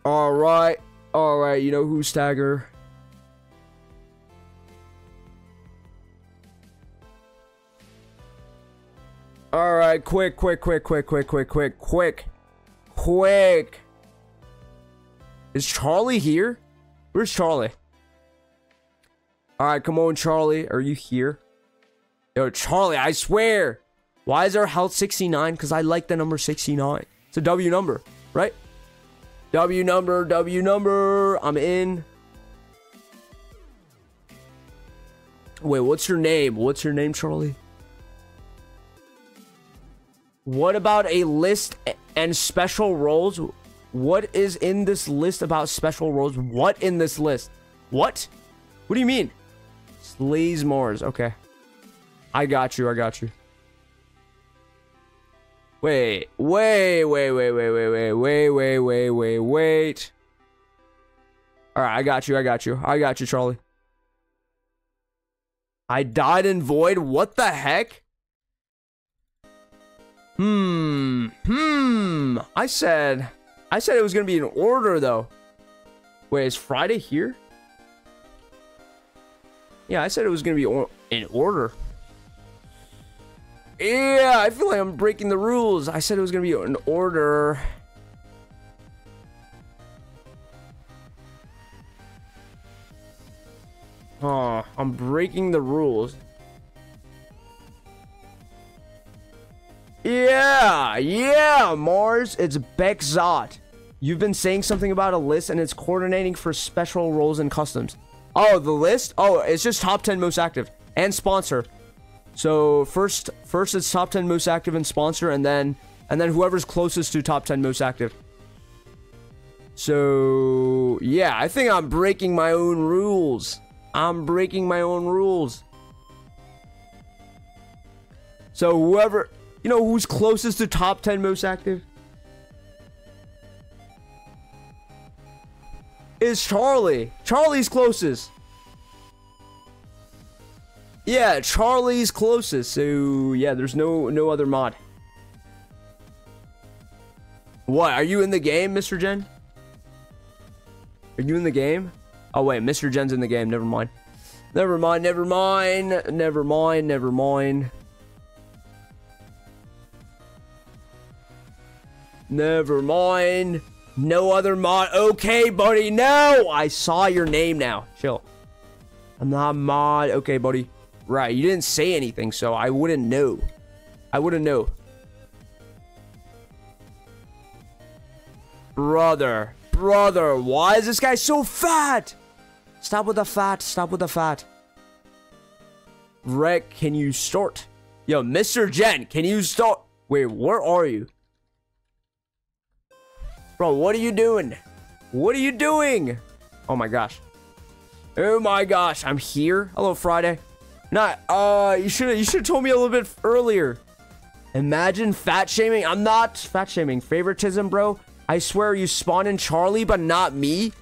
Speaker 1: All right. All right. You know who's Tagger? All right, quick, quick, quick, quick, quick, quick, quick, quick, quick. Is Charlie here? Where's Charlie? All right, come on, Charlie. Are you here? Yo, Charlie, I swear. Why is our health 69? Because I like the number 69. It's a W number, right? W number, W number. I'm in. Wait, what's your name? What's your name, Charlie? What about a list and special roles? What is in this list about special roles? What in this list? What? What do you mean? Sleazemores. Okay. I got you. I got you. Wait. Wait, wait, wait, wait, wait, wait, wait, wait, wait, wait, wait. Alright, I got you. I got you. I got you, Charlie. I died in void. What the heck? Hmm. Hmm. I said... I said it was going to be in order, though. Wait, is Friday here? Yeah, I said it was going to be or in order. Yeah, I feel like I'm breaking the rules. I said it was going to be in order. Oh, I'm breaking the rules. Yeah, yeah, Mars. It's Beckzot. You've been saying something about a list and it's coordinating for special roles and customs. Oh, the list? Oh, it's just top 10 most active and sponsor. So first, first it's top 10 most active and sponsor, and then and then whoever's closest to top 10 most active. So yeah, I think I'm breaking my own rules. I'm breaking my own rules. So whoever you know who's closest to top 10 most active? Is Charlie. Charlie's closest. Yeah, Charlie's closest. So, yeah, there's no no other mod. What? Are you in the game, Mr. Jen? Are you in the game? Oh, wait. Mr. Jen's in the game. Never mind. Never mind. Never mind. Never mind. Never mind. Never mind. No other mod. Okay, buddy. No. I saw your name now. Chill. I'm not mod. Okay, buddy. Right. You didn't say anything, so I wouldn't know. I wouldn't know. Brother. Brother. Why is this guy so fat? Stop with the fat. Stop with the fat. Rec, can you start? Yo, Mr. Jen, can you start? Wait, where are you? Bro, what are you doing? What are you doing? Oh my gosh. Oh my gosh, I'm here. Hello, Friday. Not, uh, you should you should have told me a little bit earlier. Imagine fat shaming. I'm not fat shaming. Favoritism, bro. I swear you spawn in Charlie, but not me.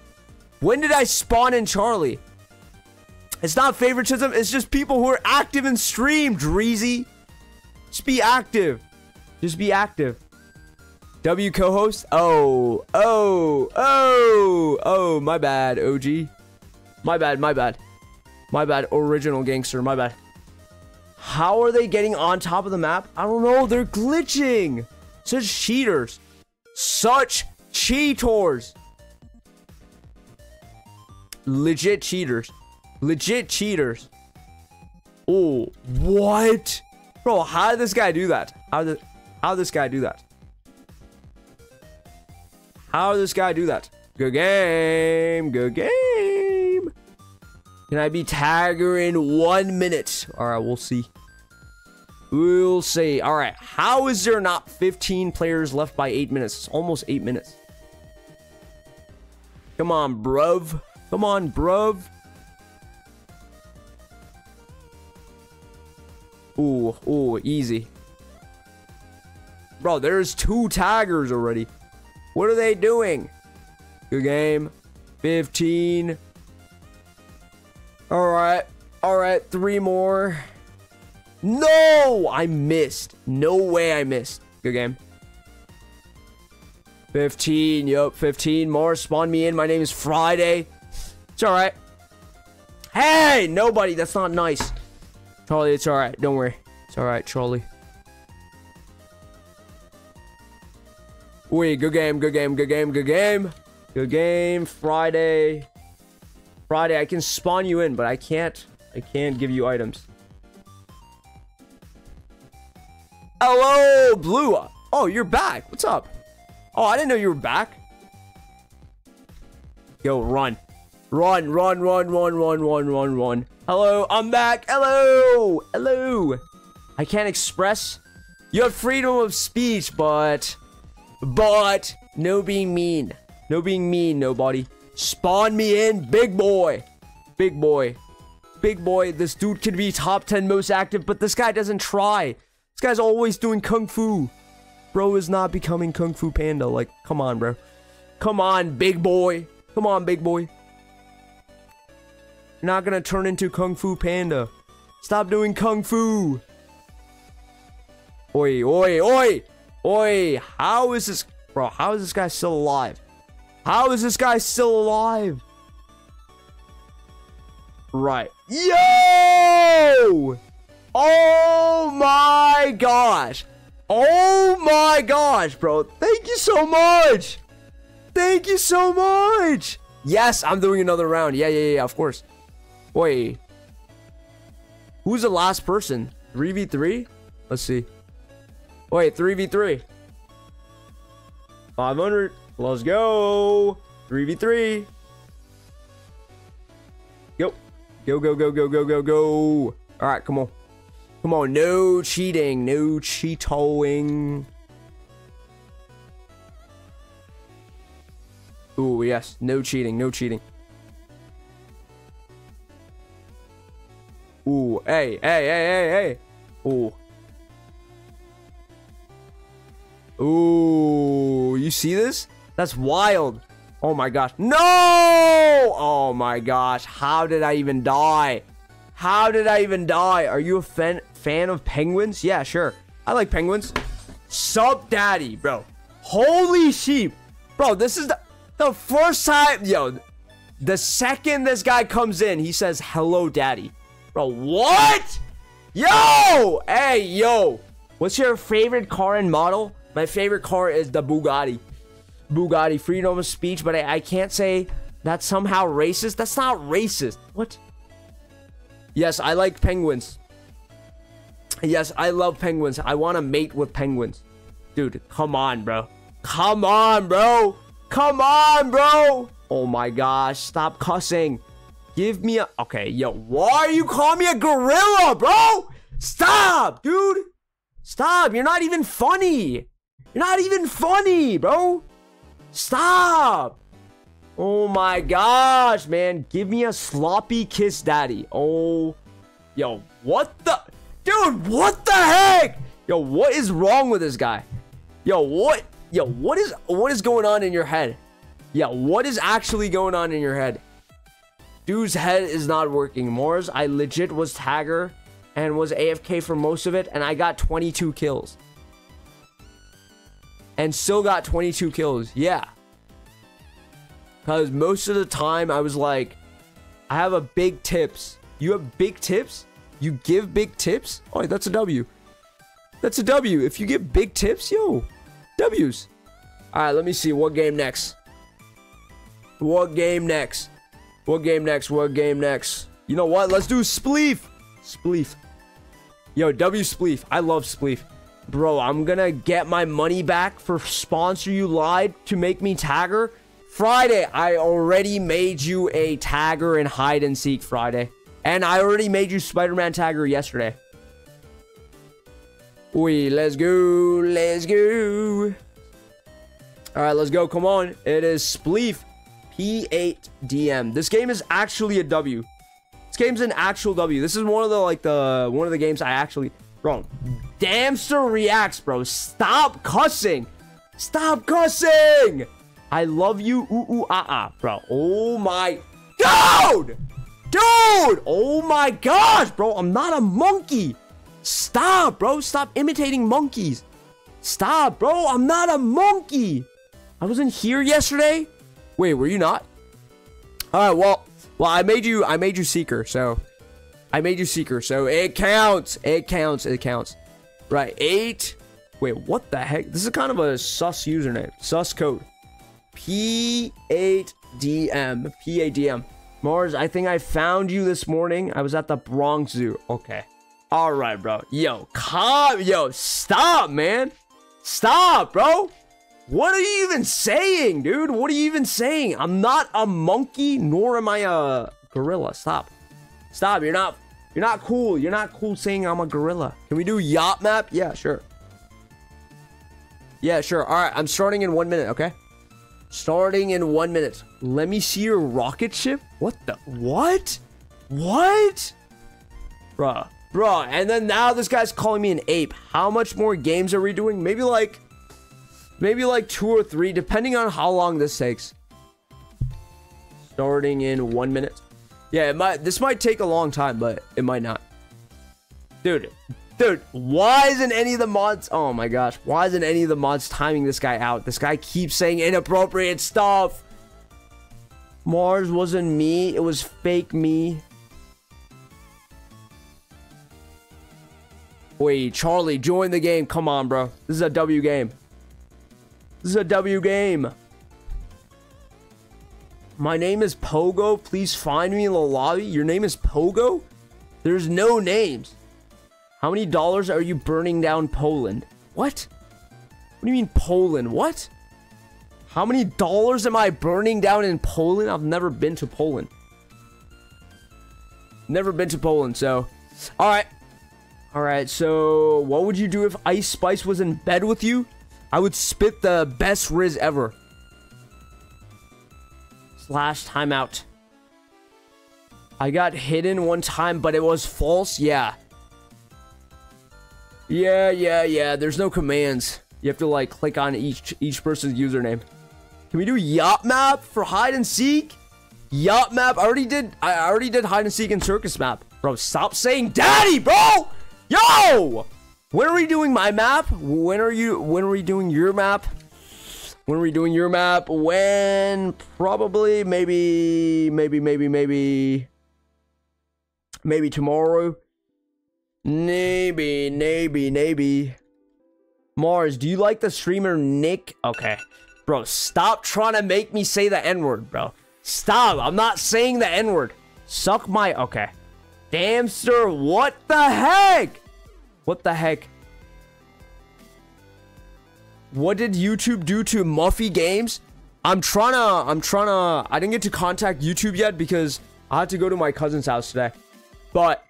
Speaker 1: When did I spawn in Charlie? It's not favoritism. It's just people who are active in stream, Dreezy. Just be active. Just be active. W co-host. Oh, oh, oh, oh, my bad, OG. My bad, my bad. My bad, original gangster, my bad. How are they getting on top of the map? I don't know, they're glitching. Such cheaters. Such cheaters. Legit cheaters. Legit cheaters. Oh, what? Bro, how did this guy do that? How did how did this guy do that? How did this guy do that? Good game. Good game. Can I be tagger in one minute? All right, we'll see. We'll see. All right. How is there not 15 players left by eight minutes? It's almost eight minutes. Come on, bruv. Come on, bruv. Ooh, ooh, easy. Bro, there's two taggers already. What are they doing? Good game. 15. Alright. Alright, three more. No! I missed. No way I missed. Good game. 15. Yup, 15 more. Spawn me in. My name is Friday. It's alright. Hey! Nobody. That's not nice. Charlie, it's alright. Don't worry. It's alright, Charlie. Wait, good game, good game, good game, good game. Good game. Friday. Friday, I can spawn you in, but I can't. I can't give you items. Hello, Blue. Oh, you're back. What's up? Oh, I didn't know you were back. Yo, run. Run, run, run, run, run, run, run, run. Hello, I'm back. Hello. Hello. I can't express. You have freedom of speech, but... But... No being mean. No being mean, nobody. Spawn me in, big boy. Big boy. Big boy, this dude could be top 10 most active, but this guy doesn't try. This guy's always doing kung fu. Bro is not becoming kung fu panda. Like, come on, bro. Come on, big boy. Come on, big boy. You're not gonna turn into kung fu panda. Stop doing kung fu. Oi, oi, oi. Oi, how is this... Bro, how is this guy still alive? How is this guy still alive? Right. Yo! Oh my gosh. Oh my gosh, bro. Thank you so much. Thank you so much. Yes, I'm doing another round. Yeah, yeah, yeah, of course. Wait. Who's the last person? 3v3? Let's see. Wait, 3v3. 500. Let's go. 3v3. Go. Go, go, go, go, go, go, go. All right, come on. Come on, no cheating. No cheatoing. Ooh, yes. No cheating. No cheating. Ooh, hey, hey, hey, hey, hey. Ooh. Ooh, you see this? That's wild. Oh my gosh. No! Oh my gosh. How did I even die? How did I even die? Are you a fan fan of penguins? Yeah, sure. I like penguins. Sup, daddy, bro. Holy sheep. Bro, this is the, the first time. Yo, the second this guy comes in, he says, hello, daddy. Bro, what? Yo! Hey, yo. What's your favorite car and model? My favorite car is the Bugatti. Bugatti, freedom of speech, but I, I can't say that's somehow racist. That's not racist. What? Yes, I like penguins. Yes, I love penguins. I want to mate with penguins. Dude, come on, bro. Come on, bro. Come on, bro. Oh my gosh, stop cussing. Give me a... Okay, yo, why are you calling me a gorilla, bro? Stop, dude. Stop. You're not even funny. Not even funny, bro. Stop! Oh my gosh, man. Give me a sloppy kiss daddy. Oh. Yo, what the? Dude, what the heck? Yo, what is wrong with this guy? Yo, what? Yo, what is what is going on in your head? Yeah, what is actually going on in your head? Dude's head is not working. Mars, I legit was tagger and was AFK for most of it, and I got 22 kills. And still got 22 kills. Yeah. Because most of the time I was like, I have a big tips. You have big tips? You give big tips? Oh, that's a W. That's a W. If you give big tips, yo, W's. All right, let me see. What game next? What game next? What game next? What game next? You know what? Let's do Spleef. Spleef. Yo, W Spleef. I love Spleef. Bro, I'm gonna get my money back for sponsor you lied to make me tagger. Friday, I already made you a tagger in hide and seek Friday. And I already made you Spider-Man tagger yesterday. We let's go, let's go. All right, let's go. Come on. It is Spleef P8DM. This game is actually a W. This game's an actual W. This is one of the like the one of the games I actually bro. Damster reacts, bro. Stop cussing. Stop cussing. I love you. Ooh ooh ah ah, bro. Oh my dude, dude. Oh my gosh, bro. I'm not a monkey. Stop, bro. Stop imitating monkeys. Stop, bro. I'm not a monkey. I wasn't here yesterday. Wait, were you not? All right, well, well, I made you, I made you seeker, so I made you seeker, so it counts, it counts, it counts. Right, eight. Wait, what the heck? This is kind of a sus username, sus code. P8DM, P8DM. Mars, I think I found you this morning. I was at the Bronx Zoo. Okay. All right, bro. Yo, calm. Yo, stop, man. Stop, bro. What are you even saying, dude? What are you even saying? I'm not a monkey, nor am I a gorilla. Stop. Stop. You're not you're not cool. You're not cool saying I'm a gorilla. Can we do yacht map? Yeah, sure. Yeah, sure. All right, I'm starting in one minute, okay? Starting in one minute. Let me see your rocket ship. What the? What? What? Bruh. Bruh. And then now this guy's calling me an ape. How much more games are we doing? Maybe like Maybe like two or three, depending on how long this takes. Starting in one minute. Yeah, it might. This might take a long time, but it might not. Dude, dude, why isn't any of the mods? Oh my gosh, why isn't any of the mods timing this guy out? This guy keeps saying inappropriate stuff. Mars wasn't me. It was fake me. Wait, Charlie, join the game. Come on, bro. This is a W game. This is a W game. My name is Pogo. Please find me in the lobby. Your name is Pogo? There's no names. How many dollars are you burning down Poland? What? What do you mean Poland? What? How many dollars am I burning down in Poland? I've never been to Poland. Never been to Poland, so... Alright. Alright, so... What would you do if Ice Spice was in bed with you? I would spit the best Riz ever. Slash timeout. I got hidden one time, but it was false. Yeah. Yeah, yeah, yeah. There's no commands. You have to like click on each each person's username. Can we do yacht map for hide and seek? Yacht map. I already did. I already did hide and seek and circus map. Bro, stop saying daddy, bro. Yo. When are we doing my map? When are you when are we doing your map? When are we doing your map? When probably maybe maybe maybe maybe maybe tomorrow. Maybe, maybe, maybe. Mars, do you like the streamer Nick? Okay. Bro, stop trying to make me say the N-word, bro. Stop. I'm not saying the N-word. Suck my... Okay. Damn, sir. What the heck? What the heck? What did YouTube do to Muffy Games? I'm trying to, I'm trying to, I didn't get to contact YouTube yet because I had to go to my cousin's house today. But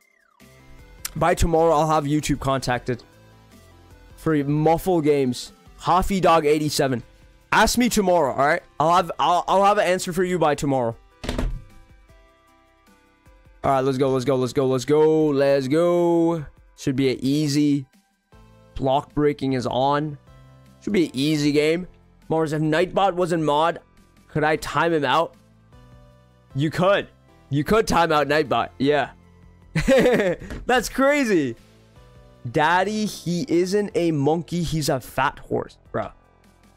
Speaker 1: by tomorrow, I'll have YouTube contacted for Muffle Games. Hoffy Dog 87. Ask me tomorrow, all right? I'll have I'll, I'll have an answer for you by tomorrow. All right, let's go, let's go, let's go, let's go, let's go. Should be an easy. Block breaking is on. Should be an easy game. Mars, if Nightbot wasn't mod, could I time him out? You could. You could time out Nightbot. Yeah. That's crazy. Daddy, he isn't a monkey. He's a fat horse. Bruh.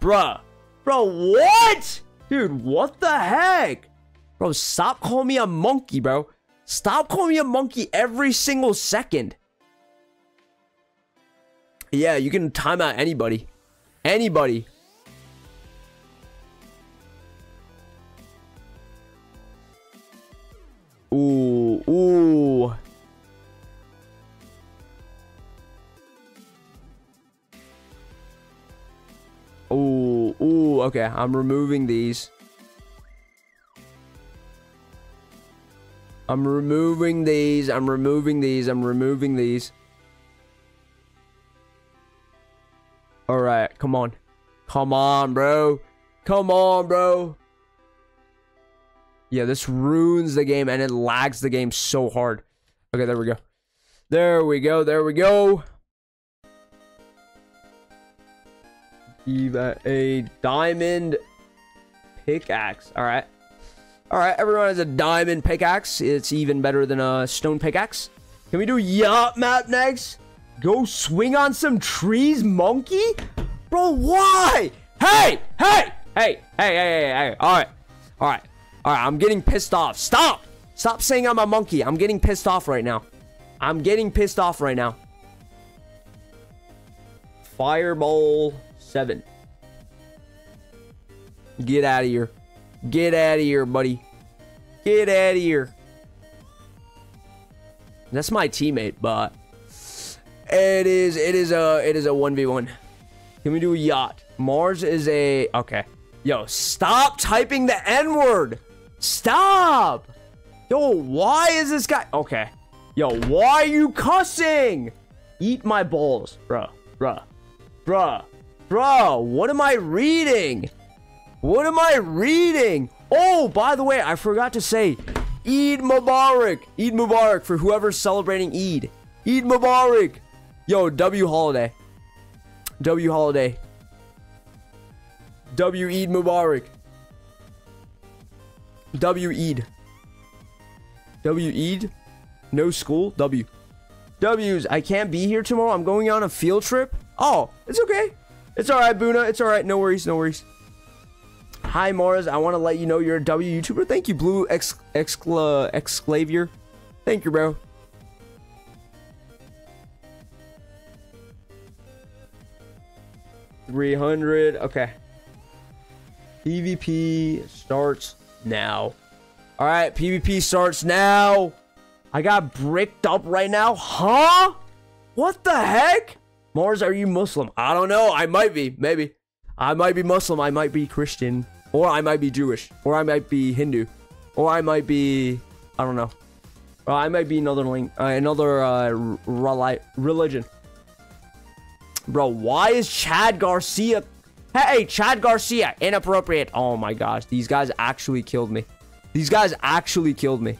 Speaker 1: Bruh. Bro, what? Dude, what the heck? Bro, stop calling me a monkey, bro. Stop calling me a monkey every single second. Yeah, you can time out anybody. Anybody. Ooh, ooh. Ooh, ooh, okay. I'm removing these. I'm removing these. I'm removing these. I'm removing these. Alright, come on. Come on, bro. Come on, bro. Yeah, this ruins the game and it lags the game so hard. Okay, there we go. There we go. There we go. Give a diamond pickaxe. All right. All right, everyone has a diamond pickaxe. It's even better than a stone pickaxe. Can we do yacht map next? Go swing on some trees, monkey? Bro, why? Hey, hey, hey, hey, hey, hey, hey. All right, all right, all right. I'm getting pissed off. Stop. Stop saying I'm a monkey. I'm getting pissed off right now. I'm getting pissed off right now. Fireball 7. Get out of here. Get out of here, buddy. Get out of here. That's my teammate, but it is it is a it is a 1v1. Can we do a yacht? Mars is a okay. Yo, stop typing the N-word. Stop. Yo, why is this guy okay? Yo, why are you cussing? Eat my balls, bruh, bruh, bruh, bruh. What am I reading? What am I reading? Oh, by the way, I forgot to say, Eid Mubarak. Eid Mubarak for whoever's celebrating Eid. Eid Mubarak. Yo, W holiday. W holiday. W Eid Mubarak. W Eid. W Eid. No school. W. W's. I can't be here tomorrow. I'm going on a field trip. Oh, it's okay. It's all right, Buna. It's all right. No worries. No worries. Hi, Mars. I want to let you know you're a W YouTuber. Thank you, Blue Ex Excla Exclavier. Thank you, bro. Three hundred. Okay. PvP starts now. All right, PvP starts now. I got bricked up right now. Huh? What the heck? Mars, are you Muslim? I don't know. I might be. Maybe. I might be Muslim. I might be Christian. Or I might be Jewish. Or I might be Hindu. Or I might be... I don't know. Or I might be another link, uh, another uh, religion. Bro, why is Chad Garcia... Hey, Chad Garcia, inappropriate. Oh my gosh, these guys actually killed me. These guys actually killed me.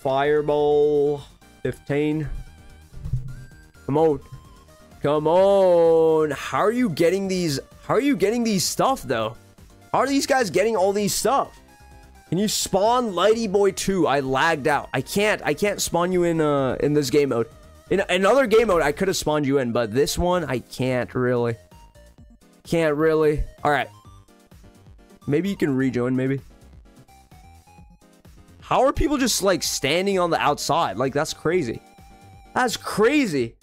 Speaker 1: Fireball 15. Come on. Come on. How are you getting these? How are you getting these stuff, though? How are these guys getting all these stuff? Can you spawn Lighty Boy 2? I lagged out. I can't. I can't spawn you in uh in this game mode. In another game mode, I could have spawned you in, but this one, I can't really. Can't really. All right. Maybe you can rejoin, maybe. How are people just, like, standing on the outside? Like, that's crazy. That's crazy.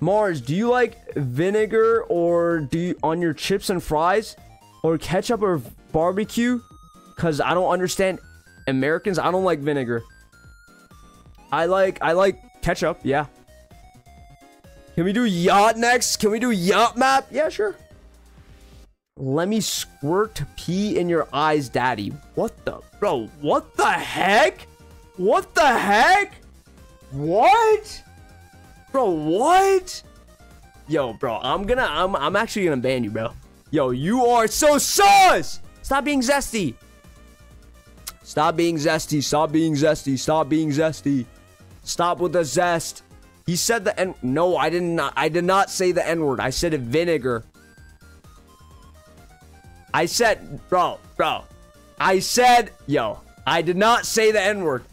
Speaker 1: Mars, do you like vinegar or do you on your chips and fries or ketchup or barbecue? Cause I don't understand Americans. I don't like vinegar. I like I like ketchup. Yeah. Can we do yacht next? Can we do yacht map? Yeah, sure. Let me squirt pee in your eyes, daddy. What the bro? What the heck? What the heck? What? Bro, what? Yo, bro, I'm gonna, I'm, I'm actually gonna ban you, bro. Yo, you are so sus! Stop being zesty. Stop being zesty. Stop being zesty. Stop being zesty. Stop with the zest. He said the N. No, I did not. I did not say the N word. I said vinegar. I said, bro, bro. I said, yo. I did not say the N word.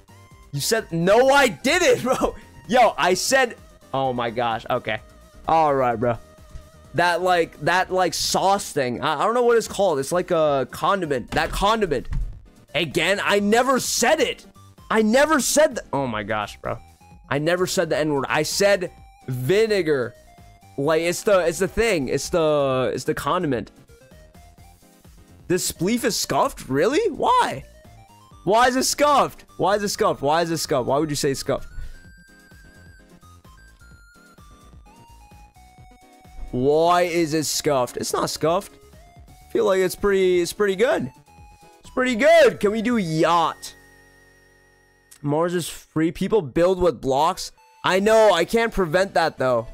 Speaker 1: You said, no, I didn't, bro. Yo, I said, oh my gosh. Okay. All right, bro. That like that like sauce thing. I, I don't know what it's called. It's like a condiment. That condiment. Again, I never said it. I never said that. Oh my gosh, bro. I never said the N word. I said vinegar. Like it's the it's the thing. It's the it's the condiment. This spleef is scuffed? Really? Why? Why is it scuffed? Why is it scuffed? Why is it scuffed? Why would you say scuffed? Why is it scuffed? It's not scuffed. I feel like it's pretty it's pretty good. Pretty good. Can we do yacht? Mars is free. People build with blocks. I know. I can't prevent that, though.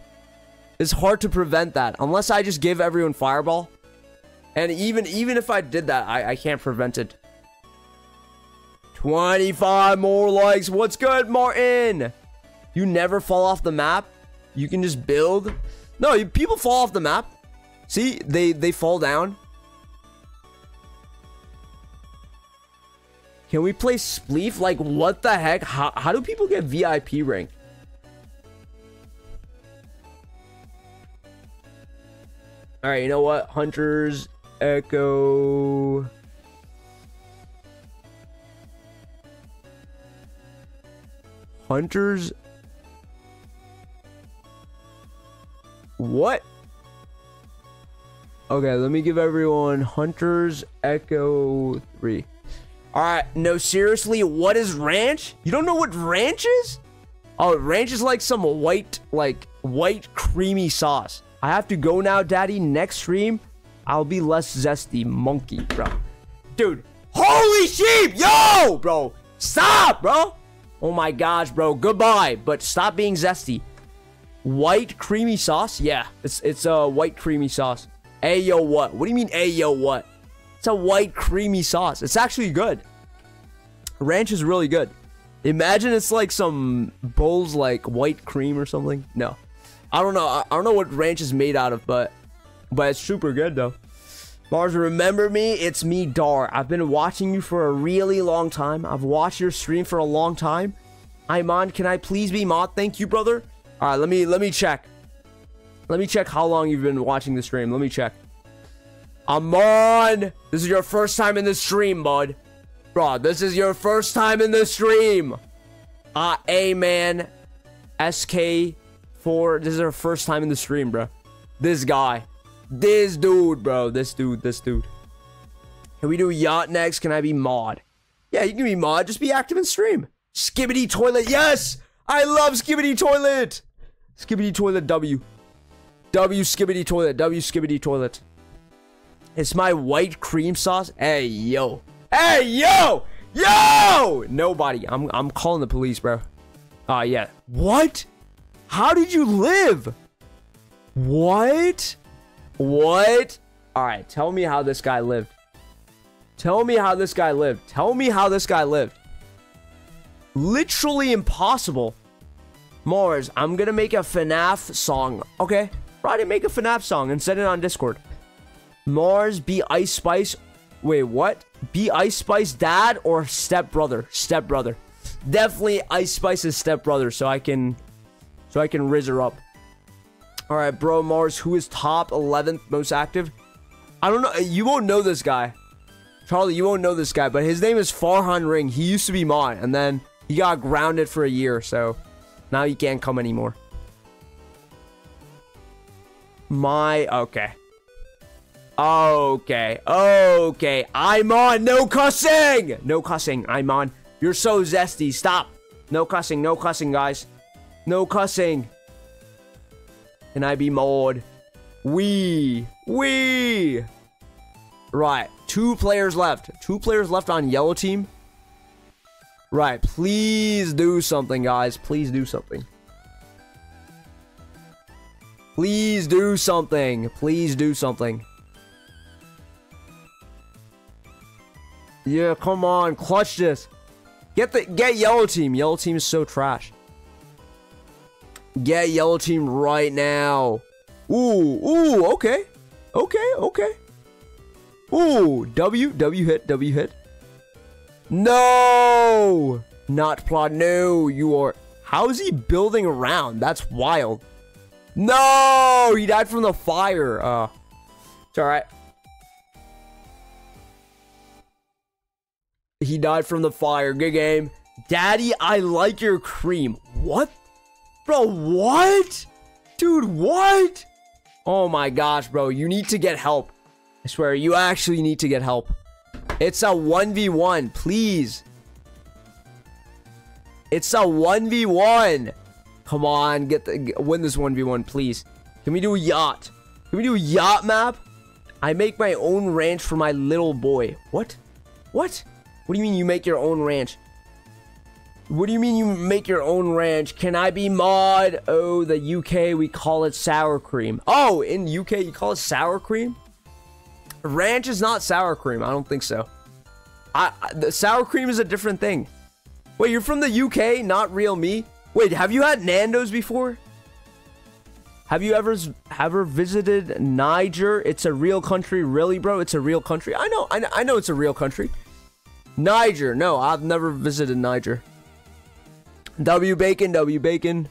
Speaker 1: It's hard to prevent that. Unless I just give everyone fireball. And even even if I did that, I, I can't prevent it. 25 more likes. What's good, Martin? You never fall off the map. You can just build. No, people fall off the map. See, they, they fall down. Can we play Spleef? Like, what the heck? How, how do people get VIP rank? Alright, you know what? Hunters, Echo... Hunters... What? Okay, let me give everyone Hunters, Echo 3. Alright, no, seriously, what is ranch? You don't know what ranch is? Oh, ranch is like some white, like, white creamy sauce. I have to go now, daddy. Next stream, I'll be less zesty. Monkey, bro. Dude, holy sheep! Yo! Bro, stop, bro! Oh my gosh, bro. Goodbye, but stop being zesty. White creamy sauce? Yeah, it's it's a white creamy sauce. Hey, yo, what? What do you mean, hey, yo, what? It's a white creamy sauce. It's actually good. Ranch is really good. Imagine it's like some bowls like white cream or something. No. I don't know. I, don't know what ranch is made out of, but but it's super good though. Mars, remember me? It's me, Dar. I've been watching you for a really long time. I've watched your stream for a long time. Iman, can I please be mod? Thank you, brother. All right, let me let me check. Let me check how long you've been watching the stream. Let me check. Amon! This is your first time in the stream, bud. Bro, this is your first time in the stream. Uh, A-Man. SK4. This is our first time in the stream, bro. This guy. This dude, bro. This dude, this dude. Can we do yacht next? Can I be mod? Yeah, you can be mod. Just be active in stream. Skibidi toilet. Yes! I love Skibidi toilet. Skibidi toilet W. W skibidi toilet. W skibidi toilet. It's my white cream sauce. Hey, yo. Hey, yo! Yo! Nobody. I'm, I'm calling the police, bro. Ah, uh, yeah. What? How did you live? What? What? Alright, tell me how this guy lived. Tell me how this guy lived. Tell me how this guy lived. Literally impossible. Mars, I'm gonna make a FNAF song. Okay? Friday, make a FNAF song and send it on Discord. Mars be Ice Spice. Wait, what? Be Ice Spice dad or step brother? Step brother. Definitely Ice Spice's step brother, so I can, so I can riz her up. All right, bro, Mars. Who is top 11th most active? I don't know. You won't know this guy, Charlie. You won't know this guy, but his name is Farhan Ring. He used to be mine, and then he got grounded for a year, so now he can't come anymore. My okay. Okay. Okay. I'm on. No cussing. No cussing. I'm on. You're so zesty. Stop. No cussing. No cussing, guys. No cussing. Can I be mod? Wee. Wee. Right. Two players left. Two players left on yellow team. Right. Please do something, guys. Please do something. Please do something. Please do something. Yeah, come on, clutch this. Get the get yellow team. Yellow team is so trash. Get yellow team right now. Ooh, ooh, okay. Okay, okay. Ooh, W, W hit, W hit. No! Not plot, no, you are... How is he building around? That's wild. No! He died from the fire. Uh, it's alright. He died from the fire. Good game. Daddy, I like your cream. What? Bro, what? Dude, what? Oh my gosh, bro. You need to get help. I swear, you actually need to get help. It's a 1v1, please. It's a 1v1. Come on, get the win this 1v1, please. Can we do a yacht? Can we do a yacht map? I make my own ranch for my little boy. What? What? What do you mean you make your own ranch? What do you mean you make your own ranch? Can I be mod? Oh, the UK, we call it sour cream. Oh, in UK, you call it sour cream? Ranch is not sour cream. I don't think so. I, I the sour cream is a different thing. Wait, you're from the UK, not real me? Wait, have you had Nando's before? Have you ever ever visited Niger? It's a real country, really, bro. It's a real country. I know, I know, I know it's a real country. Niger. No, I've never visited Niger. W Bacon, W Bacon.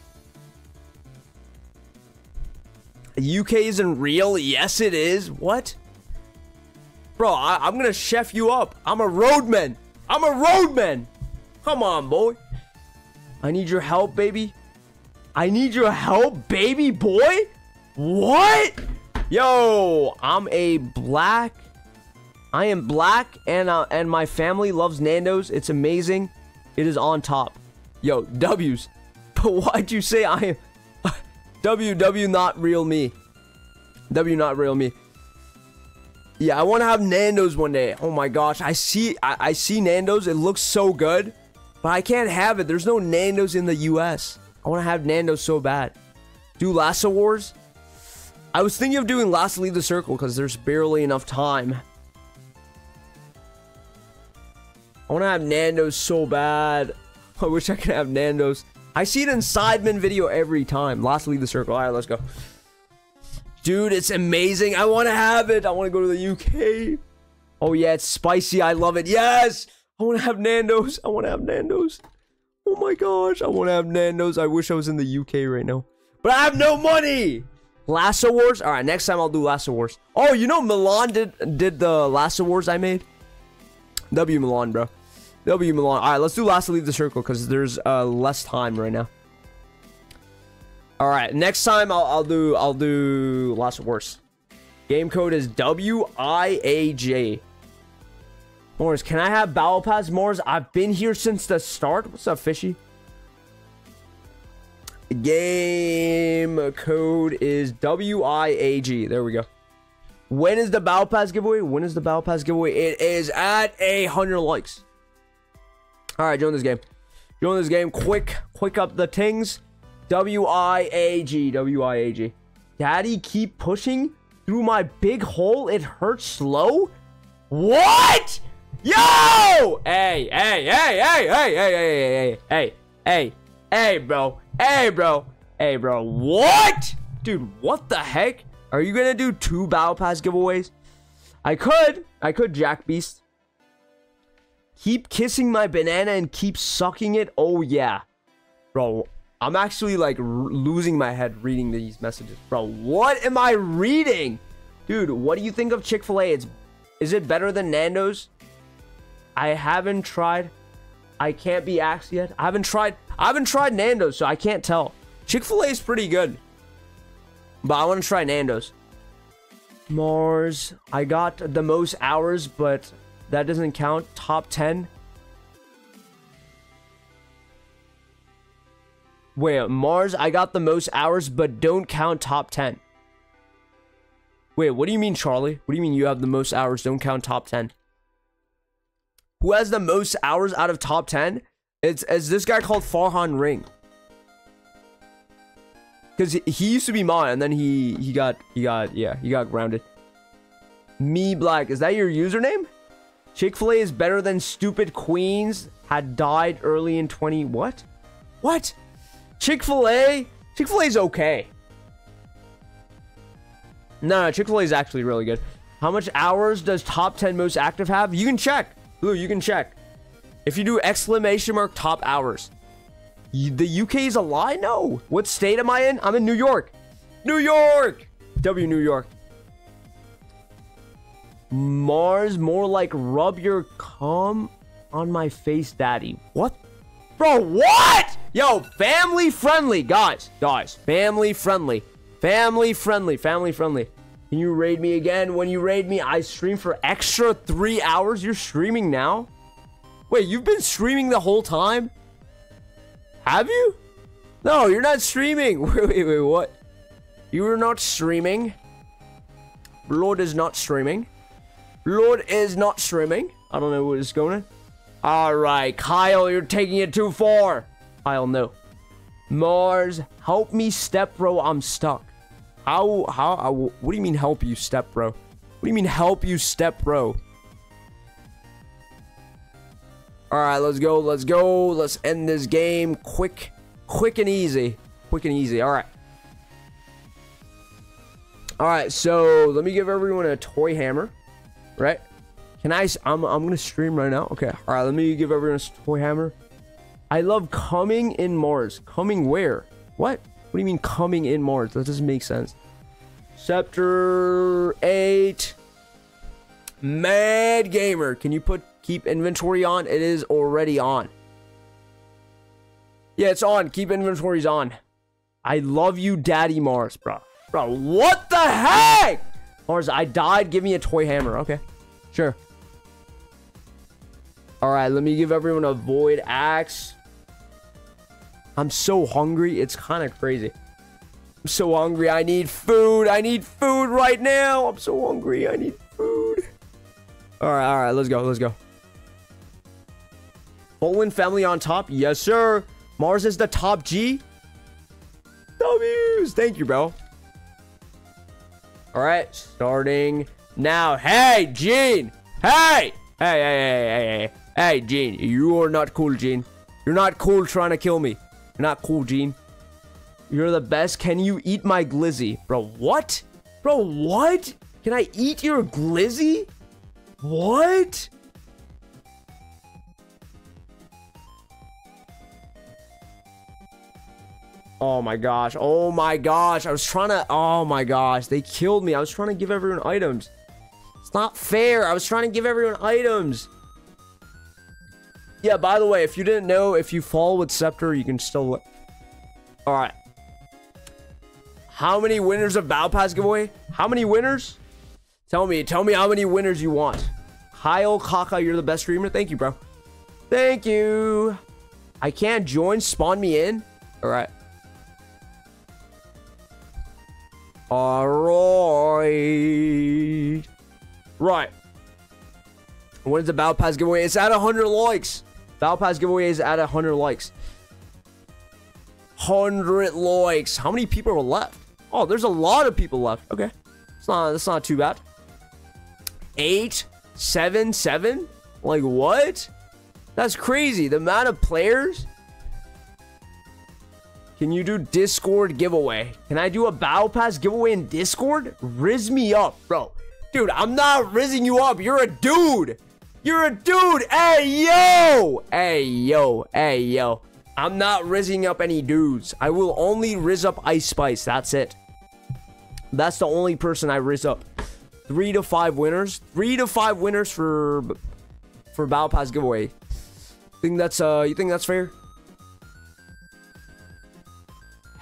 Speaker 1: UK isn't real? Yes, it is. What? Bro, I, am gonna chef you up. I'm a roadman. I'm a roadman. Come on, boy. I need your help, baby. I need your help, baby boy. What? Yo, I'm a black I am black and uh, and my family loves Nando's. It's amazing. It is on top. Yo, W's. But why'd you say I am W W not real me? W not real me. Yeah, I want to have Nando's one day. Oh my gosh, I see I, I see Nando's. It looks so good, but I can't have it. There's no Nando's in the U.S. I want to have Nando's so bad. Do Lasso Wars? I was thinking of doing Last Leave the Circle because there's barely enough time. I want to have Nando's so bad. I wish I could have Nando's. I see it in Sidemen video every time. Last leave the circle. All right, let's go. Dude, it's amazing. I want to have it. I want to go to the UK. Oh, yeah, it's spicy. I love it. Yes. I want to have Nando's. I want to have Nando's. Oh, my gosh. I want to have Nando's. I wish I was in the UK right now. But I have no money. Lasso Wars? All right, next time I'll do Lasso Wars. Oh, you know Milan did, did the Lasso Wars I made? W Milan, bro. W Milan. All right, let's do last to leave the circle because there's uh, less time right now. All right, next time I'll, I'll do I'll do Lasso Wars. Game code is W I A J. Morris, can I have Battle Pass? Morris, I've been here since the start. What's up, fishy? Game code is W I A G. There we go. When is the Battle Pass giveaway? When is the Battle Pass giveaway? It is at a hundred likes. All right, join this game. Join this game. Quick, quick up the tings. W I A G. W I A G. Daddy, keep pushing through my big hole. It hurts slow. What? Yo! Hey, hey, hey, hey, hey, hey, hey, hey, hey, hey, hey, bro. Hey, bro. Hey, bro. What? Dude, what the heck? Are you gonna do two Battle Pass giveaways? I could. I could, Jack Beast. Keep kissing my banana and keep sucking it. Oh, yeah. Bro, I'm actually like losing my head reading these messages. Bro, what am I reading? Dude, what do you think of Chick-fil-A? It's Is it better than Nando's? I haven't tried. I can't be asked yet. I haven't tried. I haven't tried Nando's, so I can't tell. Chick-fil-A is pretty good. But I want to try Nando's. Mars. I got the most hours, but that doesn't count. Top 10. Wait, Mars, I got the most hours, but don't count top 10. Wait, what do you mean, Charlie? What do you mean you have the most hours, don't count top 10? Who has the most hours out of top 10? It's, it's this guy called Farhan Ring. Because he used to be mine, and then he he got he got yeah he got grounded. Me Black, is that your username? Chick Fil A is better than stupid Queens. Had died early in 20 what? What? Chick Fil A? Chick Fil A is okay. No, no Chick Fil A is actually really good. How much hours does top 10 most active have? You can check. Blue, you can check. If you do exclamation mark top hours. The UK is a lie? No. What state am I in? I'm in New York. New York! W New York. Mars, more like rub your cum on my face, daddy. What? Bro, what? Yo, family friendly. Guys, guys, family friendly. Family friendly, family friendly. Can you raid me again? When you raid me, I stream for extra three hours. You're streaming now? Wait, you've been streaming the whole time? Have you? No, you're not streaming. Wait, wait, wait, what? You are not streaming. Lord is not streaming. Lord is not streaming. I don't know what is going on. All right, Kyle, you're taking it too far. Kyle, no. Mars, help me, step bro. I'm stuck. How, how, how, what do you mean help you, step bro? What do you mean help you, step bro? All right, let's go. Let's go. Let's end this game quick, quick and easy. Quick and easy. All right. All right, so let me give everyone a toy hammer, right? Can I? I'm, I'm gonna stream right now. Okay. All right, let me give everyone a toy hammer. I love coming in Mars. Coming where? What? What do you mean coming in Mars? That doesn't make sense. Scepter 8. Mad Gamer. Can you put Keep inventory on. It is already on. Yeah, it's on. Keep inventories on. I love you, Daddy Mars, bro. Bro, what the heck? Mars, I died. Give me a toy hammer. Okay, sure. All right, let me give everyone a void axe. I'm so hungry. It's kind of crazy. I'm so hungry. I need food. I need food right now. I'm so hungry. I need food. All right, all right. Let's go. Let's go. Poland family on top. Yes, sir. Mars is the top G. W's. Thank you, bro. All right, starting now. Hey, Gene. Hey. Hey, hey, hey, hey, hey. Hey, Gene. You are not cool, Gene. You're not cool trying to kill me. You're not cool, Gene. You're the best. Can you eat my glizzy? Bro, what? Bro, what? Can I eat your glizzy? What? Oh my gosh. Oh my gosh. I was trying to... Oh my gosh. They killed me. I was trying to give everyone items. It's not fair. I was trying to give everyone items. Yeah, by the way, if you didn't know, if you fall with Scepter, you can still... Alright. How many winners of Battle Pass giveaway? How many winners? Tell me. Tell me how many winners you want. Kyle Kaka, you're the best streamer. Thank you, bro. Thank you. I can't join. Spawn me in. All right. Alright. Right. When is the Battle Pass giveaway? It's at 100 likes. Battle Pass giveaway is at 100 likes. 100 likes. How many people are left? Oh, there's a lot of people left. Okay. It's not, that's not too bad. Eight, seven, seven? Like, what? That's crazy. The amount of players can you do Discord giveaway? Can I do a Battle Pass giveaway in Discord? Riz me up, bro. Dude, I'm not rizzing you up. You're a dude. You're a dude. Hey, yo. Hey, yo. Hey, yo. I'm not rizzing up any dudes. I will only riz up Ice Spice. That's it. That's the only person I riz up. Three to five winners. Three to five winners for for Battle Pass giveaway. Think that's uh you think that's fair?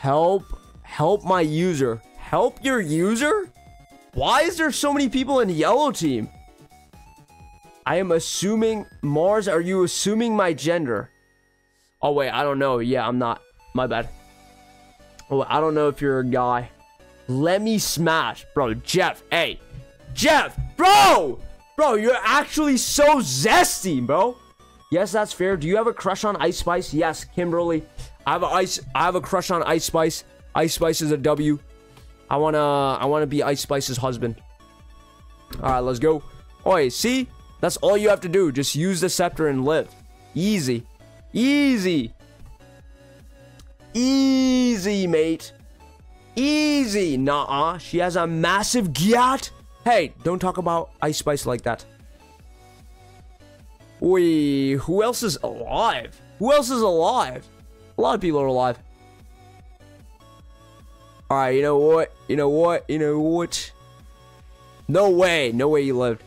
Speaker 1: Help. Help my user. Help your user? Why is there so many people in yellow team? I am assuming... Mars, are you assuming my gender? Oh, wait. I don't know. Yeah, I'm not. My bad. Oh, I don't know if you're a guy. Let me smash. Bro, Jeff. Hey. Jeff. Bro. Bro, you're actually so zesty, bro. Yes, that's fair. Do you have a crush on Ice Spice? Yes, Kimberly. I have a ice. I have a crush on Ice Spice. Ice Spice is a W. I wanna I wanna be Ice Spice's husband. Alright, let's go. Oi, see? That's all you have to do. Just use the scepter and live. Easy. Easy. Easy, mate. Easy. Nah, she has a massive gyat. Hey, don't talk about Ice Spice like that. Wait, who else is alive? Who else is alive? A lot of people are alive. Alright, you know what? You know what? You know what? No way. No way you lived.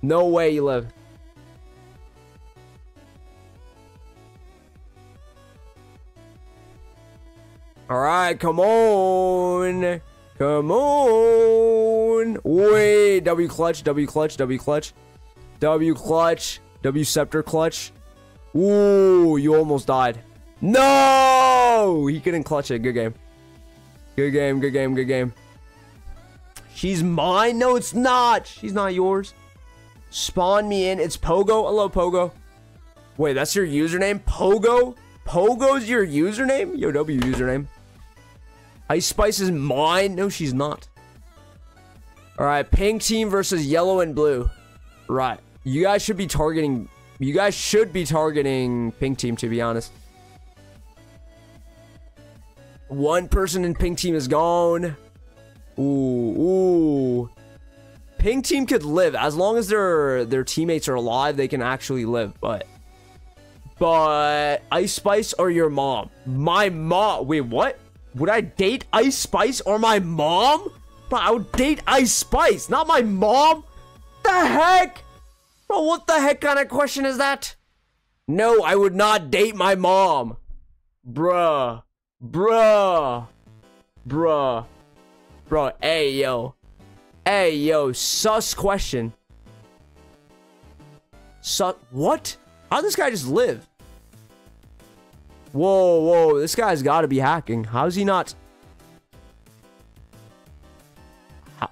Speaker 1: No way you lived. Alright, come on. Come on. Wait. W clutch, W clutch, W clutch. W clutch. W scepter clutch. Ooh, you almost died. No! He couldn't clutch it. Good game. Good game, good game, good game. She's mine? No, it's not. She's not yours. Spawn me in. It's Pogo. Hello, Pogo. Wait, that's your username? Pogo? Pogo's your username? Yo, W username. Ice Spice is mine? No, she's not. Alright, pink team versus yellow and blue. Right. You guys should be targeting... You guys should be targeting pink team, to be honest. One person in pink team is gone. Ooh, ooh. Pink team could live. As long as their their teammates are alive, they can actually live. But... But... Ice Spice or your mom? My mom... Wait, what? Would I date Ice Spice or my mom? Bro, I would date Ice Spice, not my mom. The heck? Bro, what the heck kind of question is that? No, I would not date my mom. Bruh. Bruh. Bruh. Bro, hey, yo. Hey, yo, sus question. Sus, what? How this guy just live? Whoa, whoa, this guy's got to be hacking. How's he not?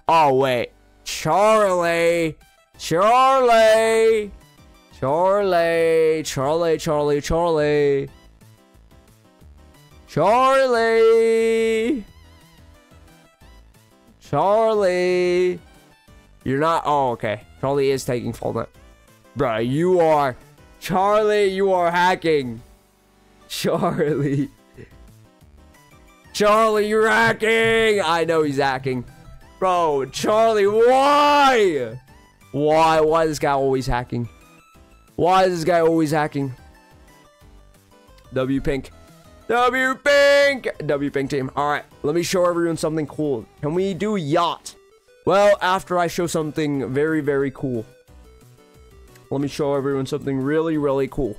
Speaker 1: Oh, wait. Charlie. Charlie. Charlie. Charlie, Charlie, Charlie. Charlie. Charlie. You're not. Oh, okay. Charlie is taking full net. Bro, you are. Charlie, you are hacking. Charlie. Charlie, you're hacking! I know he's hacking. Bro, Charlie, why? Why? Why is this guy always hacking? Why is this guy always hacking? W Pink. W Pink! W Pink team. Alright, let me show everyone something cool. Can we do yacht? Well, after I show something very, very cool. Let me show everyone something really, really cool.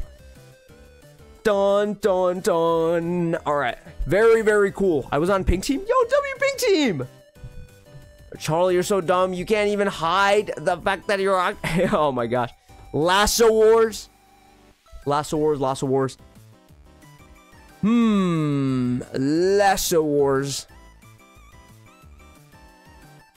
Speaker 1: Dun, dun, dun. All right. Very, very cool. I was on pink team. Yo, W pink team. Charlie, you're so dumb. You can't even hide the fact that you're on. oh my gosh. Lasso Wars. Lasso Wars, Lasso Wars. Hmm. Lasso Wars.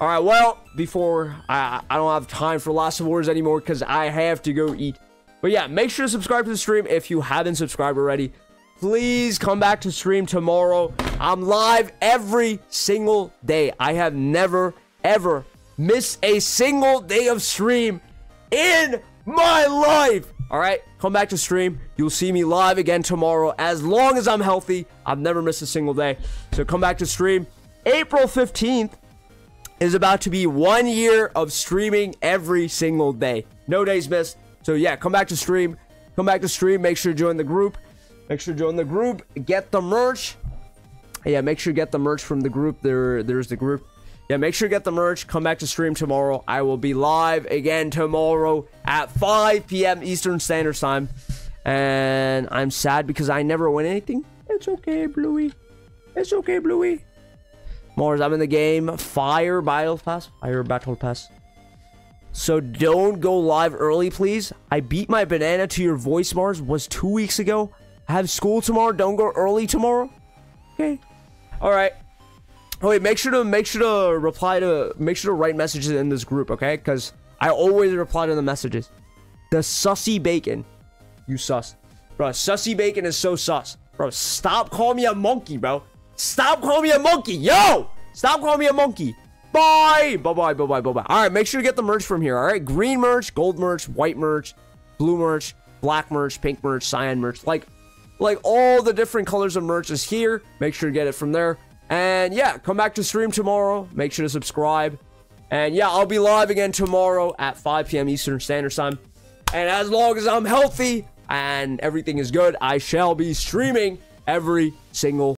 Speaker 1: All right, well, before I, I don't have time for Lasso Wars anymore because I have to go eat. But yeah, make sure to subscribe to the stream if you haven't subscribed already. Please come back to stream tomorrow. I'm live every single day. I have never, ever missed a single day of stream in my life. All right, come back to stream. You'll see me live again tomorrow. As long as I'm healthy, I've never missed a single day. So come back to stream. April 15th is about to be one year of streaming every single day. No days missed. So yeah, come back to stream. Come back to stream. Make sure to join the group. Make sure to join the group. Get the merch. Yeah, make sure to get the merch from the group. There, there's the group. Yeah, make sure you get the merch. Come back to stream tomorrow. I will be live again tomorrow at 5 p.m. Eastern Standard Time. And I'm sad because I never win anything. It's okay, Bluey. It's okay, Bluey. Mars, I'm in the game. Fire Battle Pass. Fire Battle Pass. So don't go live early, please. I beat my banana to your voice, Mars, was two weeks ago. I have school tomorrow. Don't go early tomorrow. Okay. All right. Oh, wait, make sure to make sure to reply to make sure to write messages in this group, okay? Because I always reply to the messages. The sussy bacon. You sus. Bro, sussy bacon is so sus. Bro, stop calling me a monkey, bro. Stop calling me a monkey. Yo! Stop calling me a monkey. Bye. Bye-bye, bye-bye, bye-bye. All right, make sure to get the merch from here, all right? Green merch, gold merch, white merch, blue merch, black merch, pink merch, cyan merch. Like, like all the different colors of merch is here. Make sure to get it from there. And yeah, come back to stream tomorrow. Make sure to subscribe. And yeah, I'll be live again tomorrow at 5 p.m. Eastern Standard Time. And as long as I'm healthy and everything is good, I shall be streaming every single